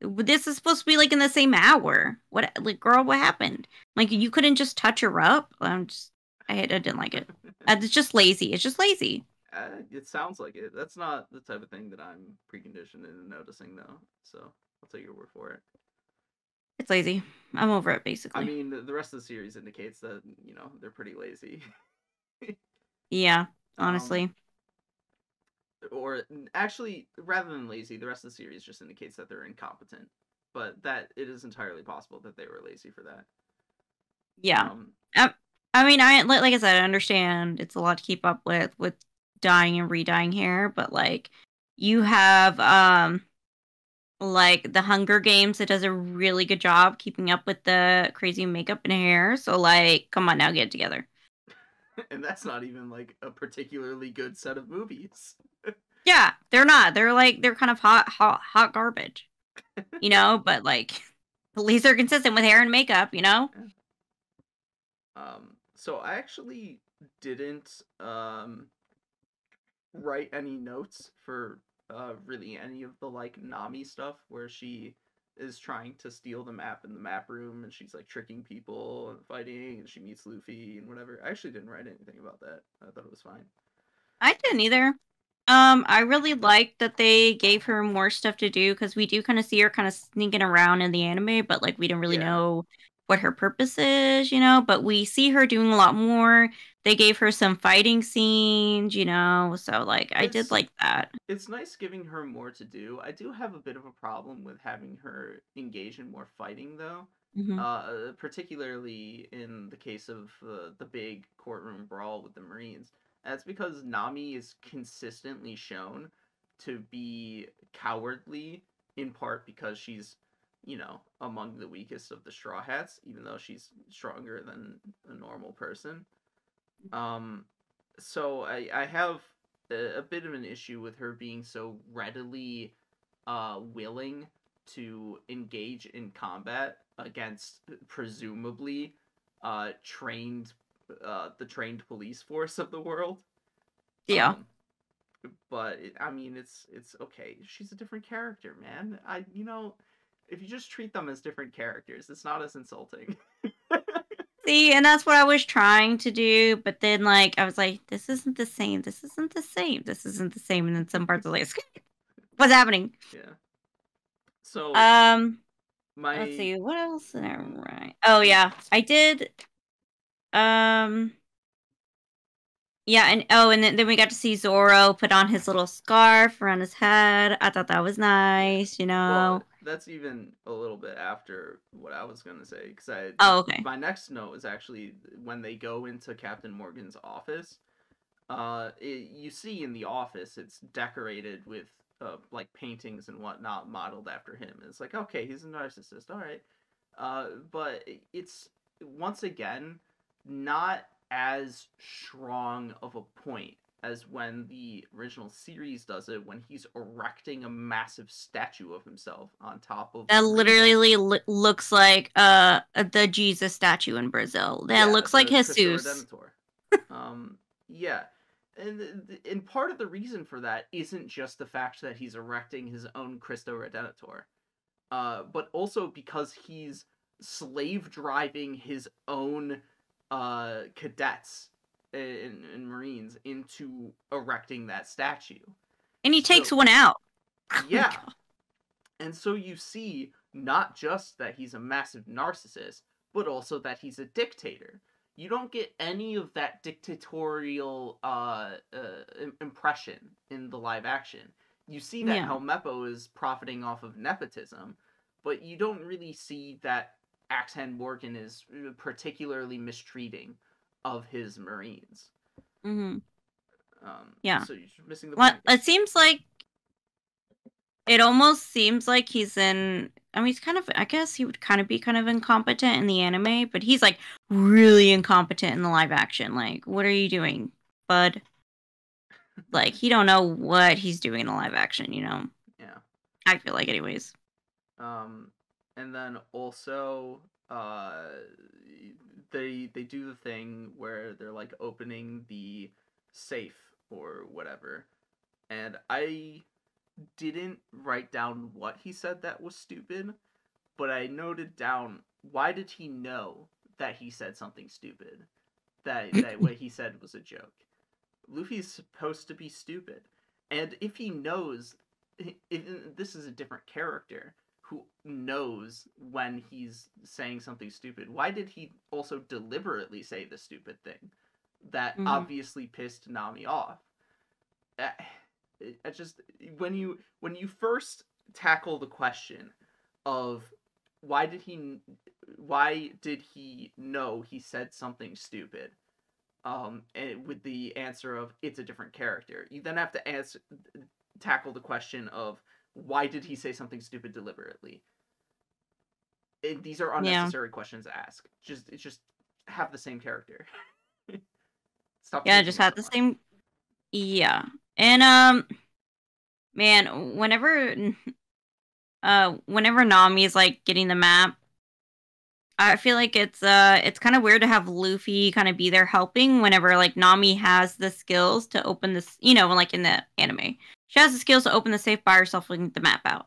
S4: This is supposed to be like in the same hour. What, like, girl, what happened? Like, you couldn't just touch her up. I'm just, I, I didn't like it. It's just lazy. It's just lazy.
S3: Uh, it sounds like it. That's not the type of thing that I'm preconditioned in noticing, though. So I'll take your word for it.
S4: It's lazy. I'm over it, basically.
S3: I mean, the- rest of the series indicates that you know they're pretty lazy.
S4: yeah,
S3: Um,
S4: honestly.
S3: or actually, rather than lazy, the rest of the series just indicates that they're incompetent. But that it is entirely possible that they were lazy for that.
S4: yeah.
S3: Um,
S4: I mean, I like, like I said, I understand it's a lot to keep up with with dying and redying hair, but like you have um like the Hunger Games that does a really good job keeping up with the crazy makeup and hair. So like, come on now, get it together.
S3: and that's not even like a particularly good set of movies.
S4: Yeah, they're not. They're like they're kind of hot, hot, hot garbage, you know. But like, at least they're consistent with hair and makeup, you know.
S3: Um, so I actually didn't um write any notes for uh really any of the like Nami stuff where she is trying to steal the map in the map room and she's like tricking people and fighting and she meets Luffy and whatever. I actually didn't write anything about that. I thought it was fine.
S4: I didn't either. Um, I really liked that they gave her more stuff to do because we do kind of see her kind of sneaking around in the anime, but like we don't really
S3: Yeah.
S4: know what her purpose is, you know. But we see her doing a lot more. They gave her some fighting scenes, you know. So like I did like that.
S3: It's nice giving her more to do. I do have a bit of a problem with having her engage in more fighting though.
S4: Mhm.
S3: uh, particularly in the case of uh, the big courtroom brawl with the Marines. That's because Nami is consistently shown to be cowardly, in part because she's, you know, among the weakest of the Straw Hats, even though she's stronger than a normal person. Um, so I, I have a, a bit of an issue with her being so readily uh, willing to engage in combat against presumably uh trained uh the trained police force of the world
S4: Yeah.
S3: Um, but it, i mean it's it's okay she's a different character man i you know if you just treat them as different characters it's not as insulting
S4: See, and that's what I was trying to do, but then like I was like, this isn't the same. This isn't the same. This isn't the same. And then some parts of like, what's happening?
S3: yeah so
S4: Um.
S3: my
S4: Let's see, what else did I write? Oh yeah, I did. Um. Yeah, and oh, and then, then we got to see Zoro put on his little scarf around his head. I thought that was nice, you know.
S3: well, that's even a little bit after what I was gonna say because I
S4: oh, okay.
S3: my next note is actually when they go into Captain Morgan's office. Uh, it, you see in the office it's decorated with uh, like paintings and whatnot modeled after him. It's like okay, he's a narcissist, all right. Uh, but it's once again not as strong of a point as when the original series does it when he's erecting a massive statue of himself on top of
S4: That literally li- looks like uh the Jesus statue in Brazil. That
S3: Yeah,
S4: looks like Jesus.
S3: Um, yeah, and and part of the reason for that isn't just the fact that he's erecting his own Cristo Redentor, uh, but also because he's slave driving his own uh cadets and, and marines into erecting that statue.
S4: And he takes
S3: So-
S4: one out.
S3: Yeah. And so you see not just that he's a massive narcissist, but also that he's a dictator. You don't get any of that dictatorial uh, uh, impression in the live action. You see that
S4: Yeah.
S3: Helmeppo is profiting off of nepotism, but you don't really see that Axe Hand Morgan is uh, particularly mistreating of his Marines.
S4: hmm
S3: Um,
S4: Yeah.
S3: So you're missing the
S4: What it seems like it almost seems like he's in I mean he's kind of I guess he would kind of be kind of incompetent in the anime, but he's like really incompetent in the live action. Like, what are you doing, bud? Like he don't know what he's doing in the live action, you know.
S3: Yeah.
S4: I feel like anyways.
S3: Um, and then also uh they they do the thing where they're like opening the safe or whatever. And i didn't write down what he said that was stupid but i noted down why did he know that he said something stupid? That that what he said was a joke. Luffy's supposed to be stupid. And if he knows if this is a different character who knows when he's saying something stupid. Why did he also deliberately say the stupid thing that
S4: Mhm.
S3: obviously pissed Nami off? Uh, I just when you when you first tackle the question of why did he why did he know he said something stupid um and with the answer of it's a different character you then have to answer tackle the question of why did he say something stupid deliberately? It, these are
S4: Yeah.
S3: unnecessary questions to ask. Just it's just have the same character. Stop.
S4: Yeah, just had the same. Yeah, and um, man, whenever, uh, whenever Nami's like getting the map, I feel like it's uh, it's kind of weird to have Luffy kind of be there helping whenever like Nami has the skills to open this. You know, like in the anime, she has the skills to open the safe by herself with the map out.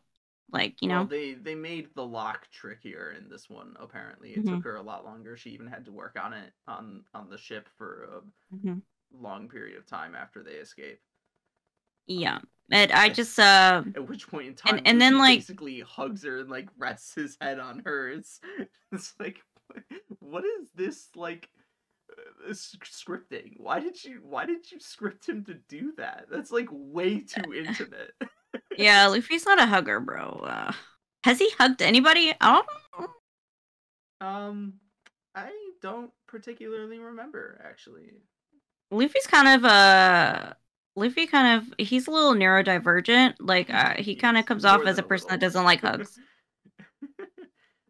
S4: Like you
S3: Well,
S4: know,
S3: they they made the lock trickier in this one. Apparently, it
S4: Mhm.
S3: took her a lot longer. She even had to work on it on on the ship for a
S4: Mhm.
S3: long period of time after they escape.
S4: yeah. And I just uh,
S3: At which point in time,
S4: and then, like-
S3: basically hugs her and like rests his head on hers. It's like, what is this like? Uh, scripting. Why did you? Why did you script him to do that? That's like way too intimate.
S4: yeah, Luffy's not a hugger, bro. Uh, has he hugged anybody? I don't.
S3: um, I don't particularly remember actually.
S4: Luffy's kind of uh Luffy kind of he's a little neurodivergent. Like uh, he kind of comes off as a person that doesn't like hugs.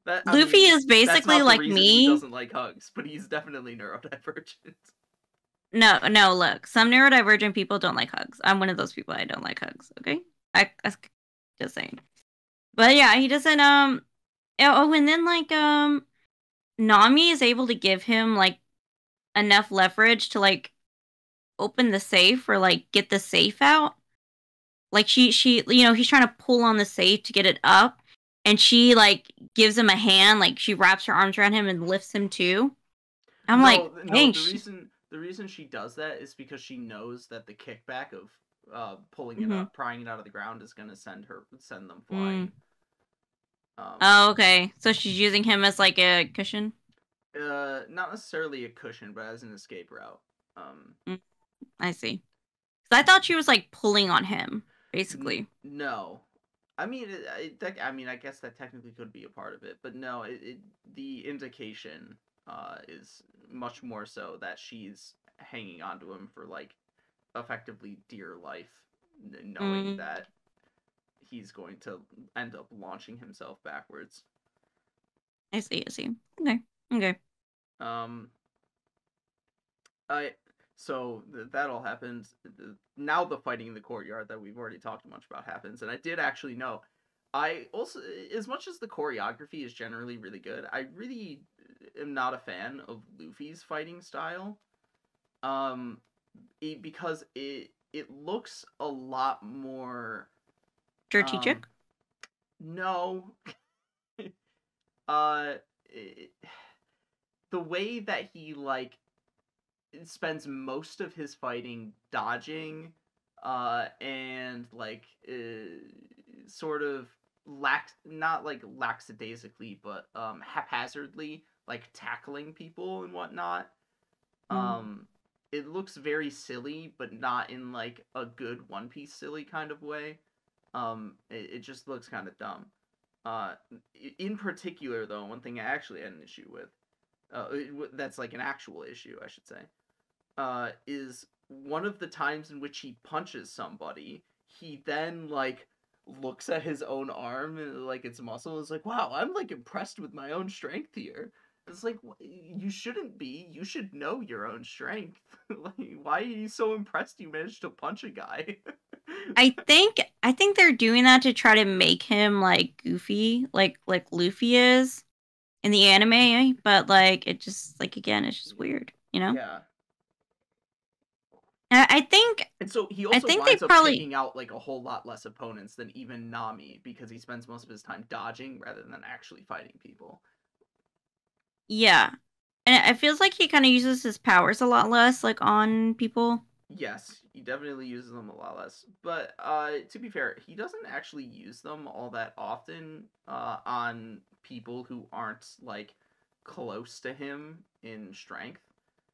S3: that,
S4: Luffy
S3: mean,
S4: is basically like me.
S3: He doesn't like hugs, but he's definitely neurodivergent.
S4: No, no, look, some neurodivergent people don't like hugs. I'm one of those people. I don't like hugs. Okay, I, I just saying. But yeah, he doesn't. Um. Oh, and then like um, Nami is able to give him like enough leverage to like open the safe or like get the safe out. Like she she you know he's trying to pull on the safe to get it up, and she like gives him a hand. Like she wraps her arms around him and lifts him too. I'm
S3: No,
S4: like,
S3: no, the
S4: she-
S3: reason the reason she does that is because she knows that the kickback of uh pulling it
S4: Mhm.
S3: up, prying it out of the ground is gonna send her send them flying. Um,
S4: Oh, okay. So she's using him as like a cushion.
S3: uh, not necessarily a cushion, but as an escape route. Um,
S4: I see. 'Cause I thought she was like pulling on him, basically.
S3: N- no. I mean, it, it, I mean, I guess that technically could be a part of it, but no, it, it the indication uh, is much more so that she's hanging on to him for like effectively dear life, knowing
S4: Mm.
S3: that he's going to end up launching himself backwards.
S4: I see. I see. Okay. Okay.
S3: Um, I so th- that all happens. Now the fighting in the courtyard that we've already talked much about happens, and I did actually know. I also, as much as the choreography is generally really good, I really am not a fan of Luffy's fighting style. Um, it, because it it looks a lot more
S4: Strategic.
S3: um, no. uh, it- the way that he like spends most of his fighting dodging, uh, and like uh, sort of lax, not like lackadaisically, but um, haphazardly, like tackling people and whatnot.
S4: Mm.
S3: Um, it looks very silly, but not in like a good One Piece silly kind of way. Um, it, it just looks kind of dumb. Uh, in particular, though, one thing I actually had an issue with, uh, that's like an actual issue, I should say, uh, is one of the times in which he punches somebody, he then like looks at his own arm and like its muscle is like, "Wow, I'm like impressed with my own strength here." It's like you shouldn't be. You should know your own strength. like, why are you so impressed you managed to punch a guy?
S4: I think I think they're doing that to try to make him like goofy, like like Luffy is in the anime, but like it just like again, it's just weird, you know?
S3: Yeah.
S4: I, I think
S3: And so he also
S4: think they
S3: winds up
S4: probably-
S3: taking out like a whole lot less opponents than even Nami because he spends most of his time dodging rather than actually fighting people.
S4: yeah. And it, feels like he kind of uses his powers a lot less like on people.
S3: Yes, he definitely uses them a lot less. But uh, to be fair, he doesn't actually use them all that often uh, on people who aren't like close to him in strength.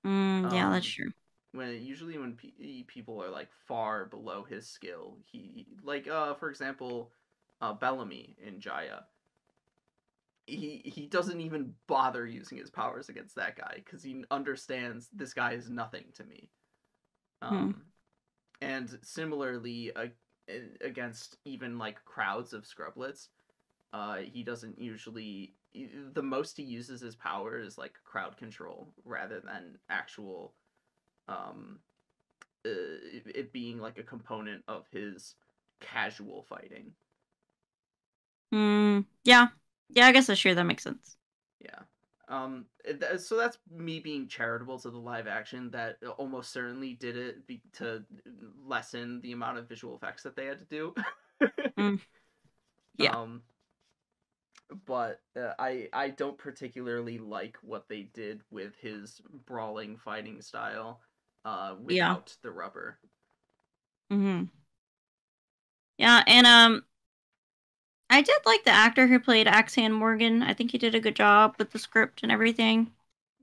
S4: Mm, yeah, that's
S3: Um,
S4: true.
S3: When usually when pe- people are like far below his skill, he like uh for example, uh, Bellamy in Jaya. He he doesn't even bother using his powers against that guy because he understands this guy is nothing to me. Um, and similarly uh, against even like crowds of scrublets, uh, he doesn't usually. The most he uses his power is like crowd control rather than actual, um, uh, it being like a component of his casual fighting.
S4: Mm, yeah. Yeah, I guess that's true. That makes sense.
S3: Yeah. Um. th- So that's me being charitable to the live action that almost certainly did it be- to lessen the amount of visual effects that they had to do.
S4: Mm. Yeah.
S3: Um. But uh, I I don't particularly like what they did with his brawling fighting style, uh,
S4: Yeah.
S3: without the rubber.
S4: Mm-hmm. Yeah, and um, I did like the actor who played Axehand Morgan. I think he did a good job with the script and everything.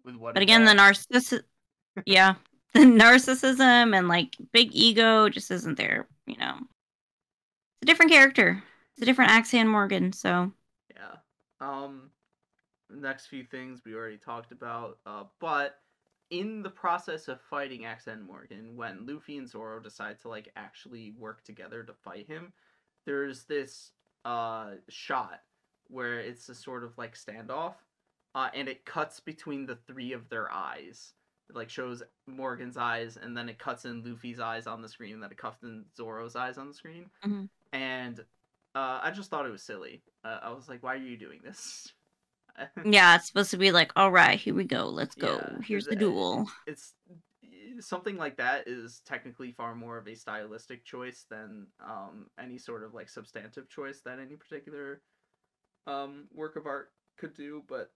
S3: With what?
S4: But
S3: is
S4: again, the
S3: that?
S4: narciss, yeah, the narcissism and like big ego just isn't there. You know, it's a different character. It's a different Axehand Morgan. So
S3: Yeah. Um next few things we already talked about. Uh but in the process of fighting Axehand Morgan, when Luffy and Zoro decide to like actually work together to fight him, there's this uh shot where it's a sort of like standoff, uh, and it cuts between the three of their eyes. It like shows Morgan's eyes, and then it cuts in Luffy's eyes on the screen, and then it cuts in Zoro's eyes on the screen.
S4: Mhm.
S3: And uh, I just thought it was silly. Uh, I was like, "Why are you doing this?"
S4: yeah, it's supposed to be like, all right, here we go. Let's go.
S3: Yeah,
S4: Here's the duel.
S3: it's something like that is technically far more of a stylistic choice than um, any sort of like substantive choice that any particular um, work of art could do. But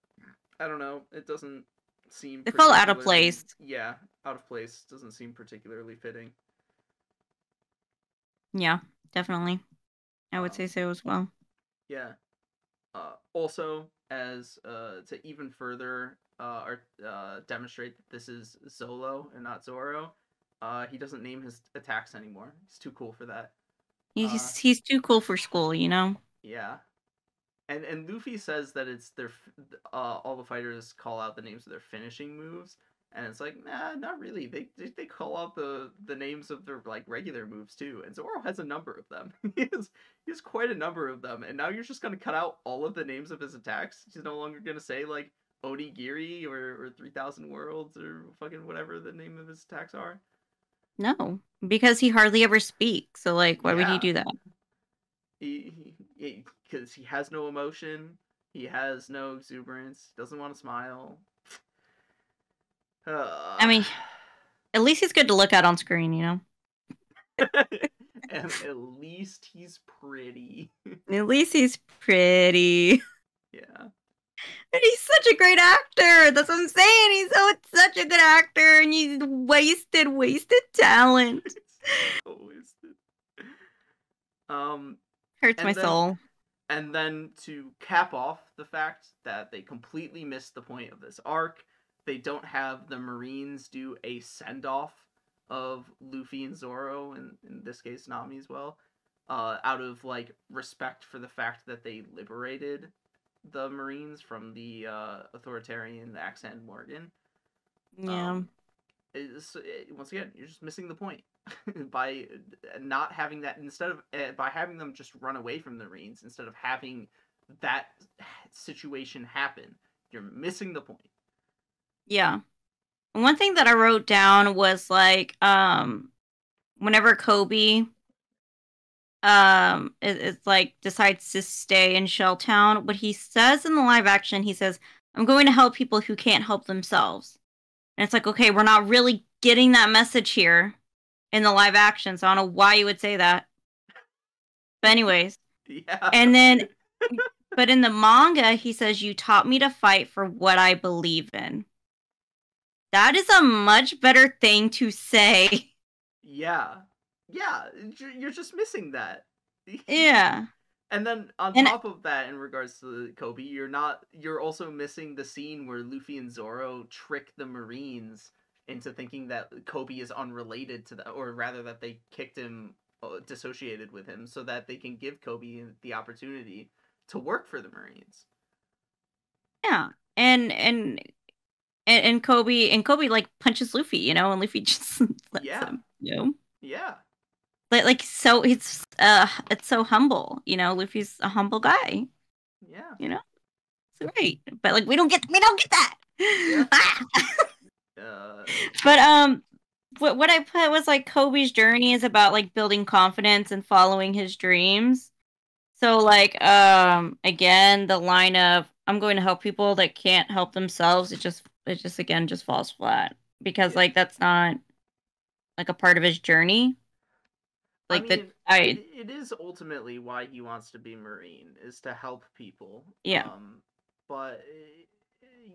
S3: I don't know. It doesn't seem.
S4: It felt out of place.
S3: Yeah, out of place. Doesn't seem particularly fitting.
S4: Yeah, definitely. I would
S3: Um,
S4: say so as well.
S3: Yeah. Uh, also, as uh, to even further uh, uh, demonstrate that this is Zolo and not Zoro, uh, he doesn't name his attacks anymore. He's too cool for that.
S4: He's
S3: uh,
S4: he's too cool for school, you know.
S3: Yeah. And and Luffy says that it's their uh, all the fighters call out the names of their finishing moves, and it's like nah, not really. They they, call out the the names of their like regular moves too. And Zoro has a number of them. he has he has quite a number of them. And now you're just gonna cut out all of the names of his attacks. He's no longer gonna say like Onigiri or or three thousand worlds or fucking whatever the name of his attacks are.
S4: No, because he hardly ever speaks. So like, why would
S3: Yeah.
S4: he do that?
S3: He because he, has no emotion. He has no exuberance. Doesn't want to smile. Uh,
S4: I mean, At least he's good to look at on screen, you know.
S3: and at least he's pretty.
S4: At least he's pretty.
S3: yeah.
S4: And he's such a great actor. That's what I'm saying. He's so such a good actor, and he's wasted, wasted talent.
S3: Always. Um,
S4: Hurts my
S3: then-
S4: soul.
S3: and then to cap off the fact that they completely missed the point of this arc, they don't have the Marines do a send off of Luffy and Zoro, and in this case Nami as well, uh, out of like respect for the fact that they liberated the Marines from the uh, authoritarian Axehand Morgan.
S4: Yeah.
S3: Um, it's, it, once again, you're just missing the point by not having that instead of uh, by having them just run away from the Marines instead of having that situation happen. You're missing the point.
S4: Yeah. One thing that I wrote down was like, um, whenever Koby um is, is like decides to stay in Shelltown. What he says in the live action, he says, "I'm going to help people who can't help themselves." And it's like, okay, we're not really getting that message here in the live action, so I don't know why you would say that. But anyways,
S3: Yeah.
S4: and then but in the manga he says you taught me to fight for what i believe in that is a much better thing to say
S3: yeah. Yeah. You're just missing that.
S4: yeah
S3: And then on
S4: And-
S3: top of that, in regards to Koby, you're not you're also missing the scene where Luffy and Zoro trick the Marines into thinking that Koby is unrelated to that, or rather that they kicked him uh, dissociated with him, so that they can give Koby the opportunity to work for the Marines.
S4: yeah and and and, and koby and koby like punches luffy you know and luffy just lets
S3: Yeah.
S4: him you know
S3: Yeah.
S4: like like so it's uh it's so humble you know luffy's a humble guy
S3: Yeah. You know?
S4: It's great but like we don't get we don't get that Ah!
S3: Uh,
S4: but um what what I put was like Koby's journey is about like building confidence and following his dreams. So like um again the line of I'm going to help people that can't help themselves it just it just again just falls flat because
S3: Yeah.
S4: like that's not like a part of his journey. Like
S3: I
S4: the
S3: mean,
S4: I
S3: it, it is ultimately why he wants to be Marine is to help people.
S4: Yeah.
S3: Um, but it,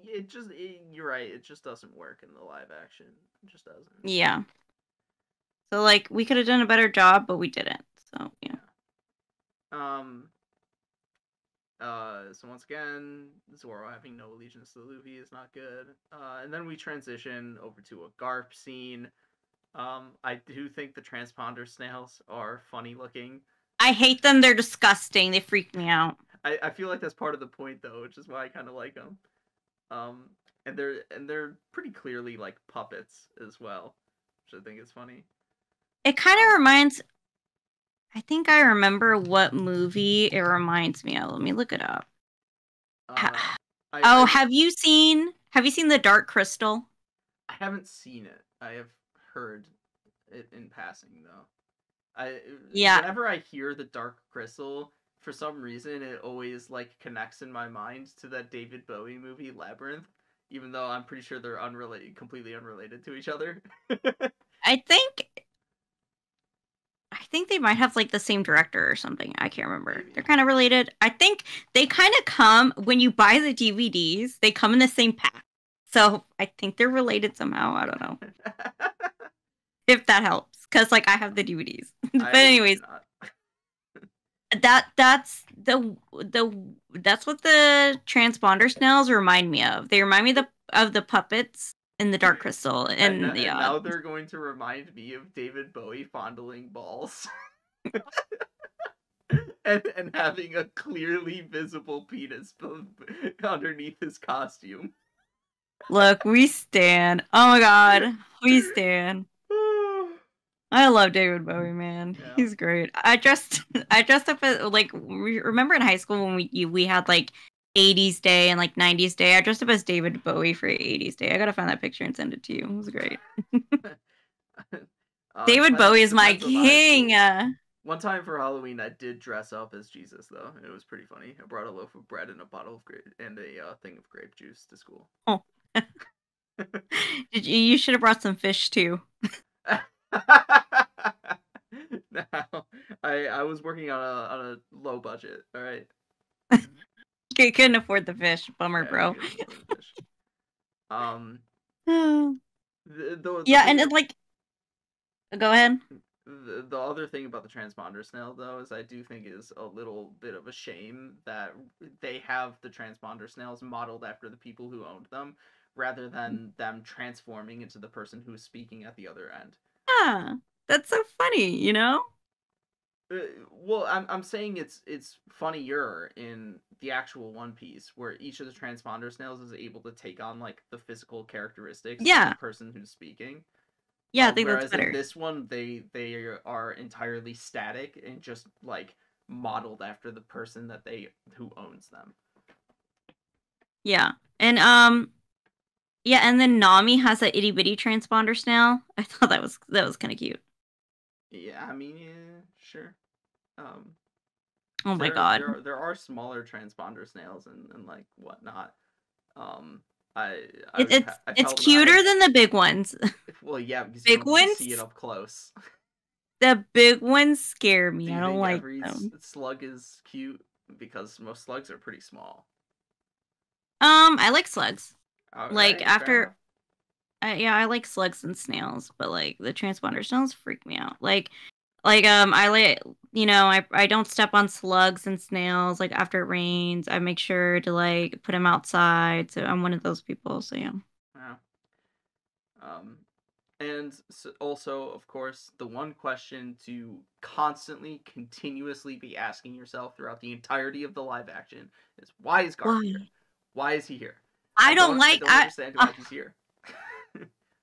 S3: it just it, you're right. It just doesn't work in the live action. It just doesn't.
S4: yeah. So like we could have done a better job but we didn't. So yeah.
S3: Um. Uh. So once again, Zoro having no allegiance to Luffy is not good. Uh. And then we transition over to a Garp scene. Um. I do think the transponder snails are funny looking.
S4: I hate them. They're disgusting. They freak me out.
S3: I, I feel like that's part of the point though, which is why I kind of like them. Um, and they're and they're pretty clearly like puppets as well, which I think is funny.
S4: It kind of reminds. I think I remember what movie it reminds me of. Let me look it up.
S3: Uh,
S4: Ha-
S3: I,
S4: oh,
S3: I,
S4: have you seen? Have you seen the Dark Crystal?
S3: I haven't seen it. I have heard it in passing though. I
S4: Yeah.
S3: Whenever I hear the Dark Crystal, for some reason it always like connects in my mind to that David Bowie movie Labyrinth, even though I'm pretty sure they're unrelated, completely unrelated to each other.
S4: I think. I think they might have like the same director or something. I can't remember. They're kind of related. I think they kind of come when you buy the DVDs. They come in the same pack. So I think they're related somehow. I don't know if that helps, because like I have the DVDs. but anyways, that that's the the that's what the transponder snails remind me of. They remind me the of the puppets in the Dark Crystal,
S3: And,
S4: and, yeah, uh,
S3: now they're going to remind me of David Bowie fondling balls. and and having a clearly visible penis underneath his costume.
S4: look, we stand. Oh my god, we stand. I love David Bowie, man.
S3: Yeah.
S4: He's great. I dressed I dressed up as like remember in high school when we we had like 80s day and like 90s day. I dressed up as David Bowie for 80s day. I gotta find that picture and send it to you. It was great.
S3: Uh,
S4: David Bowie is my king.
S3: One time for Halloween, I did dress up as Jesus, though. It was pretty funny. I brought a loaf of bread and a bottle of grape and a uh, thing of grape juice to school.
S4: Oh, did you, you should have brought some fish too.
S3: no, I I was working on a on a low budget. All right,
S4: You couldn't afford the fish. Bummer,
S3: Yeah,
S4: bro.
S3: I couldn't afford the fish. Um,
S4: yeah,
S3: the, the, the
S4: and it, like, go ahead.
S3: the, the other thing about the transponder snail though is I do think is a little bit of a shame that they have the transponder snails modeled after the people who owned them rather than them transforming into the person who's speaking at the other end.
S4: Yeah, that's so funny. You know?
S3: Uh, well, I'm I'm saying it's it's funnier in the actual One Piece where each of the transponder snails is able to take on like the physical characteristics of
S4: Yeah.
S3: the person who's speaking.
S4: Yeah, I
S3: Um,
S4: think
S3: whereas
S4: that's better.
S3: in this one, they they are entirely static and just like modeled after the person that they who owns them.
S4: Yeah, and um, yeah, and then Nami has that itty bitty transponder snail. I thought that was that was kind of cute.
S3: Yeah, I mean, yeah, sure. Um,
S4: Oh my
S3: there,
S4: god.
S3: there are, there are smaller transponder snails and, and like whatnot. Um, I, I
S4: It, it's
S3: I
S4: it's cuter than the big ones.
S3: well, yeah, because
S4: big
S3: you don't get to see it up close.
S4: The big ones scare me.
S3: Do
S4: I don't like them.
S3: slug is cute because most slugs are pretty small.
S4: Um, I like slugs. Like, after-. I, yeah, I like slugs and snails, but like the transponder snails freak me out. Like, like um, I like you know I I don't step on slugs and snails. Like after it rains, I make sure to like put them outside. So I'm one of those people. So yeah.
S3: Yeah. Um, and also, of course, the one question to constantly, continuously be asking yourself throughout the entirety of the live action is why is Garp
S4: Why?
S3: here? Why is he here?
S4: I, don't, like.
S3: I don't
S4: I
S3: understand why he's here.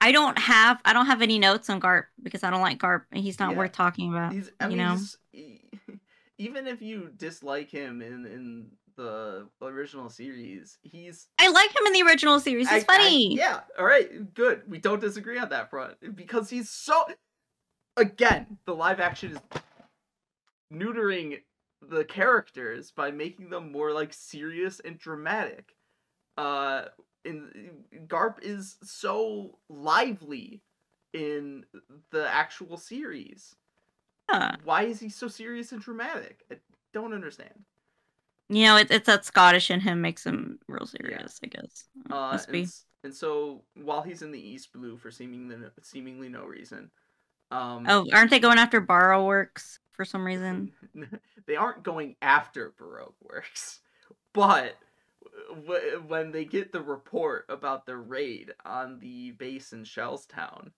S4: I don't have I don't have any notes on Garp because I don't like Garp and he's not
S3: Yeah.
S4: worth talking about.
S3: He's, I
S4: you
S3: mean,
S4: know?
S3: even if you dislike him in in the original series, he's
S4: I like him in the original series. He's
S3: I- I-
S4: funny.
S3: yeah, all right, good. We don't disagree on that front because he's so. Again, the live action is neutering the characters by making them more like serious and dramatic. Uh, in Garp is so lively in the actual series.
S4: Yeah.
S3: Why is he so serious and dramatic? I don't understand.
S4: You know, it, it's that Scottish in him makes him real serious. I guess
S3: Uh,
S4: must
S3: and,
S4: be.
S3: s- and so while he's in the East Blue for seemingly no, seemingly no reason, um,
S4: Oh, aren't they going after Baroque Works for some reason?
S3: they aren't going after Baroque Works, but w- when they get the report about the raid on the base in Shellstown,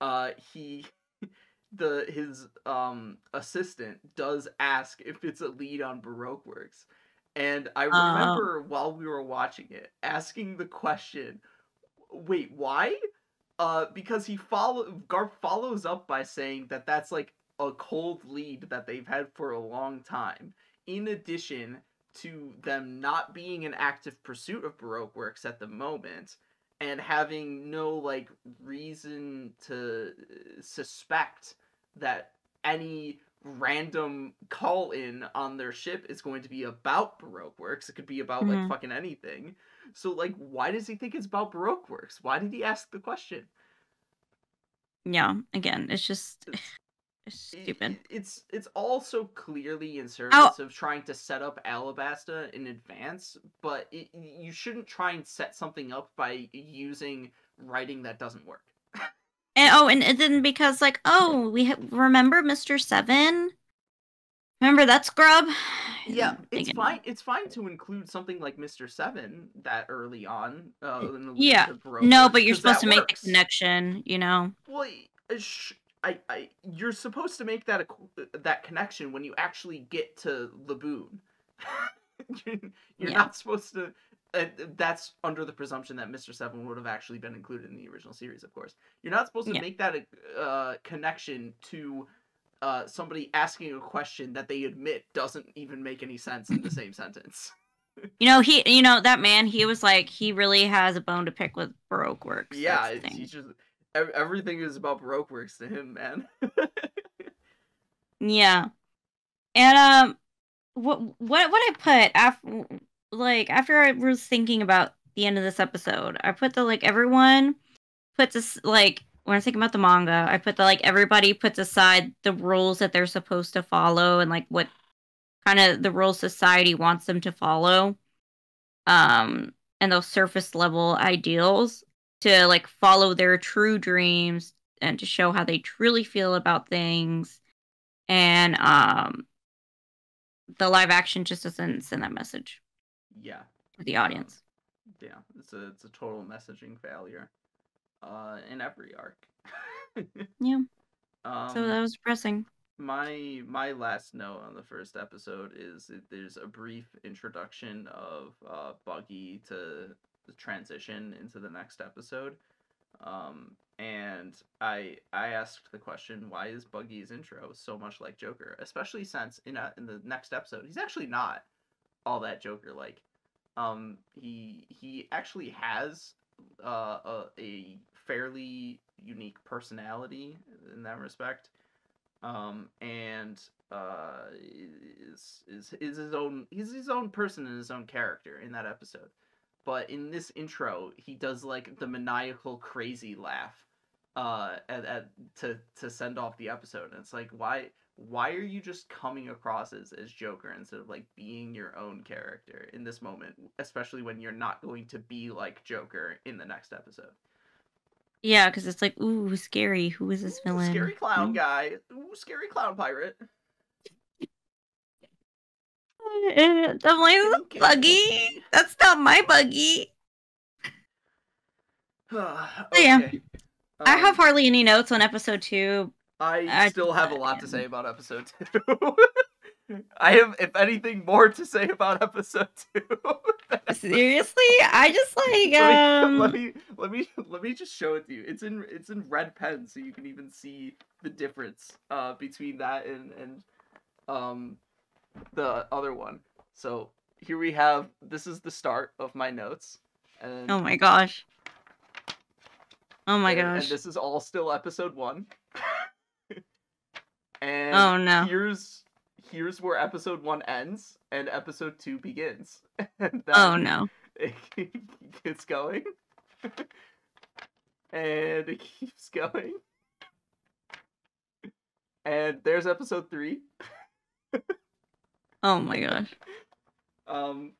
S3: uh, he the his um assistant does ask if it's a lead on Baroque Works. And I
S4: Oh.
S3: remember while we were watching it asking the question, wait, why? Uh, because he follow Garp follows up by saying that that's like a cold lead that they've had for a long time. In addition to them not being in active pursuit of Baroque works at the moment, and having no like reason to uh, suspect that any random call in on their ship is going to be about Baroque works. It could be about like
S4: Mhm.
S3: fucking anything. So like why does he think it's about Baroque works? Why did he ask the question?
S4: Yeah. Again, it's just stupid.
S3: i- It's it's all so clearly in service of trying to set up Alabasta in advance, but it, you shouldn't try and set something up by using writing that doesn't work.
S4: And oh, and, then because like oh, we ha- remember Mister Seven. Remember that scrub?
S3: Yeah, it's fine. It's fine to include something like Mister Seven that early on. Uh,
S4: Yeah. No, but you're supposed to make
S3: works.
S4: the connection. You know.
S3: Well, uh, sh- I, I, you're supposed to make that a, that connection when you actually get to Laboon. you're you're
S4: Yeah.
S3: not supposed to. Uh, that's under the presumption that Mr. Seven would have actually been included in the original series, of course. You're not supposed to
S4: Yeah.
S3: make that a uh, connection to uh, somebody asking a question that they admit doesn't even make any sense in the same sentence.
S4: You know he. You know that man. He was like he really has a bone to pick with Baroque works.
S3: yeah,
S4: that's the
S3: it's,
S4: thing.
S3: he's just everything is about Baroque works to him, man.
S4: Yeah. And um what what what I put after like after I was thinking about the end of this episode, I put the like everyone puts this like when I thinking about the manga, I put the like everybody puts aside the rules that they're supposed to follow and like what kind of the rules society wants them to follow. Um and those surface level ideals to like follow their true dreams and to show how they truly feel about things and um the live action just doesn't send that message
S3: yeah.
S4: to the audience
S3: yeah, it's a it's a total messaging failure, uh, in every arc.
S4: yeah
S3: um,
S4: so that was depressing
S3: my my last note on the first episode is there's a brief introduction of uh, Buggy to the transition into the next episode, um, and I I asked the question why is Buggy's intro so much like Joker, especially since in a, in the next episode he's actually not all that Joker like. Um, he he actually has uh, a, a fairly unique personality in that respect. Um, and uh is is is his own he's his own person and his own character in that episode. But in this intro, he does like the maniacal crazy laugh uh at, at to to send off the episode. And it's like why why are you just coming across as, as Joker instead of like being your own character in this moment, especially when you're not going to be like Joker in the next episode?
S4: Yeah, because it's like, ooh, scary. Who is this
S3: Ooh,
S4: villain?
S3: Scary clown
S4: Hmm?
S3: guy. Ooh, scary clown pirate.
S4: I'm like, buggy. That's not my buggy. yeah.
S3: okay.
S4: I
S3: Um,
S4: have hardly any notes on episode two.
S3: I
S4: I
S3: still have a lot to say about episode two. I have, if anything, more to say about episode two.
S4: Seriously, I just like
S3: let,
S4: um.
S3: me, let me let me let me just show it to you. It's in it's in red pen, so you can even see the difference uh, between that and and um the other one. So here we have. This is the start of my notes. And
S4: Oh my gosh. Oh my
S3: and,
S4: gosh.
S3: And this is all still episode one. and
S4: Oh, no.
S3: Here's here's where episode one ends and episode two begins. and
S4: Oh no.
S3: It keeps going. and it keeps going. And there's episode three.
S4: Oh my gosh.
S3: Um,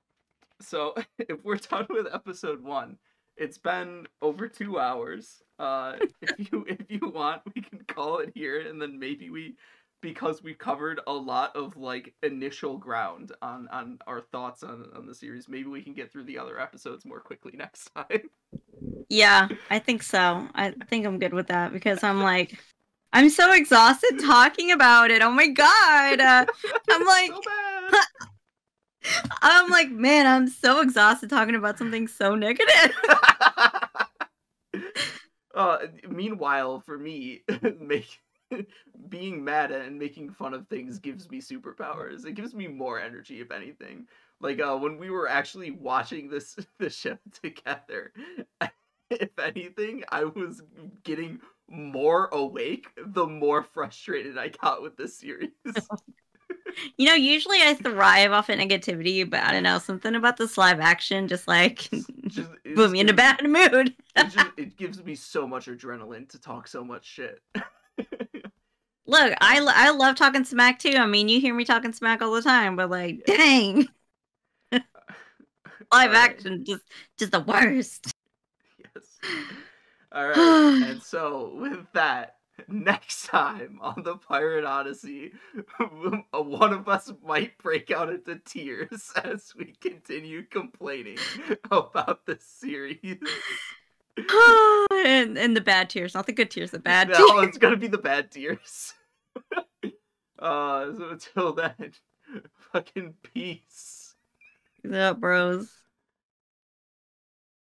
S3: so if we're done with episode one, it's been over two hours. Uh, if you if you want, we can call it here, and then maybe we, because we've covered a lot of like initial ground on on our thoughts on on the series, maybe we can get through the other episodes more quickly next time.
S4: Yeah, I think so. I think I'm good with that because I'm like, I'm so exhausted talking about it. Oh my god. Uh, I'm like,
S3: so.
S4: I'm like, man, I'm so exhausted talking about something so negative.
S3: uh, meanwhile, for me, make being mad and making fun of things gives me superpowers. It gives me more energy, if anything. Like uh, when we were actually watching this the show together, if anything, I was getting more awake the more frustrated I got with this series.
S4: You know, usually I thrive off of negativity, but I don't know, something about this live action just like
S3: Just-
S4: put me in a bad mood.
S3: it, just, it gives me so much adrenaline to talk so much shit.
S4: Look, I, I love talking smack too. I mean, you hear me talking smack all the time, but like, dang, live
S3: Alright.
S4: action just just the worst.
S3: Yes. All right. and so with that, next time on the Pirate Odyssey, one of us might break out into tears as we continue complaining about the series.
S4: and and the bad tears, not the good tears, the bad
S3: no,
S4: tears.
S3: it's gonna be the bad tears. uh, so until then, fucking peace.
S4: Yeah, bros.